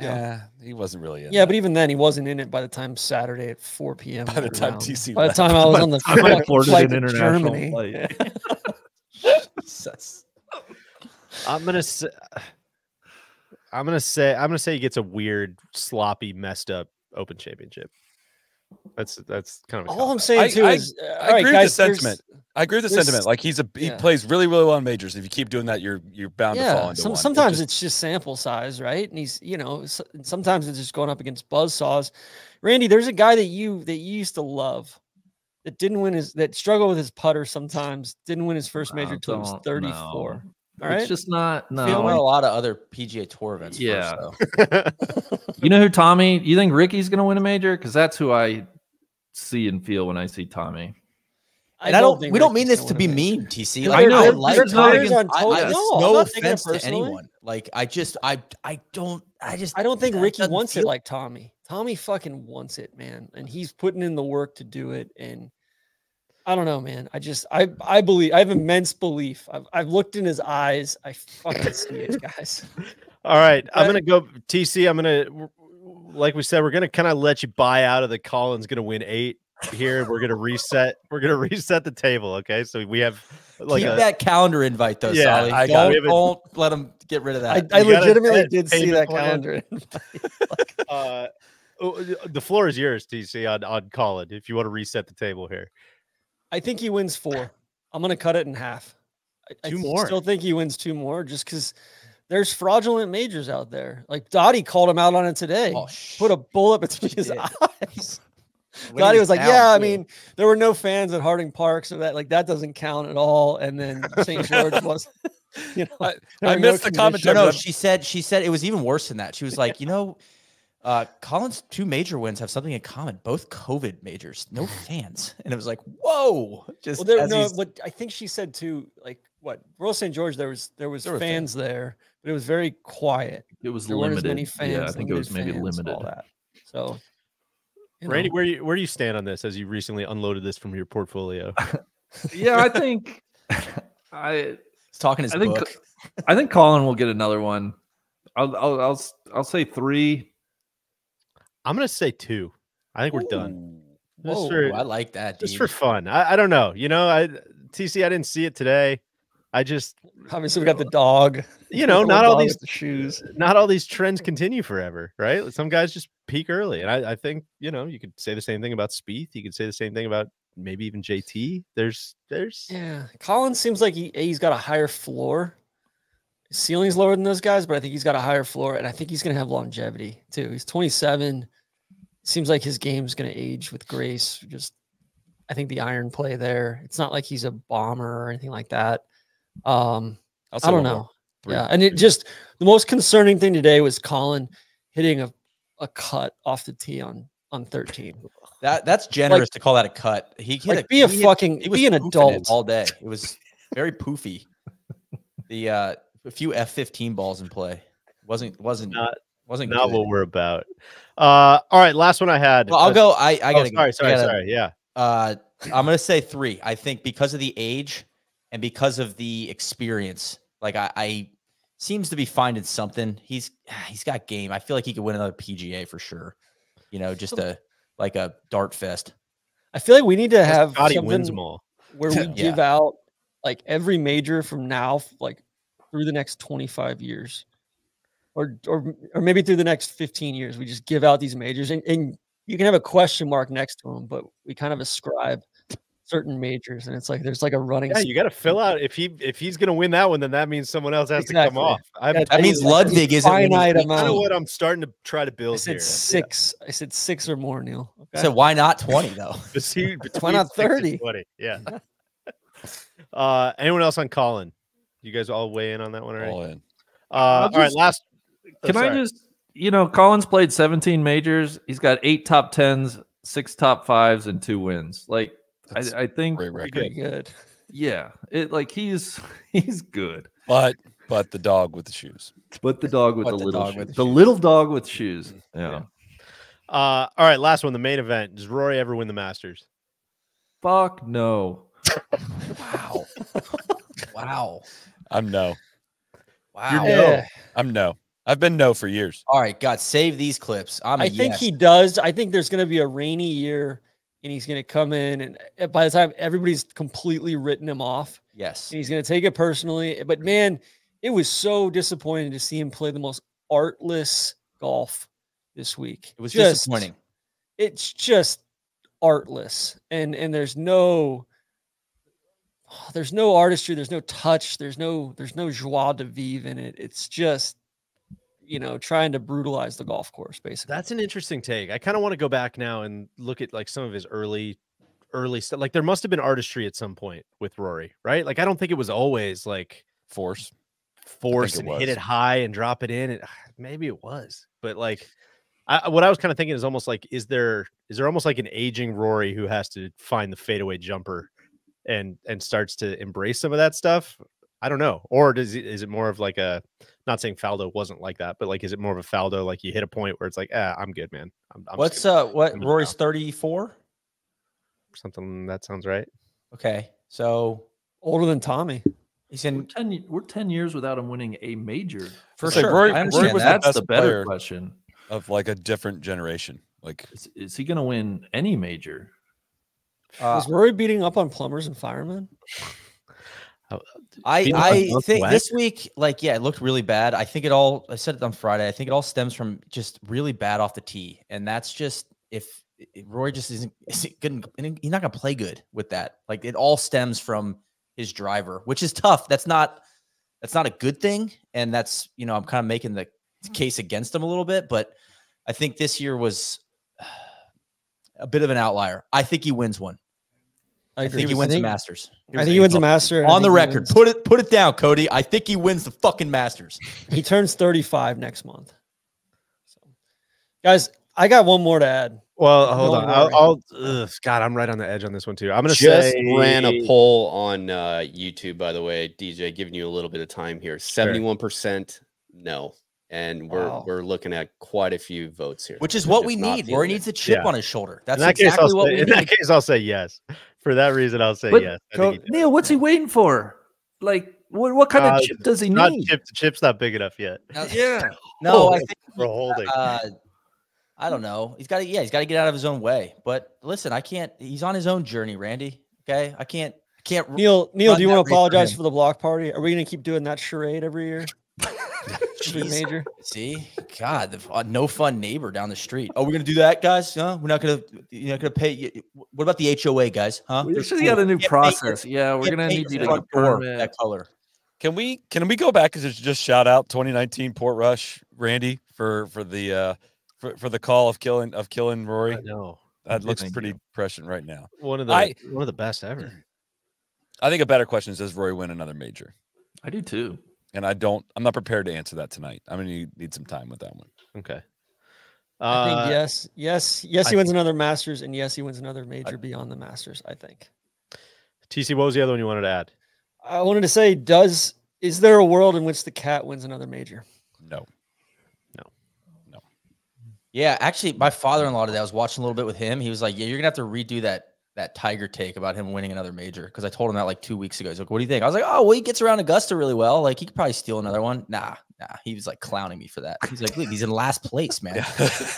S3: Yeah, he wasn't really in.
S5: Yeah, but even then, he wasn't in it by the time Saturday at 4 p.m.
S3: By the time
S5: around.
S3: TC
S5: by the
S3: left.
S5: time I was on the
S6: By the time I
S5: fucking
S6: boarded
S5: flight
S6: an
S5: to
S6: international
S5: Germany.
S6: flight.
S4: I'm gonna say, I'm gonna say, I'm gonna say he gets a weird, sloppy, messed up Open Championship. That's that's kind of a
S5: All
S4: cop
S5: I'm saying too
S3: I-
S5: is, uh,
S3: I
S5: all right,
S3: agree
S5: guys,
S3: with the sentiment. I agree with the sentiment. Like he's a he
S5: yeah.
S3: plays really really well in majors. If you keep doing that, you're you're bound to fall into
S5: some,
S3: one. It's
S5: sometimes
S3: just-
S5: it's just sample size, right? And he's, you know, s- sometimes it's just going up against buzz saws. Randy, there's a guy that you that you used to love that didn't win his that struggled with his putter sometimes, didn't win his first major
S6: No,
S5: until he was 34.
S6: no.
S5: All right.
S6: It's just not. No.
S11: He won a lot of other PGA Tour events.
S6: Yeah.
S11: First, though.
S6: You know who Tommy? You think Ricky's gonna win a major? Because that's who I see and feel when I see Tommy.
S11: And I don't.
S5: think
S11: we don't mean this
S5: gonna
S11: be
S5: win a major.
S11: mean, TC.
S6: I
S11: Like,
S6: know,
S11: I
S6: there's-
S11: like
S6: there's
S11: Tommy.
S6: players on
S5: total-
S11: I-
S5: No,
S11: it's
S5: I'm
S11: no
S5: not taking it
S11: offense to anyone. Like I just, I, I don't, I just,
S5: I don't think Ricky
S11: doesn't
S5: wants it like Tommy. Tommy fucking wants it, man, and he's putting in the work to do it. And I don't know, man. I just, I, I believe, I have immense belief. I've, I've looked in his eyes. I fucking see it, guys.
S4: All right, I'm gonna go TC. I'm gonna, w- w- like we said, we're gonna kind of let you buy out of the Collins gonna win eight here. We're gonna reset. We're gonna reset the table. Okay, so we have like
S11: Keep
S4: a,
S11: that calendar invite though,
S4: Yeah,
S11: Solly.
S4: I
S11: Don't,
S4: have a-
S11: don't let him get rid of that.
S5: I
S4: You got a
S5: legitimately did see that
S4: plan?
S5: calendar.
S4: uh, oh, the floor is yours, TC, on on Colin. If you want to reset the table here,
S5: I think he wins four. I'm gonna cut it in half. I, I
S4: Two
S5: th-
S4: more.
S5: Still think he wins two more, just because there's fraudulent majors out there. Like Dottie called him out on it today.
S11: Oh,
S5: Put a bullet between his
S11: did.
S5: eyes. Dottie
S11: was
S5: was like,
S11: down,
S5: "Yeah, I mean, there were no fans at Harding Park, so that like that doesn't count at all." And then St. George was, you know,
S3: I, I
S5: were no
S3: missed the
S5: conditions.
S3: commentary.
S11: No, no, she said she said it was even worse than that. She was like, you know, uh, Collins' two major wins have something in common, both COVID majors, no fans. And it was like, whoa. Just
S5: Well, there, no,
S11: he's-
S5: what I think she said too, like what Royal St. George, there was there was
S11: There were
S5: fans there, but it was very quiet.
S6: It was
S5: There
S6: limited.
S5: as many fans.
S6: yeah, I think it was maybe
S5: fans,
S6: limited.
S5: All that. So, you
S4: Randy,
S5: know.
S4: where you where do you stand on this? As you recently unloaded this from your portfolio.
S6: Yeah, I think I
S11: he's talking his
S6: I think
S11: book.
S6: I think Colin will get another one. I'll I'll I'll, s- I'll say three.
S4: I'm gonna say two. I think we're done. Just
S11: Whoa,
S4: for-
S11: I like that.
S4: Just
S11: dude.
S4: for fun. I, I don't know. You know, I TC. I didn't see it today. I just
S5: obviously we got the dog.
S4: you know, not all these
S5: the shoes.
S4: not all these trends continue forever, right? Some guys just peak early, and I, I think you know you could say the same thing about Spieth. You could say the same thing about maybe even JT. There's there's
S5: Yeah, Collins seems like he he's got a higher floor. His ceiling's lower than those guys, but I think he's got a higher floor, and I think he's gonna have longevity too. He's 27. Seems like his game's gonna age with grace. Just, I think the iron play there. It's not like he's a bomber or anything like that. Um, I don't know.
S3: Three.
S5: Yeah, and it just the most concerning thing today was Colin hitting a, a cut off the tee on on 13.
S11: That that's generous to call that a cut. He hit
S5: Like,
S11: a,
S5: be a
S11: hit-
S5: fucking-
S11: was
S5: be an adult.
S11: all day. It was very poofy. The uh, a few F fifteen balls in play wasn't wasn't
S4: Not
S11: wasn't
S4: not
S11: good.
S4: what we're about. Uh, all right, last one I had.
S11: Well, I'll
S4: uh,
S11: go. I I
S4: oh,
S11: gotta.
S4: sorry, sorry,
S11: gotta-
S4: sorry. Yeah,
S11: Uh, I'm gonna say three. I think because of the age and because of the experience, like I, I seems to be finding something. He's he's got game. I feel like he could win another PGA for sure. You know, just a like a dart fest.
S5: I feel like we need to have
S4: Scottie
S5: something
S4: wins them all.
S5: where we
S11: Yeah.
S5: give out like every major from now, like through the next 25 years, or or or maybe through the next 15 years. We just give out these majors, and, and you can have a question mark next to them, but we kind of ascribe certain majors, and it's like there's like a running.
S4: Yeah, you got to fill out if he if he's gonna win that one, then that means someone else has to come off. I'm,
S5: Yeah,
S11: That means Ludvig isn't winning
S5: finite
S11: the-
S4: kind of what I'm starting to try to build
S5: I
S4: build
S5: said
S4: here.
S5: six. I said six or more, Neil. Okay.
S11: So why not twenty though?
S4: Between,
S5: Why not 30?
S4: 20, Yeah. uh, anyone else on Colin? You guys all weigh in on that one already?
S3: All in.
S4: Uh, all right,
S6: just-
S4: last. oh,
S6: Can I just, you know, Collins played 17 majors. He's got eight top tens, six top fives, and two wins. Like, I,
S3: That's
S6: I think,
S3: Great record.
S5: Pretty good.
S6: yeah, it like he's he's good.
S3: But but the dog with the shoes.
S6: But the dog with
S11: But
S6: the,
S11: the
S6: little
S11: dog
S6: shoes.
S11: with the
S6: the
S11: shoes.
S6: little dog with shoes. Yeah.
S4: Uh, all right, last one. The main event. Does Rory ever win the Masters?
S6: Fuck no.
S11: Wow. Wow.
S3: I'm no.
S11: Wow.
S5: Yeah.
S3: I'm no. I've been no for years.
S11: All right, God, save these clips. I'm a
S5: I think
S11: yes.
S5: he does. I think there's going to be a rainy year, and he's going to come in, and uh, by the time everybody's completely written him off,
S11: yes.
S5: and he's going to take it personally. But man, it was so disappointing to see him play the most artless golf this week.
S11: It was
S5: Just-
S11: disappointing.
S5: It's just artless, and and there's no. There's no artistry. There's no touch. There's no. There's no joie de vivre in it. It's just, you know, trying to brutalize the golf course, basically.
S4: That's an interesting take. I kind of want to go back now and look at like some of his early, early stuff. Like there must have been artistry at some point with Rory, right? Like I don't think it was always like
S3: Force.
S4: force
S3: it
S4: and hit it high and drop it in. It, maybe it was, but like, I, what I was kind of thinking is almost like, is there is there almost like an aging Rory who has to find the fadeaway jumper, and and starts to embrace some of that stuff? I don't know, or does it, is it more of like a not saying Faldo wasn't like that, but like is it more of a Faldo like you hit a point where it's like, ah, I'm good, man. I'm, I'm
S11: What's uh what
S4: I'm
S11: Rory's 34?
S4: something that sounds right?
S11: Okay. So
S5: older than Tommy.
S11: he's
S6: We're
S11: in
S6: 10, we're 10 years without him winning a major.
S11: for
S3: So
S11: sure.
S3: Rory-
S11: I
S3: Rory was
S11: that.
S3: the
S6: That's the better question.
S3: Of like a different generation. Like
S6: Is, is he going to win any major?
S11: Uh,
S5: Is Rory beating up on plumbers and firemen?
S11: I I think
S4: ways?
S11: this week, like, yeah, it looked really bad. I think it all. I said it on Friday. I think it all stems from just really bad off the tee, and that's just if, if Roy just isn't isn't good. and He's not gonna play good with that. Like it all stems from his driver, which is tough. That's not that's not a good thing, and that's you know I'm kind of making the case against him a little bit, but I think this year was a bit of an outlier. I think he wins one. I,
S5: agree.
S11: think he wins the
S5: think-
S11: Masters.
S5: I think he wins the master.
S11: On the record, put it put it down, Cody. I think he wins the fucking Masters.
S5: He turns 35 next month. So, guys, I got one more to add.
S4: Well, hold
S5: Don't
S4: on. I'll. I'll ugh, God, I'm right on the edge on this one too. I'm gonna
S7: Just
S4: say
S7: ran a poll on uh, YouTube, by the way. DJ, giving you a little bit of time here. Seventy-one percent no, and we're
S5: Wow.
S7: we're looking at quite a few votes here.
S11: Which is what we need.
S7: feeling
S11: Rory needs a chip
S4: Yeah.
S11: on his shoulder. That's
S4: in that case,
S11: exactly
S4: I'll
S11: what
S4: say,
S11: we
S4: in
S11: need.
S4: that case, I'll say yes. For that reason, I'll say
S6: But
S4: yes.
S6: Co- Neil, what's he waiting for? Like, what, what kind
S4: Uh,
S6: of chip does he
S4: not
S6: need?
S4: chip. The chip's not big enough yet.
S6: Yeah.
S11: No,
S4: Oh,
S11: I think
S4: for holding.
S11: uh, I don't know. He's got to yeah, he's got to get out of his own way. But listen, I can't. He's on his own journey, Randy. Okay, I can't. I can't.
S5: Neil, Neil, do you want to
S11: race for
S5: apologize for the block party? Are we going to keep doing that charade every year? Every
S11: Jeez.
S5: major.
S11: See, God, the uh, no fun neighbor down the street. Oh, we're gonna do that, guys? Huh? We're not gonna. You're not gonna pay. y- What about the HOA, guys? Huh?
S6: We
S11: They're
S6: actually
S11: cool.
S6: got a new
S11: Can't
S6: process.
S11: your-
S6: Yeah, we're
S11: can't
S6: gonna
S11: paint
S6: need you to get a
S11: door that color.
S3: Can we can we go back and just, just shout out 2019 Portrush Randy for for the uh for, for the call of killing of killing Rory?
S4: I know.
S3: That looks pretty
S6: you.
S3: prescient right now.
S4: One of the
S3: I-
S4: one of the best ever.
S3: I think a better question is does Rory win another major?
S6: I do too.
S3: And I don't I'm not prepared to answer that tonight. I'm gonna need, need some time with that one.
S4: Okay.
S5: I think
S4: Uh,
S5: yes, yes, yes.
S4: I
S5: He wins another Masters, and yes, he wins another major beyond the Masters. I think.
S4: TC, what was the other one you wanted to add?
S5: I wanted to say, does is there a world in which the cat wins another major?
S3: No. No. No.
S11: Yeah, actually, my father-in-law today, I was watching a little bit with him. He was like, "Yeah, you're gonna have to redo that that Tiger take about him winning another major." Because I told him that like two weeks ago. He's like, "What do you think?" I was like, "Oh, well, he gets around Augusta really well. Like, he could probably steal another one." Nah, nah. He was like clowning me for that. He's like, "Look, he's in last place, man.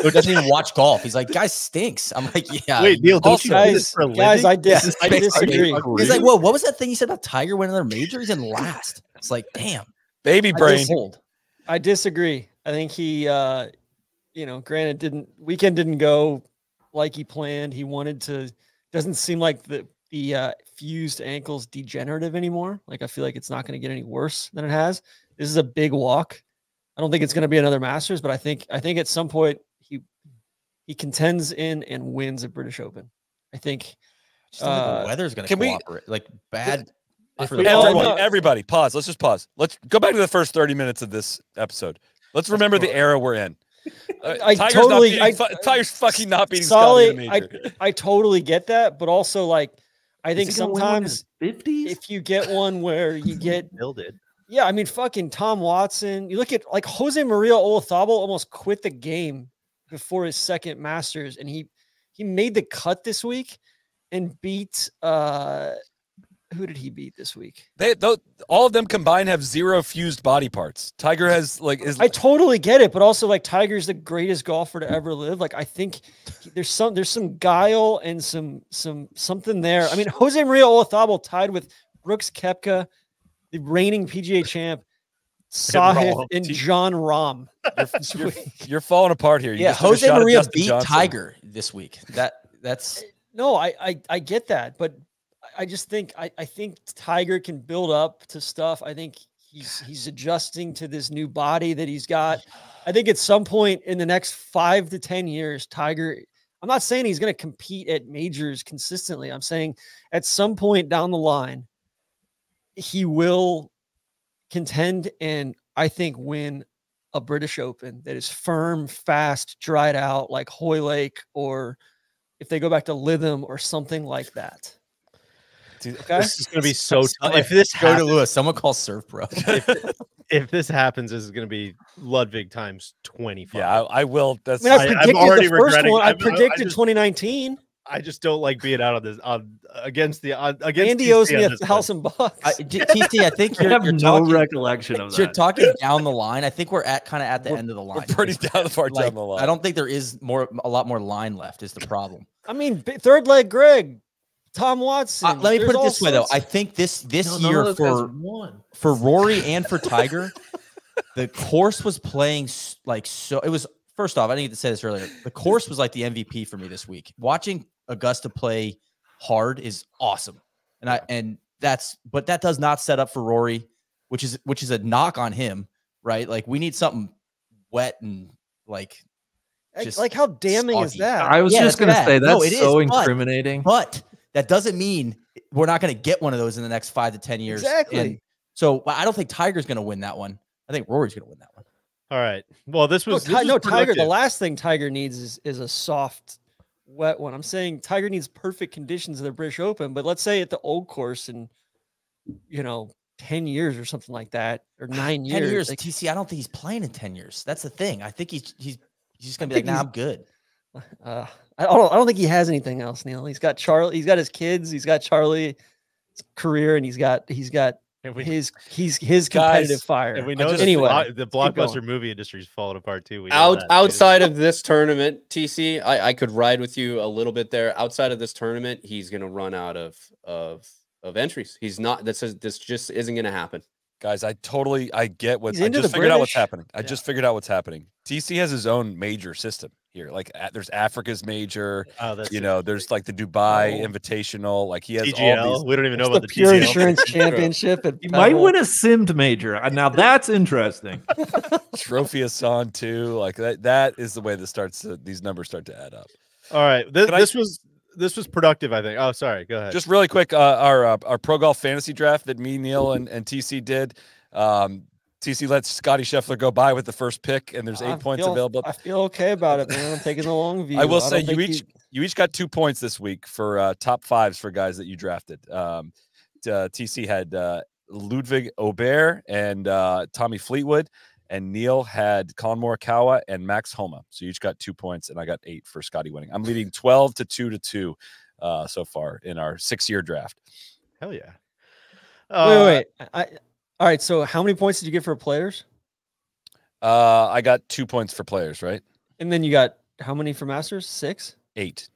S11: he doesn't even watch golf." He's like, "Guy stinks." I'm like, "Yeah."
S4: Wait, Neil, don't you
S11: also-
S4: do for a
S5: guys. I dis-
S11: This
S5: I disagree.
S11: He's like, "Whoa, what was that thing you said about Tiger winning another major? He's in last." It's like, damn,
S3: Baby
S5: I
S3: brain.
S5: dis- I disagree. I think he, uh, you know, granted, didn't weekend didn't go like he planned. He wanted to. Doesn't seem like the the uh, fused ankles degenerative anymore. Like I feel like it's not going to get any worse than it has. This is a big walk. I don't think it's going to be another Masters, but I think I think at some point he he contends in and wins a British Open. I think.
S11: Just don't think
S5: uh,
S11: the weather's gonna
S3: can we-
S11: cooperate. Like bad. For the
S3: everybody,
S11: ball.
S3: everybody, pause. Let's just pause. Let's go back to the first 30 minutes of this episode. Let's remember the era we're in. Uh,
S5: I
S3: Tiger's
S5: totally-
S3: not beating,
S5: I-
S3: fu- Tiger's fucking not beating Scottie in
S5: Solly,
S3: a
S5: I,
S3: major.
S5: I totally get that, but also like I think
S6: he gonna win one in
S5: sometimes
S6: his 50s?
S5: if you get one where you get
S4: Bill did.
S5: yeah, I mean fucking Tom Watson. You look at like Jose Maria Olazabal almost quit the game before his second Masters, and he he made the cut this week and beat uh who did he beat this week?
S3: They, tho- all of them combined have zero fused body parts. Tiger has like is
S5: I totally get it, but also like Tiger's the greatest golfer to ever live. Like I think there's some there's some guile and some some something there. I mean, Jose Maria Olazabal tied with Brooks Koepka, the reigning PGA champ, Sahith and
S3: T-
S5: Jon Rahm. this
S3: you're, you're falling apart here. You
S11: Yeah,
S3: just took a
S11: Jose Maria beat
S3: Johnson.
S11: Tiger this week. That that's
S5: No, I, I I get that, but I just think I, I think Tiger can build up to stuff. I think he's he's adjusting to this new body that he's got. I think at some point in the next five to ten years, Tiger. I'm not saying he's going to compete at majors consistently. I'm saying at some point down the line, he will contend and I think win a British Open that is firm, fast, dried out like Hoylake or if they go back to Lytham or something like that.
S3: Dude,
S5: Okay.
S4: This is going to be so.
S11: So-
S4: If this
S11: go to
S4: happens,
S11: Lewis. Someone call Serve Pro.
S4: if, if this happens, this is going to be Ludvig times twenty five.
S3: Yeah, I, I will. That's
S5: I mean, I
S4: I- I'm
S5: predicted
S4: already
S5: the first
S4: regretting-
S5: one. I
S4: I'm- I- I
S5: predicted
S4: just-
S5: 2019.
S4: I just don't like being out on this on against the on, against
S5: Andy
S4: TC
S5: owes me a thousand bucks.
S11: I, D- TC, I think you're,
S6: have
S11: you're
S6: no
S11: talking,
S6: recollection of that.
S11: you're talking down the line. I think we're at kind of at the
S3: We're-
S11: end of the line.
S3: we're pretty down the far
S11: Like,
S3: down the line.
S11: I don't think there is more a lot more line left. Is the problem?
S5: I mean, third leg Greg, Tom Watson.
S11: Uh, let me
S5: there's
S11: put it this way though. I think this this
S6: No,
S11: year for
S6: won.
S11: for Rory and for Tiger, the course was playing like so. It was first off, I didn't get to say this earlier. The course was like the MVP for me this week. Watching Augusta play hard is awesome, and I and that's but that does not set up for Rory, which is which is a knock on him, right? Like we need something wet and like
S5: like,
S11: just
S5: like how damning is that?
S6: I was
S11: Yeah,
S6: just going to
S11: bad.
S6: say
S11: No,
S6: that's
S11: it is,
S6: so
S11: but-
S6: incriminating.
S11: But that doesn't mean we're not going to get one of those in the next five to ten years.
S5: Exactly.
S11: And so I don't think Tiger's going to win that one. I think Rory's going to win that one.
S4: All right. Well, this was
S5: Ti-
S4: this was
S5: no Tiger. The last thing Tiger needs is is a soft, wet one. I'm saying Tiger needs perfect conditions of the British Open, but let's say at the old course in, you know, ten years or something like that, or nine
S11: Ten
S5: years.
S11: years,
S5: like,
S11: TC. I don't think he's playing in ten years. That's the thing. I think he's he's he's just going to
S5: I
S11: be like,
S5: think
S11: nah, I'm good.
S5: Uh, I don't. I don't think he has anything else, Neil. He's got Charlie. He's got his kids. He's got Charlie's career, and he's got he's got
S4: we-
S5: his he's his competitive
S3: Guys,
S5: fire.
S4: And we know
S3: just-
S5: anyway,
S4: the, the blockbuster movie industry is falling apart too. We
S7: Out
S4: that.
S7: outside of this tournament, TC, I, I could ride with you a little bit there. Outside of this tournament, he's gonna run out of of of entries. He's not. This is this just isn't gonna happen.
S3: Guys, I totally I get what I just
S5: the
S3: figured out what's happening. I just figured out what's happening. TC has his own major system here. Like there's Africa's major,
S4: Oh, that's
S3: you know, there's like the Dubai
S5: Oh.
S3: Invitational. Like he has all these.
S4: We don't even know about
S5: the
S4: the,
S5: pure
S4: TGL.
S5: insurance championship. At
S6: You might win a simmed major. Now that's interesting.
S3: Trophy Hassan too. Like that. That is the way this starts. To, these numbers start to add up.
S4: All right. This,
S3: Can I-
S4: this was this was productive. I think. Oh, sorry. Go ahead.
S3: Just really quick, uh, our uh, our pro golf fantasy draft that me, Neil, and, and TC did. Um, TC lets Scottie Scheffler go by with the first pick, and there's eight
S5: I
S3: points
S5: feel-
S3: available.
S5: I feel okay about it, man. I'm taking the long view.
S3: I will
S5: don't
S3: say you
S5: think
S3: each you each got two points this week for uh, top fives for guys that you drafted. Um, uh, TC had uh, Ludvig Aberg and uh, Tommy Fleetwood, and Neil had Colin Morikawa and Max Homa. So you each got two points, and I got eight for Scottie winning. I'm leading twelve to two to two uh, so far in our six year draft.
S4: Hell yeah.
S5: wait,
S4: Uh,
S5: wait. I, all right. So how many points did you get for players?
S3: Uh, I got two points for players, right?
S5: And then you got how many for Masters? Six.
S3: Eight.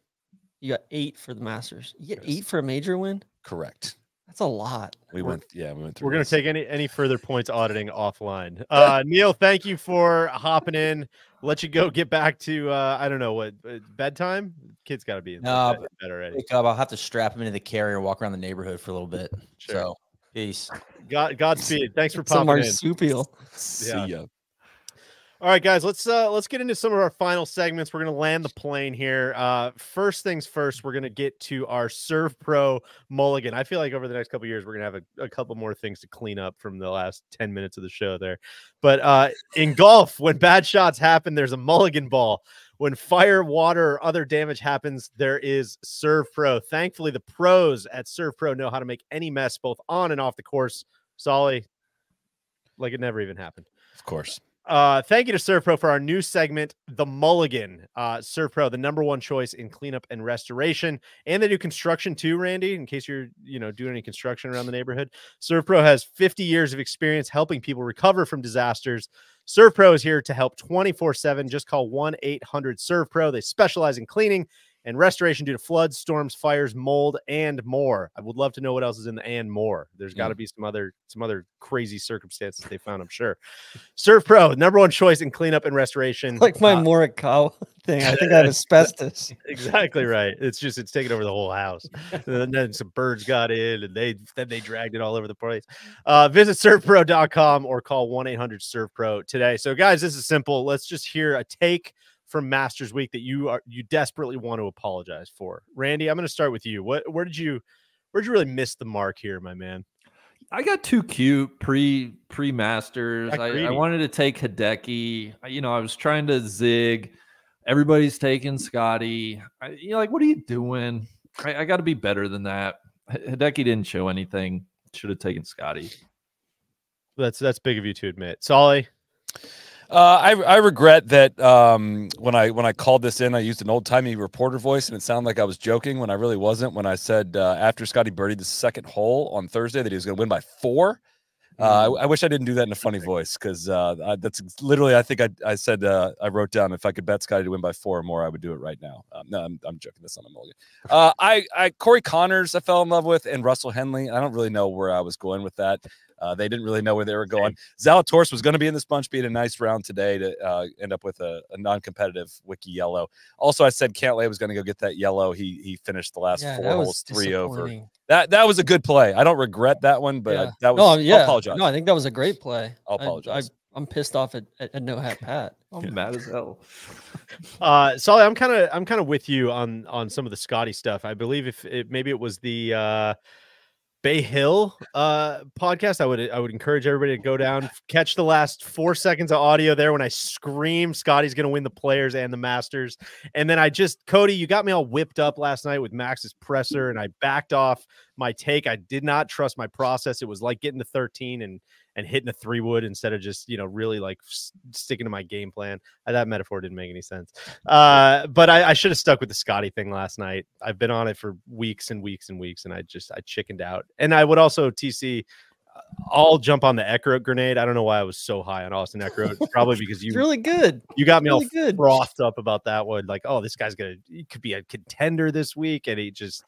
S5: You got eight for the Masters. You get eight for a major win.
S3: Correct.
S5: That's a lot.
S3: We went, yeah, we went through.
S4: We're going to take any any further points auditing offline. Uh, Neil, thank you for hopping in. Let you go. Get back to uh, I don't know what uh, bedtime. Kids got to be in
S11: No,
S4: bed, bed already.
S11: Wake up. I'll have to strap him into the carrier and walk around the neighborhood for a little bit. So, peace.
S4: God, Godspeed. Thanks for
S5: It's a
S4: popping in.
S5: marsupial.
S3: See ya.
S4: All right, guys, let's uh let's get into some of our final segments. We're gonna land the plane here. Uh first things first, we're gonna get to our Serve Pro mulligan. I feel like over the next couple years, we're gonna have a, a couple more things to clean up from the last 10 minutes of the show there. But uh in golf, when bad shots happen, there's a mulligan ball. When fire, water, or other damage happens, there is Serve Pro. Thankfully, the pros at Serve Pro know how to make any mess both on and off the course. Solly, like it never even happened.
S3: Of course.
S4: Uh, thank you to Serve Pro for our new segment, The Mulligan. Uh, Serve Pro, the number one choice in cleanup and restoration, and they do construction too, Randy. In case you're, you know, doing any construction around the neighborhood, Serve Pro has 50 years of experience helping people recover from disasters. Serve Pro is here to help 24 7. Just call 1 800 Serve Pro. They specialize in cleaning and restoration due to floods, storms, fires, mold, and more. I would love to know what else is in the and more. There's got to be some other some other crazy circumstances they found, I'm sure. Serve Pro, number one choice in cleanup and restoration.
S5: Like my
S4: Uh,
S5: Morikawa thing. I think I have asbestos.
S4: exactly right. It's just it's taken over the whole house. and then some birds got in and they then they dragged it all over the place. Uh visit servepro.com or call 1-800-SERVE-PRO today. So guys, this is simple. Let's just hear a take from Masters Week that you are you desperately want to apologize for. Randy, I'm going to start with you. What where did you where did you really miss the mark here, my man?
S6: I got too cute pre pre Masters. I, I wanted to take Hideki. You know, I was trying to zig. Everybody's taking Scottie. I, you know, like, what are you doing? I, I got to be better than that. Hideki didn't show anything. Should have taken Scottie.
S4: That's that's big of you to admit. Solly,
S3: Uh, I I regret that um, when I when I called this in, I used an old timey reporter voice, and it sounded like I was joking when I really wasn't. When I said uh, after Scottie birdied the second hole on Thursday that he was going to win by four, uh, I, I wish I didn't do that in a funny voice because uh, that's literally I think I I said uh, I wrote down if I could bet Scottie to win by four or more, I would do it right now. Um, no, I'm, I'm joking. That's not a mulligan. Uh, I I Corey Conners I fell in love with, and Russell Henley. I don't really know where I was going with that. Uh, they didn't really know where they were going. Zalatoris was going to be in this bunch, being a nice round today to uh, end up with a, a non-competitive wiki yellow. Also, I said Cantlay was going to go get that yellow. He he finished the last
S5: Yeah,
S3: four
S5: that was
S3: holes three over. That that was a good play. I don't regret that one, but I, that was.
S5: no,
S3: I'll
S5: yeah.
S3: apologize.
S5: No, I think that was a great play.
S3: I'll
S5: I-
S3: apologize.
S5: I, am pissed off at, at, at No Hat Pat.
S6: I'm mad as hell.
S4: Uh, Solly, I'm kind of I'm kind of with you on on some of the Scottie stuff. I believe if it, maybe it was the uh, Bay Hill uh, podcast, I would I would encourage everybody to go down, catch the last four seconds of audio there when I scream Scottie's going to win the Players and the Masters, and then I just Cody, you got me all whipped up last night with Max's presser, and I backed off my take. I did not trust my process. It was like getting to 13 and and hitting a three wood instead of just you know really like sticking to my game plan. Uh, That metaphor didn't make any sense. Uh, but I, I should have stuck with the Scottie thing last night. I've been on it for weeks and weeks and weeks, and I just I chickened out. And I would also TC. uh, I'll jump on the Eckroat grenade. I don't know why I was so high on Austin Eckroat. Probably because you
S5: really good.
S4: you got me all
S5: really good.
S4: frothed up about that one. Like, oh, this guy's gonna he could be a contender this week, and he just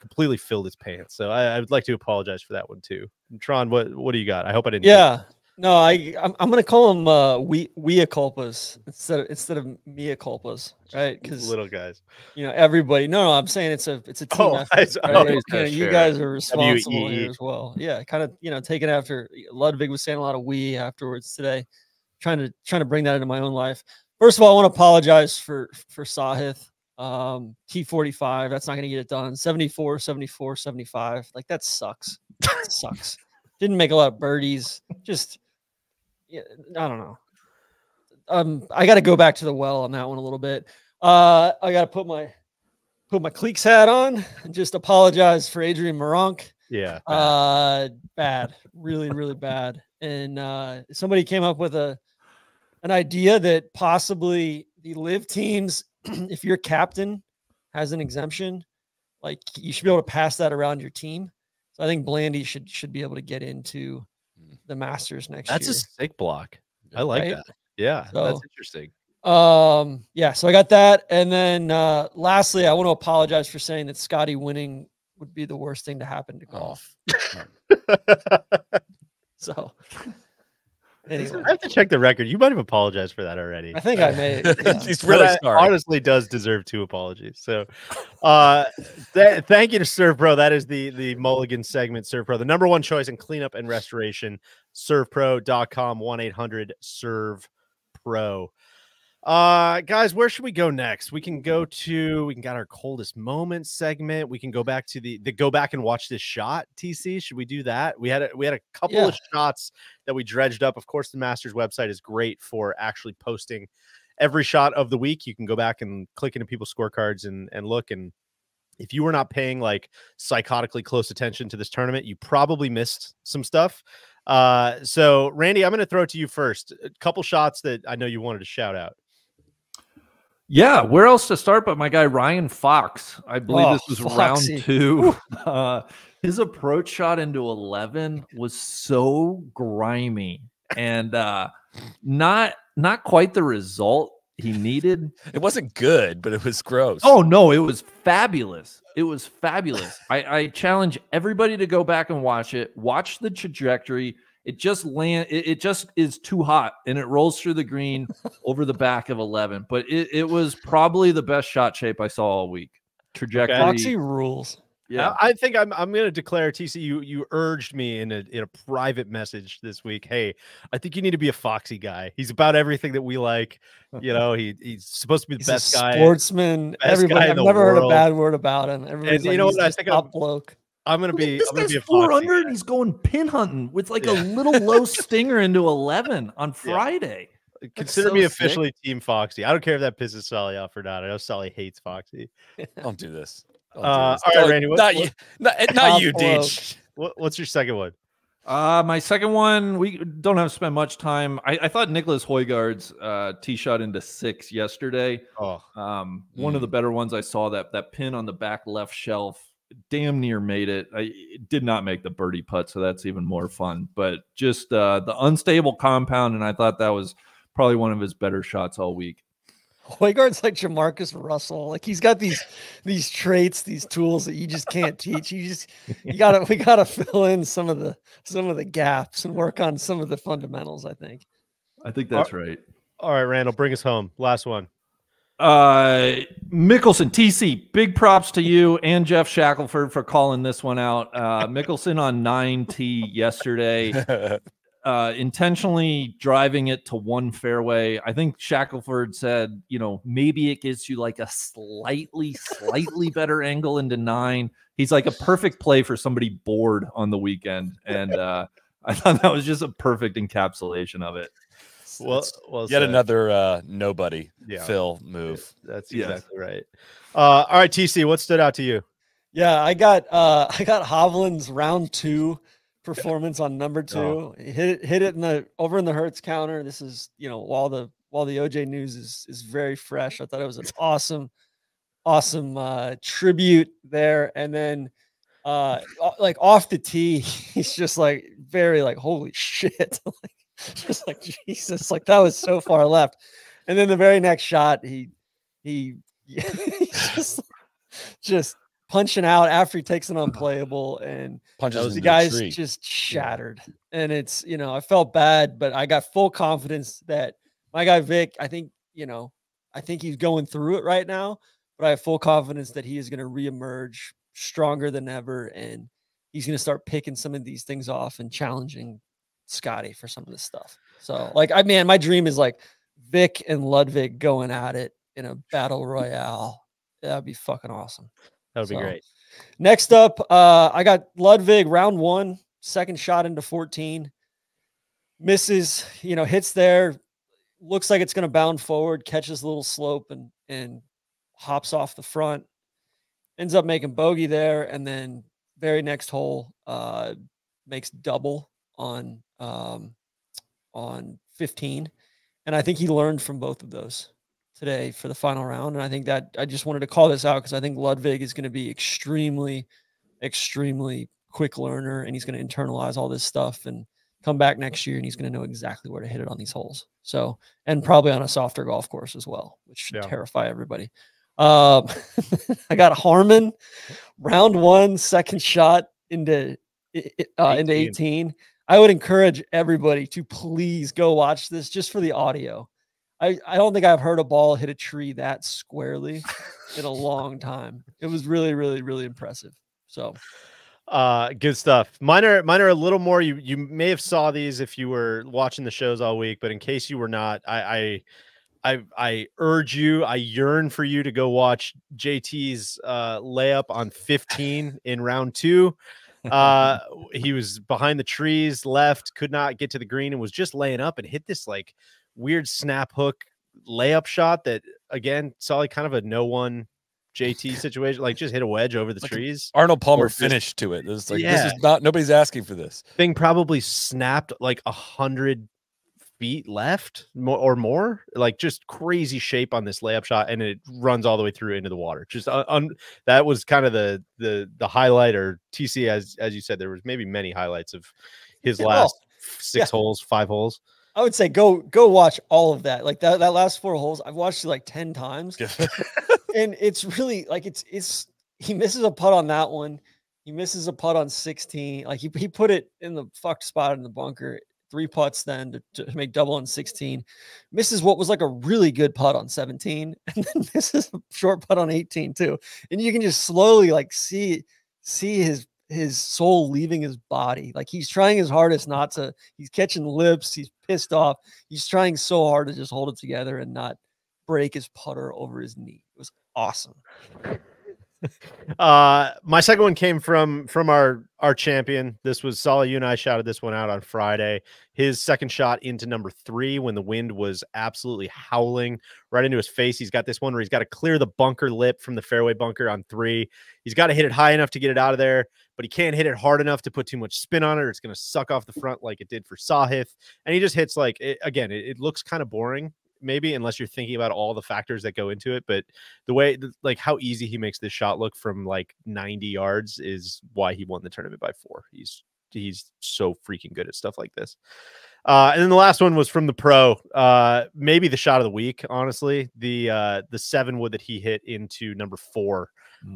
S4: completely filled his pants. So I, I would like to apologize for that one too. Tron, what what do you got? I hope I didn't.
S5: Yeah. No, I I'm, I'm gonna call them uh we we culpas instead of instead of mea culpas, right? Because
S4: little guys.
S5: you know everybody. No, no, I'm saying it's a it's a team
S4: Oh,
S5: effort.
S4: I
S5: right?
S4: oh,
S5: You know, you guys are responsible
S4: WEE.
S5: here as well. Yeah, kind of you know taking after Ludvig was saying a lot of we afterwards today, trying to trying to bring that into my own life. First of all, I want to apologize for for Sahith. Um, T45, that's not going to get it done. 74, 74, 75. Like that sucks. That sucks. Didn't make a lot of birdies. Just yeah, I don't know. Um, I got to go back to the well on that one a little bit. Uh, I got to put my put my cleeks hat on and just apologize for Adrian Meronk.
S4: Yeah.
S5: Uh, bad, really, really bad. And uh, somebody came up with a an idea that possibly the live teams, if your captain has an exemption, like you should be able to pass that around your team. So I think Blandy should should be able to get into the Masters next
S4: That's
S5: year.
S4: That's a sick block. I like
S5: Right?
S4: that. Yeah, that's interesting.
S5: Um, yeah, so I got that. And then uh lastly, I want to apologize for saying that Scottie winning would be the worst thing to happen to golf. so anyway,
S4: I have to check the record. You might have apologized for that already.
S5: I think I may.
S3: He's really sorry.
S4: Honestly, does deserve two apologies. So, uh, th- thank you to Serve Pro. That is the the Mulligan segment. Serve Pro, the number one choice in cleanup and restoration. ServePro.com. One eight hundred Serve Pro. Uh, guys, where should we go next? We can go to we can got our coldest moment segment. We can go back to the the go back and watch this shot. TC, should we do that? We had a, we had a couple of shots that we dredged up. Of course, the Masters website is great for actually posting every shot of the week. You can go back and click into people's scorecards and and look. And if you were not paying like psychotically close attention to this tournament, you probably missed some stuff. Uh, so Randy, I'm going to throw it to you first. A couple shots that I know you wanted to shout out.
S6: Yeah, where else to start but my guy Ryan Fox? I believe
S5: Oh,
S6: this was
S5: Foxy.
S6: round two. Uh, his approach shot into 11 was so grimy and uh, not not quite the result he needed.
S3: It wasn't good, but it was gross.
S6: Oh no, it was fabulous. It was fabulous. I, I challenge everybody to go back and watch it. Watch the trajectory. It just land. It, it just is too hot, and it rolls through the green over the back of eleven. But it, it was probably the best shot shape I saw all week. Trajectory.
S5: Foxy rules.
S6: Yeah.
S4: I I think I'm I'm going to declare TC. You you urged me in a in a private message this week. Hey, I think you need to be a Foxy guy. He's about everything that we like. You know, he he's supposed to be the
S5: He's
S4: best
S5: a
S4: guy.
S5: sportsman.
S4: best guy
S5: Everybody,
S4: in
S5: I've
S4: the
S5: never heard a bad word about him. Everybody's
S4: you
S5: like,
S4: know
S5: he's
S4: what? I
S5: this
S4: think
S5: top
S4: I'm-
S5: bloke.
S4: I'm gonna be.
S6: This
S4: I'm gonna
S6: guy's
S4: be a
S6: four
S4: Foxy
S6: under
S4: guy.
S6: and he's going pin hunting with like
S4: Yeah.
S6: a little low stinger into 11 on Friday.
S4: Consider
S6: so
S4: me
S6: sick.
S4: officially Team Foxy. I don't care if that pisses Sully off or not. I know Sully hates Foxy.
S3: Don't do this. Don't do
S4: Uh,
S3: this.
S4: all right,
S3: Don't-
S4: Randy, what-
S3: not
S4: what-
S3: you. Not, not you,
S5: bloke.
S3: Deej.
S4: What, what's your second one?
S6: Uh, my second one, we don't have to spend much time. I, I thought Nicholas Højgaard's uh, tee shot into six yesterday.
S4: Oh,
S6: Um, one of the better ones I saw. That that pin on the back left shelf, damn near made it. I it did not make the birdie putt, so that's even more fun. But just uh, the unstable compound, and I thought that was probably one of his better shots all week.
S5: Højgaard's like Jamarcus Russell. Like he's got these these traits, these tools that you just can't teach. You just you gotta we gotta fill in some of the some of the gaps and work on some of the fundamentals. I think.
S6: I think that's right.
S4: all right, Randall, bring us home. Last one.
S6: Uh, Mickelson, TC, big props to you and Geoff Shackelford for calling this one out. Uh, Mickelson on 9T yesterday, uh, intentionally driving it to one fairway. I think Shackelford said, you know, maybe it gives you like a slightly, slightly better angle into nine. He's like a perfect play for somebody bored on the weekend. And uh, I thought that was just a perfect encapsulation of it.
S4: Well, well
S3: Yet
S4: said.
S3: another uh, nobody
S4: Yeah.
S3: Phil move.
S4: That's
S6: Yes.
S4: exactly right. Uh, all right, TC, what stood out to you?
S5: Yeah, I got uh I got Hovland's round two performance on number two.
S4: Oh.
S5: Hit it, hit it in the over in the Hertz counter. This is you know while the while the OJ news is is very fresh. I thought it was an awesome, awesome uh tribute there. And then uh like off the tee, he's just like very like holy shit. like just like Jesus, like that was so far left. And then the very next shot, he he just just punching out after he takes an unplayable and
S3: Punches
S5: the
S3: into the
S5: guys just shattered. And it's you know, I felt bad, but I got full confidence that my guy Vic, I think, you know, I think he's going through it right now, but I have full confidence that he is going to reemerge stronger than ever and he's going to start picking some of these things off and challenging Scottie for some of this stuff. So, like, I man, my dream is like Vic and Ludvig going at it in a battle royale. That'd be fucking awesome.
S4: That would be
S5: So,
S4: great.
S5: Next up, uh, I got Ludvig round one, second shot into 14. misses, you know, hits there, looks like it's going to bound forward, catches a little slope and and hops off the front, ends up making bogey there, and then very next hole uh, makes double on um, on 15, and I think he learned from both of those today for the final round, and I think that I just wanted to call this out because I think Ludvig is going to be extremely, extremely quick learner, and he's going to internalize all this stuff and come back next year and he's going to know exactly where to hit it on these holes. So, and probably on a softer golf course as well, which should
S4: Yeah.
S5: terrify everybody. Um, I got Harman, round one, second shot into uh, into
S4: 18.
S5: 18. I would encourage everybody to please go watch this just for the audio. I, I don't think I've heard a ball hit a tree that squarely in a long time. It was really, really, really impressive. So
S4: Uh, good stuff. Mine are mine are a little more. You you may have saw these if you were watching the shows all week, but in case you were not, I I I, I urge you, I yearn for you to go watch JT's uh, layup on 15 in round two. Uh, he was behind the trees, left, could not get to the green, and was just laying up and hit this like weird snap hook layup shot that again saw like kind of a no one JT situation, like just hit a wedge over the
S3: Like
S4: trees.
S3: Arnold Palmer
S4: just-
S3: finished to it. It's like
S4: Yeah.
S3: this is not nobody's asking for this.
S4: thing probably snapped like a hundred feet left or more like just crazy shape on this layup shot and it runs all the way through into the water just un- un- that was kind of the the the highlight or tc as as you said there was maybe many highlights of his last
S5: oh,
S4: six
S5: yeah.
S4: holes five holes
S5: I would say go go watch all of that. Like that that last four holes, I've watched it like 10 times. and it's really like it's it's he misses a putt on that one. He misses a putt on 16. Like he, he put it in the fucked spot in the bunker. Three putts then to, to make double on 16. Misses what was like a really good putt on 17, and then misses a short putt on 18 too. And you can just slowly like see see his his soul leaving his body. Like he's trying his hardest not to. He's catching lips. He's pissed off. He's trying so hard to just hold it together and not break his putter over his knee. It was awesome.
S4: Uh, my second one came from from our our champion. This was Solid. You and I shouted this one out on Friday. His second shot into number three when the wind was absolutely howling right into his face. He's got this one where he's got to clear the bunker lip from the fairway bunker on three. He's got to hit it high enough to get it out of there, but he can't hit it hard enough to put too much spin on it. Or it's going to suck off the front like it did for Sahith. And he just hits like it, again. It, it looks kind of boring maybe unless you're thinking about all the factors that go into it but the way like how easy he makes this shot look from like 90 yards is why he won the tournament by four. He's he's so freaking good at stuff like this. Uh and then the last one was from the pro uh maybe the shot of the week honestly the uh the seven wood that he hit into number four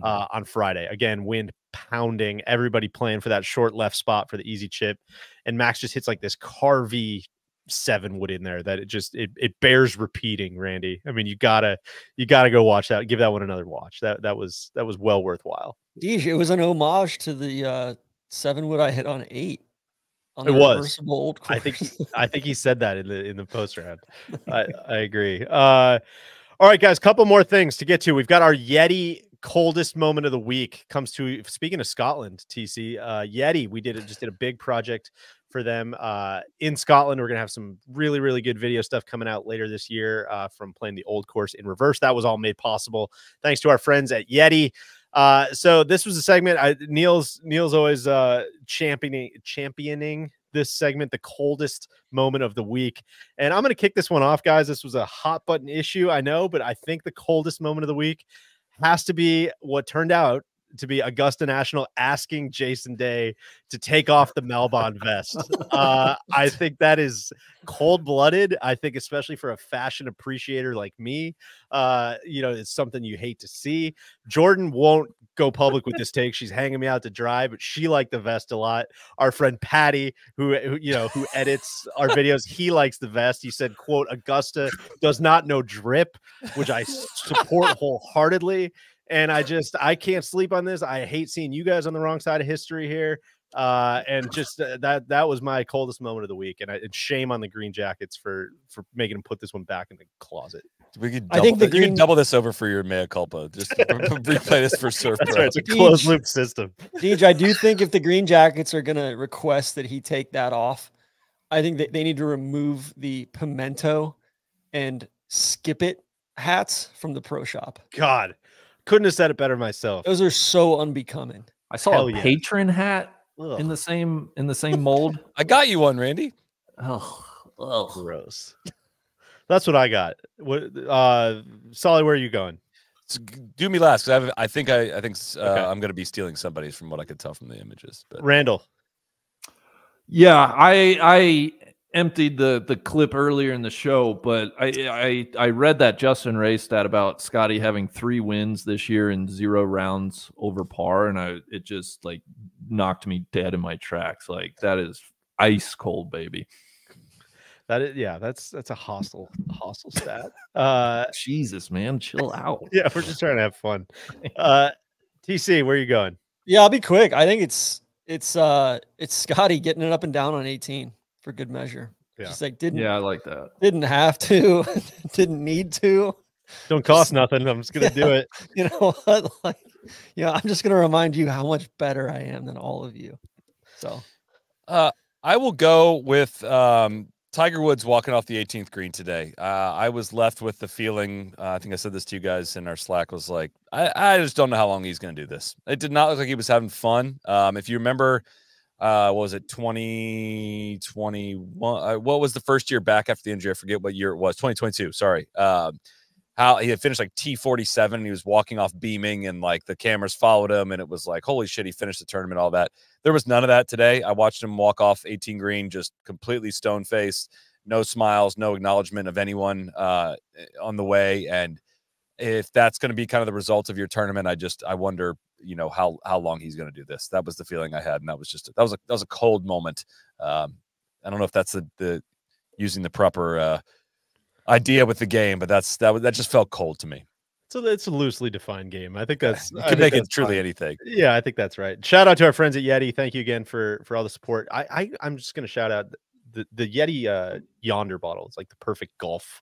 S4: uh on friday. Again wind pounding everybody playing for that short left spot for the easy chip and max just hits like this carvy seven wood in there that it just it, it bears repeating randy i mean you gotta you gotta go watch that give that one another watch that that was that was well worthwhile
S5: it was an homage to the uh, seven wood I hit on eight. On
S4: It was.
S5: old
S4: I think I think he said that in the in the post round. I, I agree. Uh, all right, guys, couple more things to get to. We've got our Yeti coldest moment of the week. Comes to speaking of Scotland, TC uh, Yeti. We did it. Just did a big project for them uh, in Scotland. We're gonna have some really really good video stuff coming out later this year uh, from playing the old course in reverse. That was all made possible thanks to our friends at Yeti. Uh, so this was a segment. I, Neil's Neil's always uh, championing championing this segment, the coldest moment of the week. And I'm going to kick this one off, guys. This was a hot button issue, I know, but I think the coldest moment of the week has to be what turned out to be Augusta National asking Jason Day to take off the Malbon vest. Uh, I think that is cold blooded. I think, especially for a fashion appreciator like me, uh, you know, it's something you hate to see. Jordan won't go public with this take. She's hanging me out to dry, but she liked the vest a lot. Our friend Patty, who, who you know, who edits our videos, he likes the vest. He said, "quote Augusta does not know drip," which I support wholeheartedly. And I just I can't sleep on this. I hate seeing you guys on the wrong side of history here. Uh, and just uh, that that was my coldest moment of the week. And, I, and shame on the Green Jackets for for making them put this one back in the closet.
S3: We could
S5: I think the
S3: you can
S5: green-
S3: double this over for your mea culpa. Just replay this for Surf
S4: That's right. It's a
S5: Deej.
S4: closed loop system.
S5: Deej, I do think if the Green Jackets are going to request that he take that off, I think that they need to remove the pimento and skip it hats from the pro shop.
S4: God, couldn't have said it better myself.
S5: Those are so unbecoming.
S6: I saw
S4: Hell
S6: a
S4: yeah.
S6: patron hat in the same in the same mold.
S3: I got you one, Randy.
S6: Oh,
S4: Gross. That's what I got. What uh Solly, where are you going?
S3: So do me last because I, think I, I think uh,
S4: Okay.
S3: I'm going to be stealing somebody's from what I could tell from the images. But
S4: Randall.
S6: Yeah, I I emptied the the clip earlier in the show, but I I I read that Justin Ray stat about Scottie having three wins this year in zero rounds over par, and I it just like knocked me dead in my tracks. Like that is ice cold, baby.
S4: That is yeah, that's that's a hostile hostile stat. Uh
S6: Jesus, man, chill out.
S4: yeah, we're just trying to have fun. Uh TC, where are you going?
S5: Yeah, I'll be quick. I think it's it's uh it's Scottie getting it up and down on 18 for good measure.
S4: Yeah.
S5: Just like didn't
S6: Yeah, I like that.
S5: didn't have to, didn't need to.
S4: Don't cost nothing. I'm just gonna do it.
S5: You know what? Like, yeah, I'm just gonna remind you how much better I am than all of you. So
S3: Uh, I will go with um, Tiger Woods walking off the 18th green today. Uh, I was left with the feeling, uh, I think I said this to you guys in our Slack, was like, I, I just don't know how long he's going to do this. It did not look like he was having fun. Um, if you remember, uh, what was it, 2021? Uh, what was the first year back after the injury? I forget what year it was, 2022. Sorry. Um, how he had finished like T47 and he was walking off beaming and like the cameras followed him and it was like, holy shit, he finished the tournament, all that. There was none of that today. I watched him walk off 18 green, just completely stone faced, no smiles, no acknowledgement of anyone uh, on the way. And if that's going to be kind of the result of your tournament, I just I wonder, you know, how how long he's going to do this. That was the feeling I had, and that was just that was a that was a cold moment. Um, I don't know if that's the the using the proper uh, idea with the game, but that's that was that just felt cold to me.
S4: So it's a loosely defined game. I think that's
S3: You
S4: I
S3: can
S4: think
S3: make it truly
S4: fine.
S3: anything.
S4: Yeah, I think that's right. Shout out to our friends at Yeti. Thank you again for for all the support. I, I I'm just gonna shout out the the Yeti uh yonder bottle. It's like the perfect golf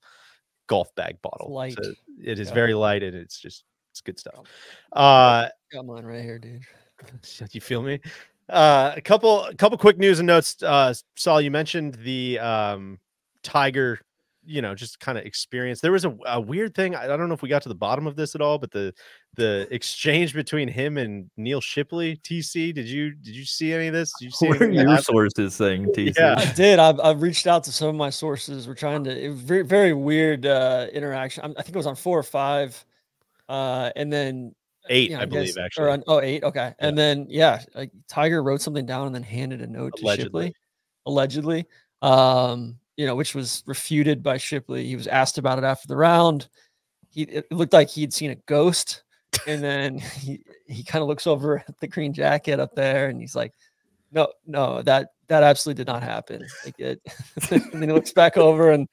S4: golf bag bottle.
S5: light.
S4: So it is
S5: Yeah.
S4: very light and it's just it's good stuff. Uh
S5: got mine right here, dude.
S4: you feel me? Uh a couple a couple quick news and notes. Uh Saul, you mentioned the um Tiger, you know, just kind of experience. There was a, a weird thing. I, I don't know if we got to the bottom of this at all, but the the exchange between him and Neil Shipley, TC. Did you did you see any of this? Did you see
S6: What are your sources saying, TC?
S4: Yeah.
S5: I did. I've, I've reached out to some of my sources. We're trying to it was very very weird uh, interaction. I'm- I think it was on four or five, uh, and then
S4: Eight,
S5: you know,
S4: I believe,
S5: guess-
S4: actually.
S5: Or on, oh, eight. Okay, and then yeah, like Tiger wrote something down and then handed a note to Shipley, allegedly. Um, you know, which was refuted by Shipley. He was asked about it after the round. He it looked like he'd seen a ghost, and then he he kind of looks over at the green jacket up there, and he's like, "No, no, that that absolutely did not happen." Like it, and then he looks back over and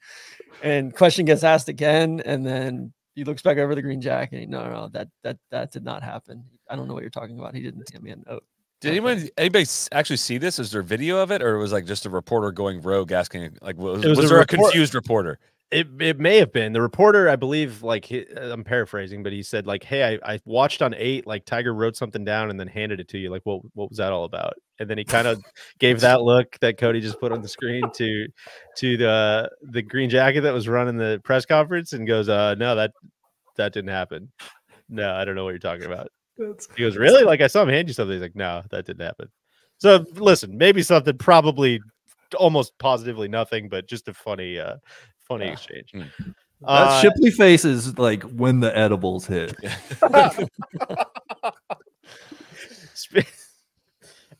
S5: and question gets asked again, and then he looks back over the green jacket. And, no, no, no, that that that did not happen. I don't know what you're talking about. He didn't send me a note.
S3: Did anyone anybody actually see this? Is there video of it, or it was like just a reporter going rogue asking? Like, was,
S4: was
S3: was
S4: a
S3: there a confused reporter?
S4: It it may have been the reporter. I believe, like he, I'm paraphrasing, but he said like, "Hey, I, I watched on eight. Like Tiger wrote something down and then handed it to you. Like, what what was that all about?" And then he kind of gave that look that Cody just put on the screen to to the the green jacket that was running the press conference and goes, "Uh, no, that that didn't happen. No, I don't know what you're talking about." He goes, "Really? Like I saw him hand you something." He's like, "No, that didn't happen." So listen, maybe something, probably almost positively nothing, but just a funny, uh, funny exchange.
S6: That
S4: Uh,
S6: Shipley face is like when the edibles hit.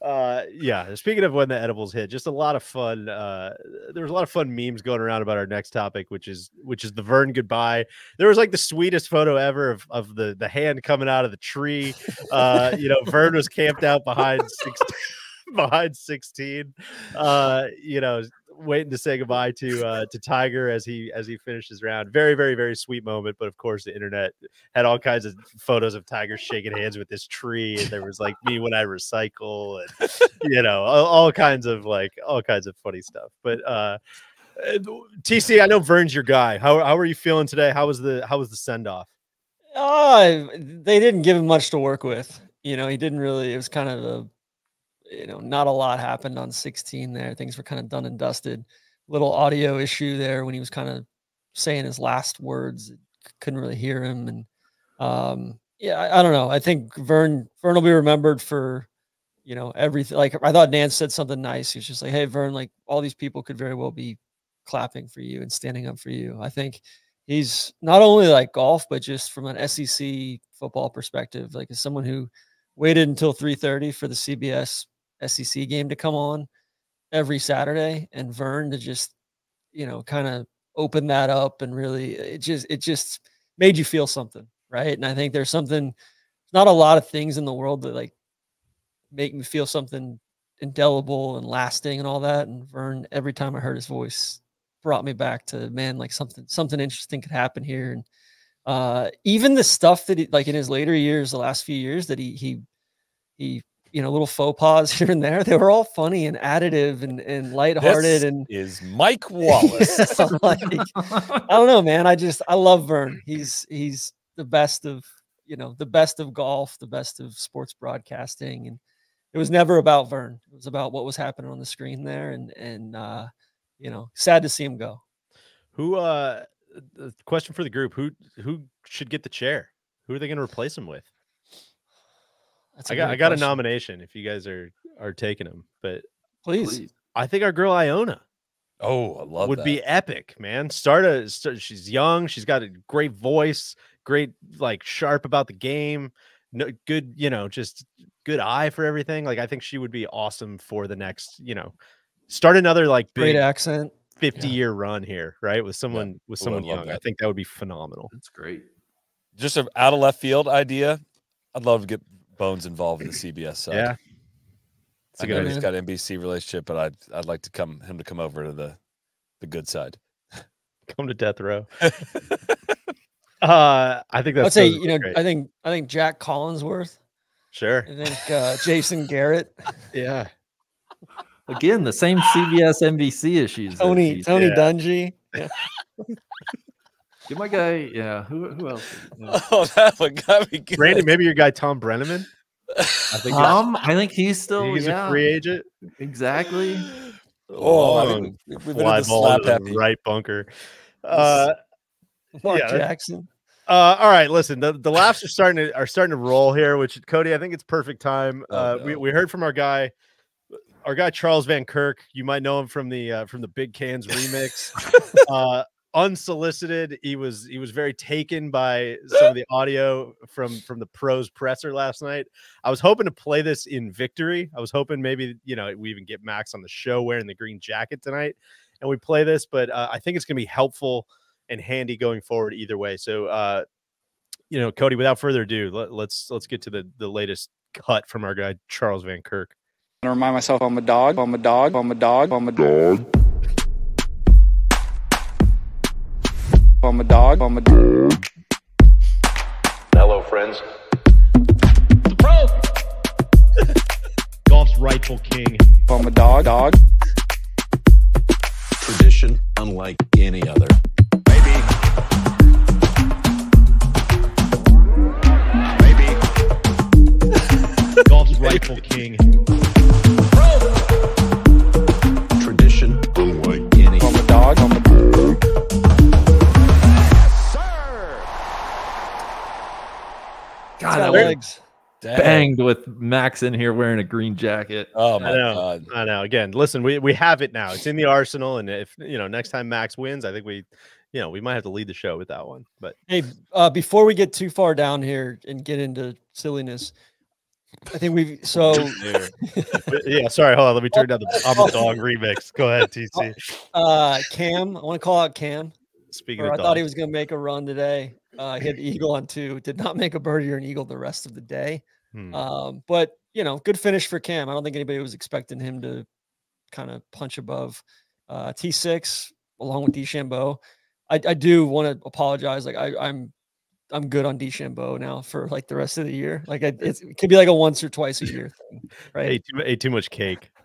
S4: Uh yeah speaking of when the edibles hit just a lot of fun uh there was a lot of fun memes going around about our next topic which is which is the vern goodbye. There was like the sweetest photo ever of, of the the hand coming out of the tree. Uh you know vern was camped out behind 16 behind 16 uh you know waiting to say goodbye to uh to tiger as he as he finished his round very very very sweet moment but of course the internet had all kinds of photos of Tiger shaking hands with this tree, and there was like me when I recycle, and you know, all, all kinds of like all kinds of funny stuff. But uh, uh, TC, I know Vern's your guy. How how are you feeling today? How was the how was the send off?
S5: Uh, they didn't give him much to work with. You know, he didn't really. It was kind of a. you know, not a lot happened on 16 there. Things were kind of done and dusted. Little audio issue there when he was kind of saying his last words. Couldn't really hear him. And um, yeah, I, I don't know. I think Vern Vern will be remembered for, you know, everything. Like I thought Nantz said something nice. He was just like, hey, Vern, like all these people could very well be clapping for you and standing up for you. I think he's not only like golf, but just from an SEC football perspective, like as someone who waited until 3:30 for the CBS SEC game to come on every Saturday, and Vern to just, you know, kind of open that up and really, it just it just made you feel something, right? And I think there's something, not a lot of things in the world that like make me feel something indelible and lasting and all that. And Vern, every time I heard his voice, brought me back to man, like something something interesting could happen here. And uh even the stuff that he like in his later years, the last few years that he he he you know little faux pas here and there, they were all funny and additive and and lighthearted
S3: This
S5: and
S3: is Mike Wallace.
S5: So, like, I don't know, man. I just I love Vern. He's he's the best of you know the best of golf, the best of sports broadcasting, and it was never about Vern. It was about what was happening on the screen there, and and uh, you know, sad to see him go.
S4: Who uh the question for the group, who who should get the chair? Who are they going to replace him with?
S5: That's
S4: I
S5: a
S4: got I got
S5: question.
S4: a nomination if you guys are are taking them, but
S5: Please.
S4: I think our girl Iona
S3: Oh, I love
S4: would
S3: that.
S4: be epic, man. Start a start, she's young, she's got a great voice, great like sharp about the game, no good, you know, just good eye for everything. Like I think she would be awesome for the next, you know, start another like
S5: Great accent.
S4: 50 year run here, right? With someone with someone
S3: love
S4: young. I think that would be phenomenal.
S6: That's great.
S3: Just an out of left field idea. I'd love to get Bones involved in the CBS side.
S4: Yeah. It's
S3: I
S4: a
S3: know
S4: good
S3: he's
S4: idea.
S3: got NBC relationship, but I'd I'd like to come him to come over to the the good side.
S4: Come to death row. uh I think that's
S5: I'd say you know
S4: great.
S5: I think I think Jack Collinsworth.
S4: sure.
S5: I think uh, Jason Garrett,
S4: Yeah.
S6: Again, the same CBS NBC issues.
S5: Tony Tony
S4: yeah.
S5: Dungy. Yeah.
S6: Give my guy. Yeah. Who, who else? Yeah.
S3: Oh, that would gotta be good.
S4: Brandon, maybe your guy Tom Brennaman. I think
S6: Tom, I think he's still
S4: he's
S6: yeah,
S4: a free agent.
S6: Exactly.
S3: Oh, I mean, we- we've been
S4: fly ball
S3: slap
S4: the right bunker. Uh,
S5: Mark
S4: Yeah,
S5: Jackson.
S4: uh, all right, listen. The, the laughs are starting to are starting to roll here. Which Cody, I think it's perfect time.
S3: Oh,
S4: Uh, we we heard from our guy, our guy Charles Van Kirk. You might know him from the uh, from the Big Cans remix. uh, unsolicited, he was he was very taken by some of the audio from from the pros presser last night. I was hoping to play this in victory. I was hoping maybe you know we even get Max on the show wearing the green jacket tonight, and we play this. But uh, I think it's going to be helpful and handy going forward either way. So, uh, you know, Cody, without further ado, let, let's let's get to the the latest cut from our guy Charles Van Kirk.
S12: I remind myself I'm a dog, I'm a dog, I'm a dog, I'm a dog. I'm a dog, I'm a dog.
S13: Hello, friends.
S4: Golf's rightful king.
S12: I'm a dog, dog.
S13: Tradition unlike any other.
S4: Golf's rightful king.
S6: God,
S5: got
S6: that
S5: legs.
S3: Dang.
S6: banged with Max in here wearing a green jacket.
S3: Oh
S4: I
S3: my
S4: know.
S3: god.
S4: I know. Again, listen, we we have it now. It's in the arsenal, and if you know next time Max wins, I think we, you know, we might have to lead the show with that one. But
S5: Hey, uh, before we get too far down here and get into silliness, I think we've so
S4: yeah, sorry, hold on. Let me turn down the I'm a dog remix. Go ahead, TC.
S5: uh Cam, I want to call out Cam.
S4: Speaking
S5: I thought he was going to make a run today. Uh, he had the eagle on two, did not make a birdie or an eagle the rest of the day.
S4: Hmm.
S5: Um, but you know, good finish for Cam. I don't think anybody was expecting him to kind of punch above uh, T6 along with DeChambeau. I, I do want to apologize. Like I, I'm, I'm good on DeChambeau now for like the rest of the year. Like I, it could be like a once or twice a year thing, right?
S4: ate too, ate too much cake.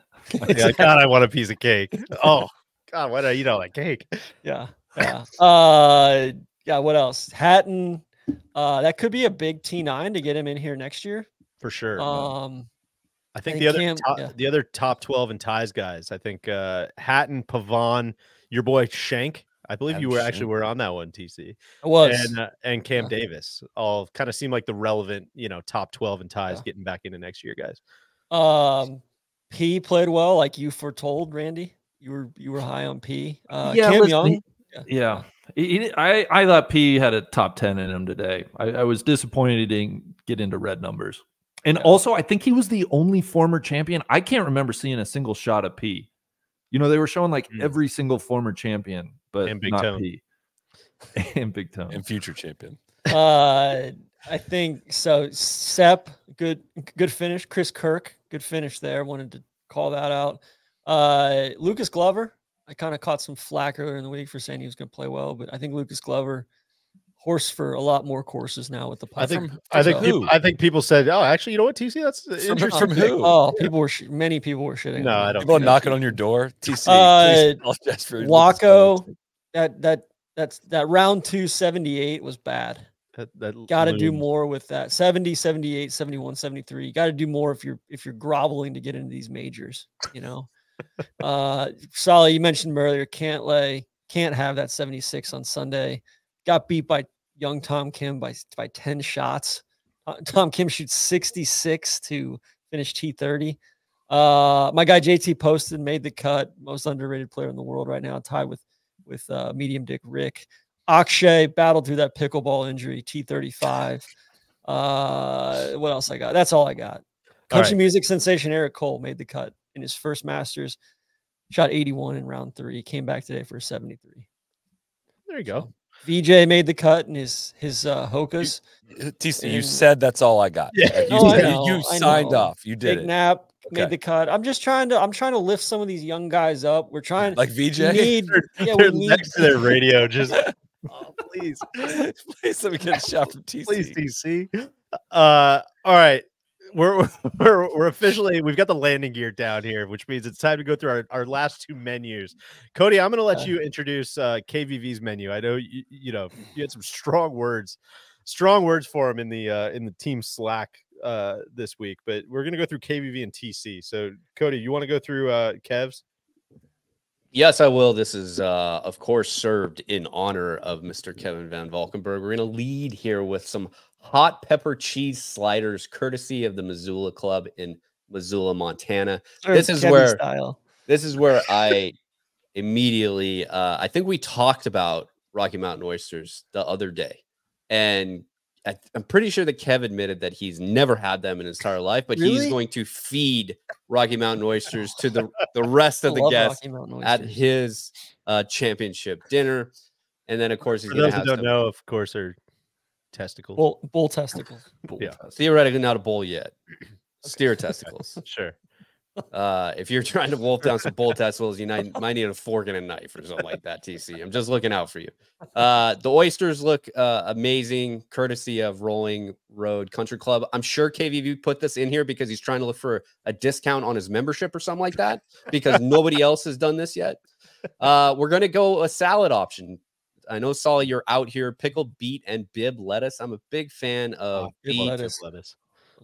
S4: Yeah, God, I want a piece of cake. Oh God, why do I eat all that cake?
S5: Yeah. Yeah. Uh yeah, what else? Hatton. Uh that could be a big T9 to get him in here next year.
S4: For sure.
S5: Um
S4: I think
S5: think
S4: the other
S5: Cam-
S4: top,
S5: yeah.
S4: the other top twelve and ties guys. I think uh, Hatton, Pavon, your boy Schenk. I believe
S3: Adam
S4: you were actually were on that one, TC.
S5: I was.
S4: and uh, and Cam
S5: Yeah.
S4: Davis all kind of seem like the relevant, you know, top twelve and ties
S5: Yeah.
S4: getting back into next year, guys.
S5: Um, P played well, like you foretold, Randy. You were you were high on P. Uh,
S6: Yeah,
S5: Cam
S6: listen,
S5: Young.
S6: He- Yeah. He- he- I, I thought P had a top 10 in him today. I, I was disappointed he didn't get into red numbers. And also, I think he was the only former champion. I can't remember seeing a single shot of P. You know, they were showing like
S4: Mm.
S6: every single former champion, but
S4: And Big
S6: not
S4: Tone.
S6: P. and Big Tone.
S3: and future champion.
S5: uh, I think so. Sepp, good good finish. Chris Kirk, good finish there. Wanted to call that out. Uh, Lucas Glover, I kind of caught some flack earlier in the week for saying he was going to play well, but I think Lucas Glover, horse for a lot more courses now with the.
S4: I think
S5: From-
S4: I think
S5: so-
S4: people, I think people said, "Oh, actually, you know what, TC? That's
S3: From-
S4: interesting."
S3: from who?
S5: Oh, people were sh- many people were shitting.
S4: No, I don't
S3: People are
S4: think
S3: knocking on your door. TC,
S5: Uh,
S3: please for Lucas
S5: Waco, that that that's that round two seventy eight was bad.
S4: That, that
S5: got to do more with that 70 78 71 73 you got to do more if you're if you're groveling to get into these majors you know uh solid you mentioned earlier can't lay can't have that 76 on sunday got beat by young tom kim by by 10 shots Uh, tom kim shoots 66 to finish t30 uh my guy jt posted made the cut most underrated player in the world right now tied with with uh medium dick rick Akshay battled through that pickleball injury, T35. Uh, what else I got? That's all I got. Country
S4: right.
S5: music sensation Eric Cole made the cut in his first Masters, shot 81 in round three, came back today for 73.
S4: There you go.
S5: VJ made the cut in his his uh, Hokas.
S3: TC, you
S5: And-
S3: said that's all I got.
S4: Yeah.
S3: You,
S5: Oh, I know,
S3: you signed off. You did
S5: Big
S3: it.
S5: Nap
S3: Okay.
S5: made the cut. I'm just trying to I'm trying to lift some of these young guys up. We're trying
S3: Like
S5: we
S3: VJ.
S5: need, yeah, we
S4: They're
S5: need
S4: next to their radio. Just oh, please,
S3: please let me get a shot from TC.
S4: please, TC. Uh, all right. We're, we're we're officially we've got the landing gear down here, which means it's time to go through our, our last two menus. Cody, I'm going to let you introduce uh, KVV's menu. I know you, you know you had some strong words, strong words for him in the uh, in the team Slack uh, this week, but we're going to go through KVV and TC. So, Cody, you want to go through uh, Kev's?
S7: Yes, I will. This is, uh, of course, served in honor of Mr. Kevin Van Valkenburg. We're going to lead here with some hot pepper cheese sliders, courtesy of the Missoula Club in Missoula, Montana. This is
S5: Kevin
S7: where
S5: style.
S7: this is where I immediately. Uh, I think we talked about Rocky Mountain oysters the other day, and I, I'm pretty sure that Kev admitted that he's never had them in his entire life, but he's going to feed Rocky Mountain oysters to the the rest of the guests at his uh, championship dinner, and then of course he's
S4: For
S7: going
S4: those
S7: to
S4: who
S7: have
S4: don't know, of course, are testicles.
S5: bull, bull testicles.
S4: Yeah.
S7: theoretically not a bull yet, steer testicles.
S4: Sure.
S7: Uh, if you're trying to wolf down some bull testicles, you might, might need a fork and a knife or something like that. TC, I'm just looking out for you. Uh, the oysters look uh, amazing, courtesy of Rolling Road Country Club. I'm sure KVV put this in here because he's trying to look for a discount on his membership or something like that because nobody else has done this yet. Uh, we're gonna go a salad option. I know, Solly, you're out here. Pickled beet and Bibb lettuce. I'm a big fan of
S4: Oh,
S7: beet.
S4: lettuce. lettuce.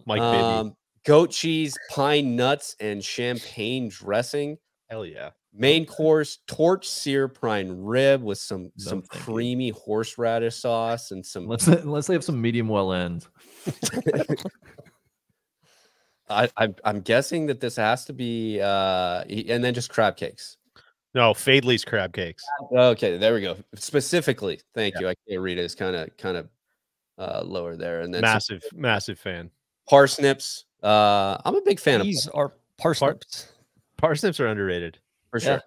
S4: Mike Bibby.
S7: Um, goat cheese, pine nuts, and champagne dressing.
S4: Hell yeah.
S7: Main course: torch sear prime rib with some some
S6: thank you.
S7: creamy horseradish sauce and some.
S6: Let's unless they have some medium well ends.
S7: I, I'm I'm guessing that this has to be uh, and then just crab cakes.
S4: No, Faidley's crab cakes.
S7: Okay, there we go. Specifically, thank you. I can't read it. It's kind of kind of uh, lower there, and then some
S4: Massive, massive fan.
S7: parsnips. Uh, I'm a big fan of
S5: These are parsnips.
S4: Parsnips are underrated.
S7: for
S5: Yeah.
S7: sure.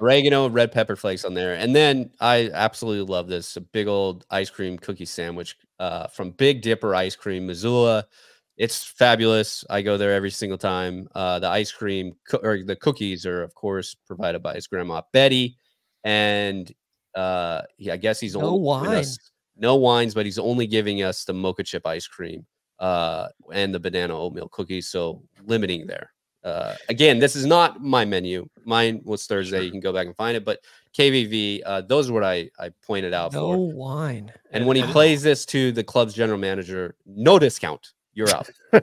S7: Oregano, red pepper flakes on there. And then I absolutely love this a big old ice cream cookie sandwich uh, from Big Dipper Ice Cream, Missoula. It's fabulous. I go there every single time. Uh, the ice cream or the cookies are, of course, provided by his grandma Betty. And uh, yeah, I guess he's
S5: No
S7: only giving us- no wines, but he's only giving us the mocha chip ice cream uh, and the banana oatmeal cookies. So limiting there. Uh, again, this is not my menu. Mine was Thursday. You can go back and find it. But KVV, uh, those are what I, I pointed out
S5: No
S7: for.
S5: wine.
S7: And when he plays this to the club's general manager, no discount you're up.
S4: and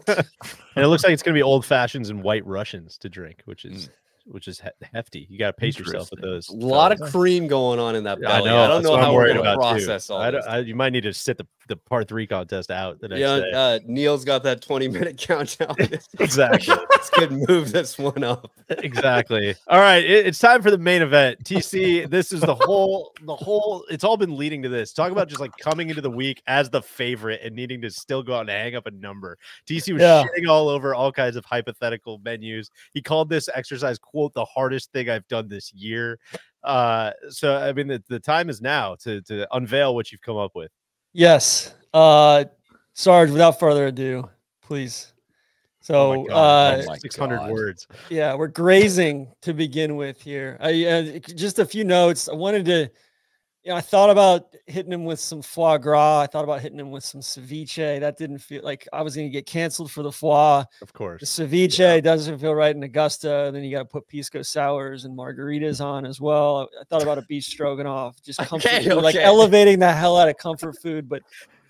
S4: it looks like it's going to be old fashions and white Russians to drink, which is
S7: Mm.
S4: Which is he- hefty. You got to pace yourself with those.
S7: A lot of cream going on in that belly.
S4: I know.
S7: I don't know
S4: what I'm
S7: how we're going to
S4: about too.
S7: process all
S4: I
S7: this.
S4: I, you might need to sit the, the part three contest out the next
S7: Yeah, uh, Neil's got that 20 minute countdown.
S4: Exactly.
S7: Let's good move this one up.
S4: exactly. All right, it- it's time for the main event. TC, this is the whole the whole it's all been leading to this. Talk about just like coming into the week as the favorite and needing to still go out and hang up a number. TC was
S5: Yeah.
S4: shitting all over all kinds of hypothetical menus. He called this exercise quote the hardest thing I've done this year. Uh so I mean the, the time is now to to unveil what you've come up with.
S5: Yes. Uh Sarge, without further ado, please. So
S4: God,
S5: uh
S4: oh 600 God. words.
S5: Yeah, we're grazing to begin with here. I uh, just a few notes. I wanted to you know, I thought about hitting him with some foie gras. I thought about hitting him with some ceviche. That didn't feel like I was going to get canceled for the foie.
S4: Of course.
S5: The ceviche doesn't feel right in Augusta. Then you got to put pisco sours and margaritas on as well. I thought about a beef stroganoff, just comfort,
S7: Okay,
S5: food, like elevating the hell out of comfort food. But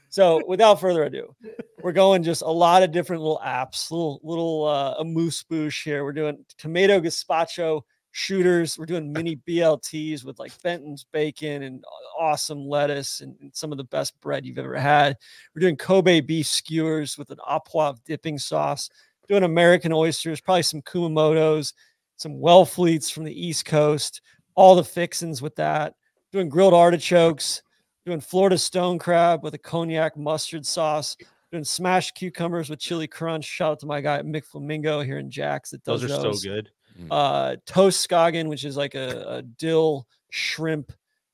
S5: so without further ado, we're going just a lot of different little apps, little little uh, amuse-bouche here. We're doing tomato gazpacho shooters. We're doing mini BLTs with like Benton's bacon and awesome lettuce and, and some of the best bread you've ever had. We're doing Kobe beef skewers with an au dipping sauce. Doing American oysters, probably some Kumamotos, some Wellfleets from the East Coast. All the fixins with that. Doing grilled artichokes. Doing Florida stone crab with a cognac mustard sauce. Doing smashed cucumbers with chili crunch. Shout out to my guy Mick Flamingo here in Jax that does
S4: Those are
S5: those
S4: so good.
S5: Uh toast skagen which is like a, a dill shrimp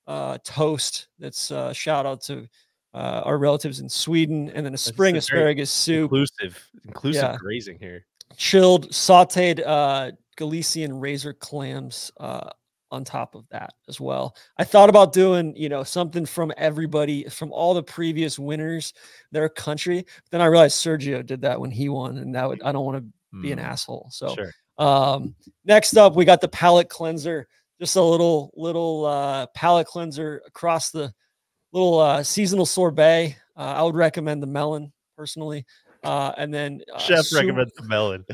S5: uh toast that's uh shout out to uh our relatives in sweden and then a spring
S4: a
S5: asparagus soup
S4: Inclusive, inclusive
S5: Yeah.
S4: grazing here.
S5: chilled sauteed uh galician razor clams uh on top of that as well i thought about doing you know something from everybody from all the previous winners their country then i realized sergio did that when he won and that would i don't want to be an
S4: Mm.
S5: asshole so
S4: Sure.
S5: Um, next up, we got the palate cleanser. Just a little little uh, palate cleanser across the little uh, seasonal sorbet. Uh, I would recommend the melon personally, uh, and then uh,
S4: Chef
S5: sum-
S4: recommends the melon.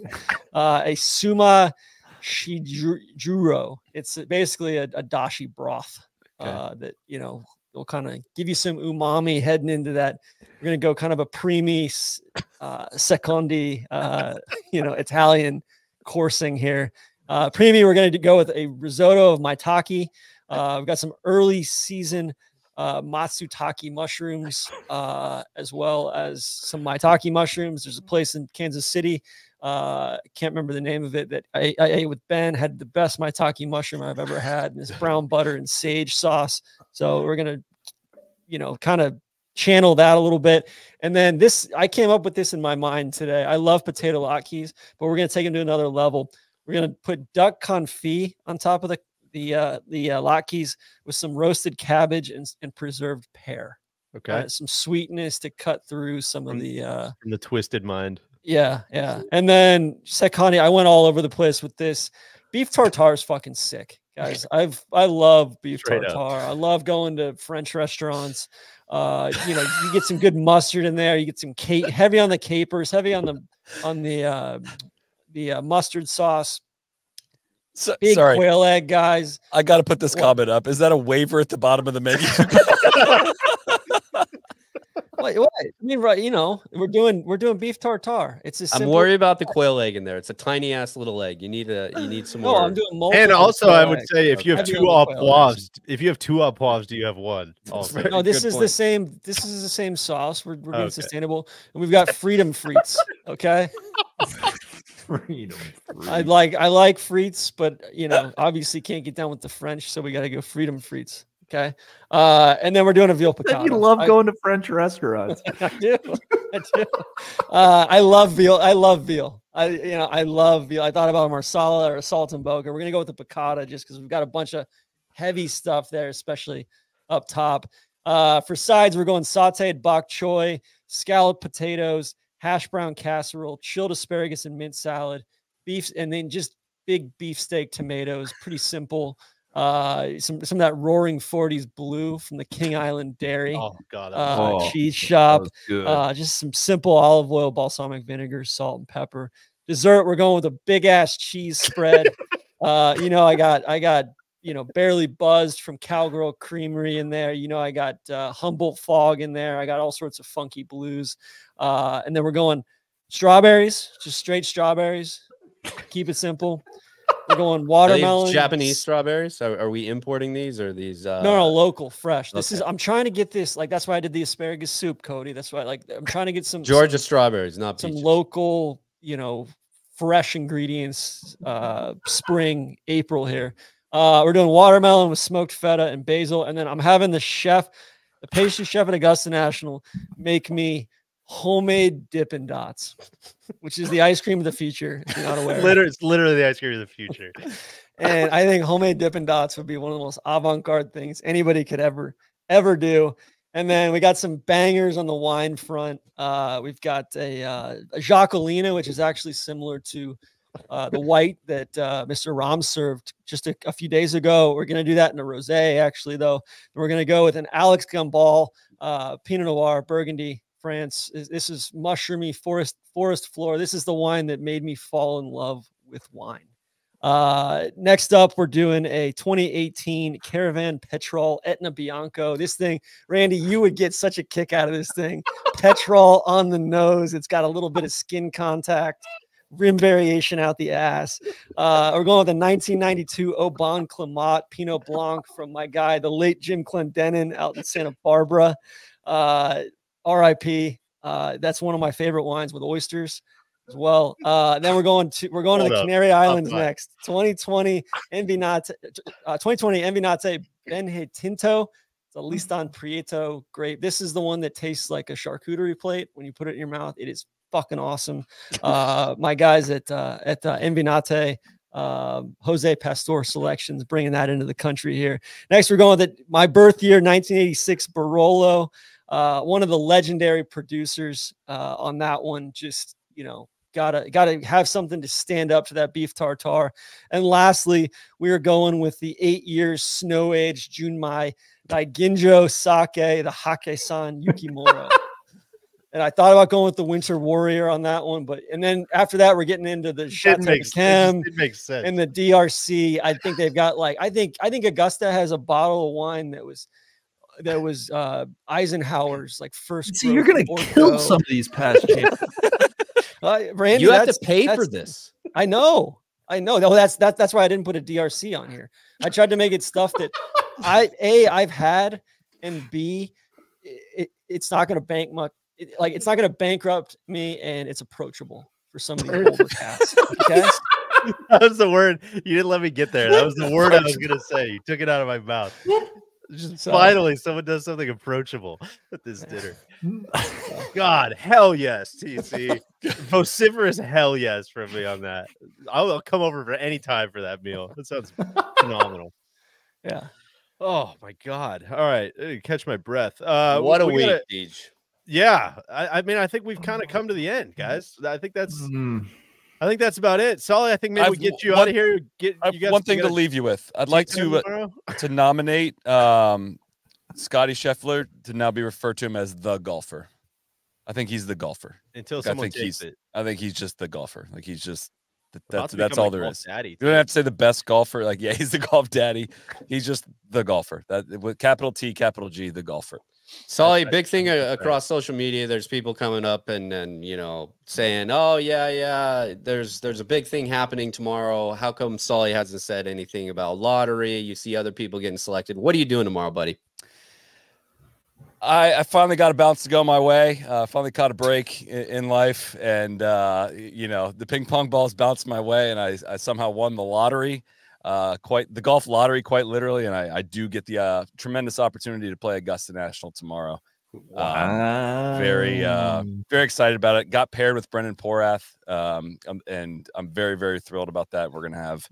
S5: uh, a suma shijuro. It's basically a, a dashi broth uh, that you know will kind of give you some umami heading into that. We're gonna go kind of a primi, uh, secondi, uh, you know, Italian coursing here. Uh, primi, we're gonna go with a risotto of maitake. Uh, we've got some early season uh, matsutake mushrooms, uh, as well as some maitake mushrooms. There's a place in Kansas City. Uh, can't remember the name of it that I, I ate with Ben. Had the best maitake mushroom I've ever had. And this brown butter and sage sauce. So we're gonna, you know, kind of channel that a little bit. And then this, I came up with this in my mind today. I love potato latkes, but we're gonna take them to another level. We're gonna put duck confit on top of the the uh, the uh, latkes with some roasted cabbage and, and preserved pear.
S4: Okay.
S5: Uh, some sweetness to cut through some of the uh,
S4: From the twisted mind.
S5: yeah, yeah. And then Sekani, I went all over the place with this. Beef tartare is fucking sick, guys. I've I love beef
S4: Straight up.
S5: tartare. I love going to French restaurants. Uh, you know, you get some good mustard in there. You get some ca- heavy on the capers, heavy on the on the uh, the uh, mustard sauce.
S3: So-
S5: Big
S3: sorry.
S5: quail egg, guys.
S3: I got to put this comment up. Is that a waiver at the bottom of the menu?
S5: Wait, what? I mean, right? You know, we're doing we're doing beef tartare. It's a
S7: I'm worried about the quail egg in there. It's a tiny ass little egg. You need a you need some
S5: No,
S7: more.
S5: I'm doing
S4: And also, I would
S5: eggs.
S4: say if you have
S5: Heavy
S4: two
S5: on
S4: au poivres, if you have two au poivres, do you have one? Also.
S5: No, this
S7: Good
S5: is the same. This is the same sauce. We're, we're being
S4: Okay.
S5: sustainable, and we've got freedom frites. Okay,
S6: Freedom.
S5: I like I like frites, but you know, obviously can't get down with the French, so we got to go freedom frites. Okay, uh, and then we're doing a veal piccata.
S6: you love
S5: I-
S6: going to French restaurants.
S5: I do. I do. Uh, I love veal. I love veal. I you know I love veal. I thought about a marsala or a saltimbocca. We're gonna go with the piccata just because we've got a bunch of heavy stuff there, especially up top. Uh, for sides, we're going sautéed bok choy, scalloped potatoes, hash brown casserole, chilled asparagus and mint salad, beef, and then just big beefsteak tomatoes. Pretty simple. Uh, some some of that Roaring Forties blue from the King Island Dairy.
S4: Oh god,
S5: uh,
S4: was-
S5: cheese shop. Uh, just some simple olive oil, balsamic vinegar, salt, and pepper. Dessert, we're going with a big ass cheese spread. uh, you know, I got I got you know barely buzzed from Cowgirl Creamery in there. You know, I got uh, Humboldt Fog in there. I got all sorts of funky blues. Uh, and then we're going strawberries, just straight strawberries. Keep it simple. We're going watermelon.
S7: Japanese strawberries? Are, are we importing these or these? Uh,
S5: No, no, local, fresh. This is. I'm trying to get this. Like that's why I did the asparagus soup, Cody. That's why. Like I'm trying to get some
S7: Georgia
S5: some,
S7: strawberries, not
S5: some
S7: peaches.
S5: local, you know, fresh ingredients. Uh, spring, April here. Uh, we're doing watermelon with smoked feta and basil, and then I'm having the chef, the pastry chef at Augusta National, make me homemade Dippin' Dots, which is the ice cream of the future. If you're not aware.
S4: literally, it's literally the ice cream of the future.
S5: and I think homemade Dippin' Dots would be one of the most avant-garde things anybody could ever ever do. And then we got some bangers on the wine front. Uh, we've got a, uh, a Jacqueline, which is actually similar to uh, the white that uh, Mr. Rahm served just a, a few days ago. We're going to do that in a rosé, actually, though. We're going to go with an Alex Gambal uh, Pinot Noir Burgundy, France. This is mushroomy forest forest floor. This is the wine that made me fall in love with wine. Uh, next up, we're doing a 2018 Caravan Petrol Etna Bianco. This thing, Randy, you would get such a kick out of this thing. Petrol on the nose. It's got a little bit of skin contact, rim variation out the ass. Uh, we're going with a 1992 Au Bon Climat Pinot Blanc from my guy, the late Jim Clendenen out in Santa Barbara. Uh, RIP. Uh, that's one of my favorite wines with oysters as well. Uh, then we're going to we're going to the
S4: up.
S5: Canary Islands next. 2020 Envinate, uh, 2020 Envinate Benje Tinto. It's a Listan Prieto grape. This is the one that tastes like a charcuterie plate when you put it in your mouth. It is fucking awesome. Uh, my guys at uh, at uh, Envinate. Um, Jose Pastor selections, bringing that into the country here. Next, we're going with it, my birth year, 1986 Barolo. Uh, one of the legendary producers uh, on that one. Just you know, gotta gotta have something to stand up to that beef tartar. And lastly, we are going with the eight years snow age Junmai Daiginjo Sake, the Hakkaisan Yukimuro. and I thought about going with the Winter Warrior on that one, but and then after that, we're getting into the Chateau
S4: make, it just
S5: Chem
S4: didn't make sense.
S5: and the DRC. I think they've got like I think I think Augusta has a bottle of wine that was that was uh Eisenhower's like first.
S6: See, you're gonna kill
S5: Bordeaux.
S6: some of these past champions.
S5: Uh, Randy,
S7: you have to pay for this.
S5: I know, I know. No, that's that, that's why I didn't put a DRC on here. I tried to make it stuff that I a I've had, and b it, it's not going to bank much. It, like it's not going to bankrupt me, and it's approachable for some of the older cats. Okay,
S4: that was the word. You didn't let me get there. That was the word I was gonna say. You took it out of my mouth. Just
S5: So-
S4: finally, someone does something approachable at this dinner. God, hell yes, TC. Vociferous hell yes from me on that. I'll, I'll come over for any time for that meal. That sounds phenomenal.
S5: yeah.
S4: Oh my god! All right, uh, catch my breath. Uh,
S7: what a
S4: we
S7: week,
S4: gotta- yeah, I, I mean, I think we've kind of come to the end, guys. I think that's,
S6: Mm.
S4: I think that's about it. Solly, I think maybe we
S3: I've
S4: get you
S3: one-
S4: out of here. Get you guys
S3: one thing to leave you with. I'd like to uh, to nominate um, Scottie Scheffler to now be referred to him as the golfer. I think he's the golfer.
S4: until
S3: Like, I
S4: someone
S3: think
S4: takes
S3: he's
S4: it.
S3: I think he's just the golfer. Like he's just th-
S4: About
S3: that's that's all there is.
S4: daddy,
S3: You don't have to say the best golfer. Like yeah, he's the golf daddy. He's just the golfer. That with capital T, capital G, the golfer.
S7: Solly, big thing across social media. There's people coming up and and you know saying, "Oh yeah, yeah, there's there's a big thing happening tomorrow." How come Solly hasn't said anything about lottery? You see other people getting selected. What are you doing tomorrow, buddy?
S3: I, I finally got a bounce to go my way. Uh, finally caught a break in, in life, and uh, you know the ping pong balls bounced my way, and I, I somehow won the lottery, uh, quite the golf lottery, quite literally. And I, I do get the uh, tremendous opportunity to play Augusta National tomorrow. Um, very uh, very excited about it. Got paired with Brendan Porath, um, um, and I'm very very thrilled about that. We're gonna have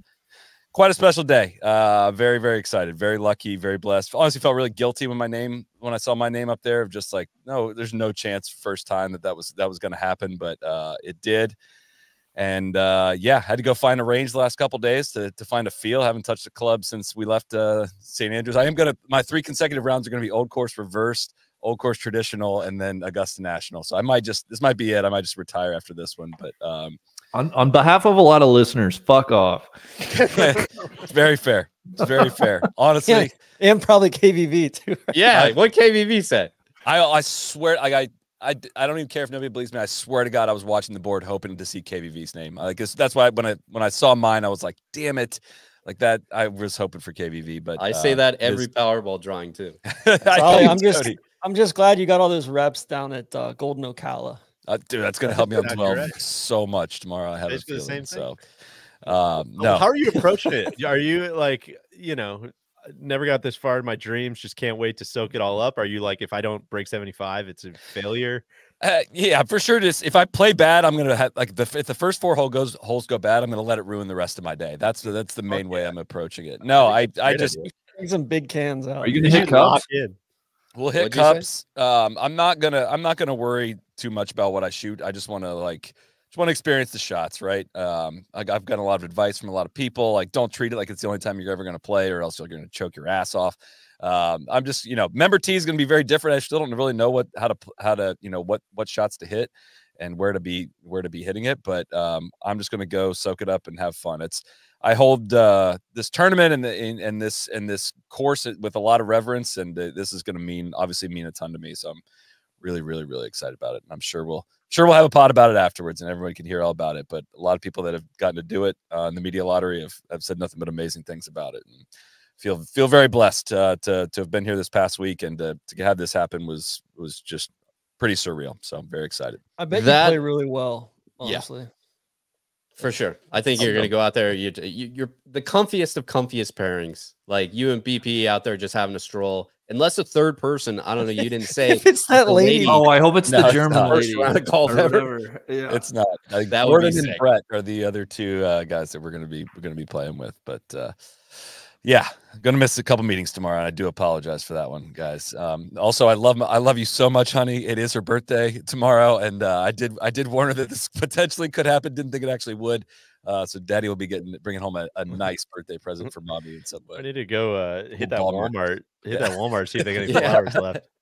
S3: quite a special day. Uh, very, very excited, very lucky, very blessed. Honestly, felt really guilty when my name when I saw my name up there of just like, no, there's no chance first time that that was that was going to happen, but uh, it did. And uh, yeah, had to go find a range the last couple days to to find a feel. Haven't touched the club since we left uh, St. Andrews. I am gonna my three consecutive rounds are gonna be old course reversed, old course traditional, and then Augusta National. So I might just this might be it. I might just retire after this one, but um,
S6: On, on behalf of a lot of listeners, fuck off.
S3: it's very fair. It's very fair. Honestly,
S5: and, and probably KVV too.
S7: Yeah, what KVV said.
S3: I I swear like I. I, I don't even care if nobody believes me. I swear to God, I was watching the board hoping to see KVV's name. I guess that's why when I when I saw mine, I was like, "Damn it!" Like that, I was hoping for KVV. But
S7: I say
S3: uh,
S7: that every
S3: is-
S7: Powerball drawing too.
S3: Ollie,
S5: I'm just
S3: Cody.
S5: I'm just glad you got all those reps down at uh, Golden Ocala.
S3: Uh, dude, that's gonna help me on twelve so much tomorrow. I have a
S4: Basically the
S3: feeling.
S4: same thing.
S3: So, um, no,
S4: How are you approaching it? Are you like, you know, never got this far in my dreams, just can't wait to soak it all up? Are you like, if I don't break 75, it's a failure?
S3: Uh, yeah, for sure. Just if I play bad, I'm gonna have like the if the first four hole goes holes go bad, I'm gonna let it ruin the rest of my day. That's the that's the main way I'm approaching it. No, I I
S4: Great
S3: just
S5: some big cans out.
S6: Are you gonna hit cups?
S3: We'll hit
S7: What'd
S3: cups. Um, I'm not gonna I'm not gonna worry too much about what I shoot. I just want to like just want to experience the shots, right? Um, I, I've gotten a lot of advice from a lot of people. Like, don't treat it like it's the only time you're ever gonna play, or else you're gonna choke your ass off. Um, I'm just you know, member T is gonna be very different. I still don't really know what how to how to you know what what shots to hit and where to be where to be hitting it. But um, I'm just gonna go soak it up and have fun. It's I hold uh, this tournament and the and this and this course with a lot of reverence, and uh, this is going to mean obviously mean a ton to me. So I'm really, really, really excited about it. And I'm sure we'll sure we'll have a pod about it afterwards, and everybody can hear all about it. But a lot of people that have gotten to do it uh, in the media lottery have, have said nothing but amazing things about it, and feel feel very blessed uh, to to have been here this past week and to, to have this happen was was just pretty surreal. So I'm very excited.
S5: I bet
S7: That-
S5: you play really well.
S7: Yeah.
S5: Honestly,
S7: For sure. I think you're going to go out there. You, you, you're the comfiest of comfiest pairings. Like you and BP out there just having a stroll. Unless a third person, I don't know, you didn't say.
S5: if it's that
S7: the
S5: lady,
S6: Oh, I hope it's
S3: No,
S6: the
S3: it's
S6: German
S3: not.
S7: First
S6: lady.
S7: round of golf ever.
S6: Yeah.
S3: It's not.
S7: That would be
S3: Gordon and. Brett are the other two uh, guys that we're gonna be we're gonna be playing with. But uh, yeah, gonna miss a couple meetings tomorrow, and I do apologize for that one, guys. Um, also, I love I love you so much, honey. It is her birthday tomorrow, and uh, I did I did warn her that this potentially could happen. Didn't think it actually would. Uh, so Daddy will be getting bringing home a, a nice birthday present for mommy in some way I
S4: need to go uh, hit that
S3: Walmart.
S4: Walmart. Hit
S3: Yeah.
S4: that Walmart, see if they got any
S7: Yeah.
S4: flowers left.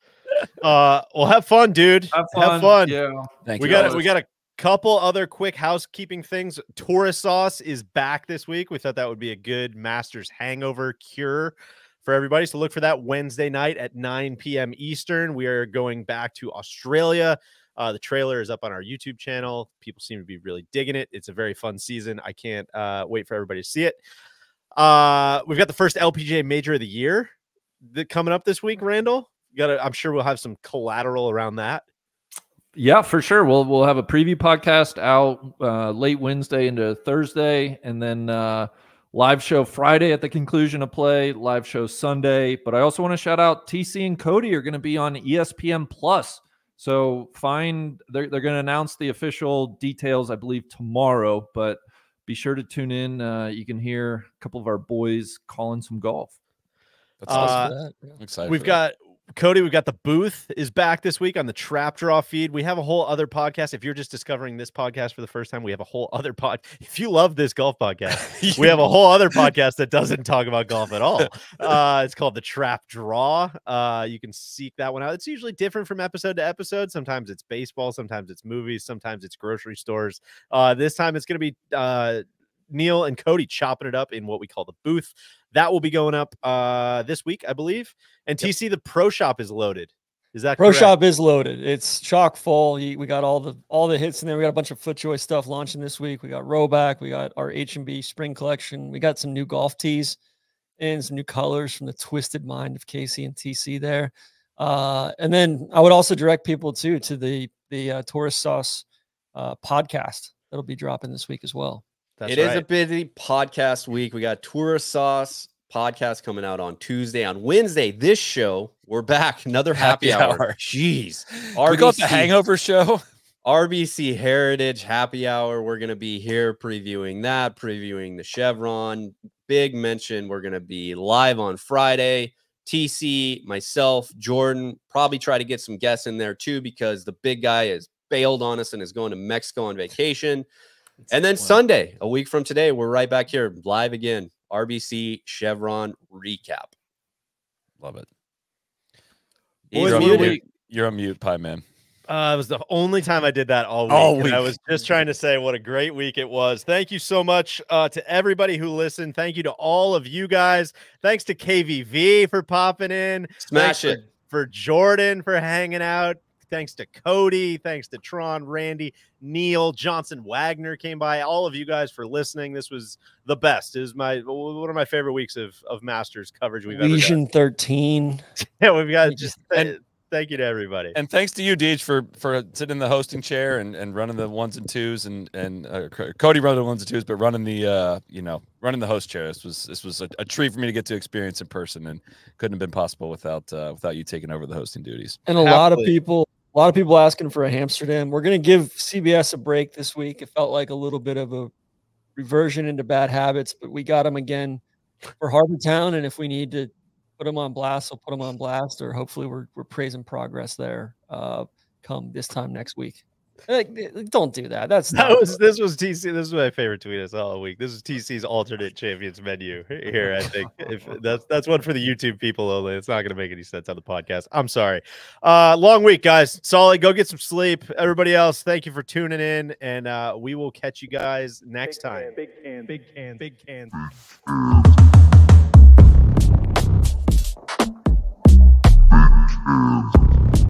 S4: Uh, well, have fun, dude.
S6: Have
S4: Have
S6: fun.
S4: fun.
S6: Yeah.
S3: Thank
S4: we
S3: you.
S4: got
S3: guys.
S4: we got a couple other quick housekeeping things. Tourist sauce is back this week. We thought that would be a good Masters hangover cure for everybody. So look for that Wednesday night at 9 p.m. Eastern. We are going back to Australia. Uh, the trailer is up on our YouTube channel. People seem to be really digging it. It's a very fun season. I can't uh, wait for everybody to see it. Uh, we've got the first LPGA major of the year that coming up this week, Randall. You got I'm sure we'll have some collateral around that.
S6: Yeah, for sure. We'll we'll have a preview podcast out uh, late Wednesday into Thursday, and then uh, live show Friday at the conclusion of play. Live show Sunday. But I also want to shout out TC and Cody are going to be on ESPN Plus. So find they're they're going to announce the official details, I believe, tomorrow. But be sure to tune in. Uh, you can hear a couple of our boys calling some golf.
S3: That's
S4: Uh,
S3: awesome. I'm excited.
S4: We've
S3: for that.
S4: got Cody, we've got the booth is back this week on the Trap Draw feed. We have a whole other podcast. If you're just discovering this podcast for the first time, we have a whole other pod. If you love this golf podcast, we have a whole other podcast that doesn't talk about golf at all. Uh, it's called the Trap Draw. Uh, you can seek that one out. It's usually different from episode to episode. Sometimes it's baseball, sometimes it's movies, sometimes it's grocery stores. Uh, this time it's going to be uh, Neil and Cody chopping it up in what we call the booth. That will be going up uh, this week, I believe. And TC, the pro shop is loaded. Is that
S5: Pro
S4: correct?
S5: Shop is loaded. It's chock full. We got all the all the hits in there. We got a bunch of FootJoy stuff launching this week. We got Rhoback. We got our H and B spring collection. We got some new golf tees and some new colors from the Twisted Mind of Casey and TC there. Uh, and then I would also direct people too to the the uh, Tourist Sauce uh, podcast that'll be dropping this week as well.
S4: That's
S7: It is
S4: right.
S7: a busy podcast week. We got Tourist Sauce podcast coming out on Tuesday. On Wednesday, this show, we're back. Another happy,
S3: Happy
S7: hour.
S3: hour.
S7: Jeez.
S3: Can we it the Hangover Show.
S7: RBC Heritage Happy Hour. We're going to be here previewing that, previewing the Chevron. Big mention. We're going to be live on Friday. TC, myself, Jordan, probably try to get some guests in there too because the big guy is bailed on us and is going to Mexico on vacation. And then Sunday, a week from today, we're right back here live again. RBC Chevron recap.
S3: Love it.
S4: Boys,
S3: You're on mute. You're on mute, Pie Man.
S4: Uh, it was the only time I did that all week.
S3: All
S4: and I was just trying to say what a great week it was. Thank you so much uh, to everybody who listened. Thank you to all of you guys. Thanks to KVV for popping in.
S7: Smash
S4: Thanks
S7: it.
S4: For, for Jordan for hanging out. Thanks to Cody. Thanks to Tron, Randy, Neil, Johnson, Wagner came by. All of you guys for listening. This was the best. It was my one of my favorite weeks of, of Masters coverage we've ever done.
S5: Legion 13.
S4: Yeah, we've got just
S3: And-
S4: th- thank you to everybody.
S3: And thanks to you, Deej, for for sitting in the hosting chair and, and running the ones and twos, and and uh, Cody running the ones and twos, but running the uh you know running the host chair. This was this was a, a treat for me to get to experience in person, and couldn't have been possible without uh, without you taking over the hosting duties.
S5: And a lot of people, a lot of people asking for a Amsterdam. We're gonna give CBS a break this week. It felt like a little bit of a reversion into bad habits, but we got them again for Harbour Town. And if we need to put them on blast, we'll put them on blast, or hopefully we're we're praising progress there. Uh, come this time next week. Like, don't do that. That's
S4: that was this was TC. This is my favorite tweet I all week. This is TC's alternate champions menu here. I think if that's that's one for the YouTube people only. It's not going to make any sense on the podcast. I'm sorry. Uh, long week, guys. Solid. Go get some sleep. Everybody else, thank you for tuning in, and uh, we will catch you guys next big time.
S1: Can, big can. Big can. Big can.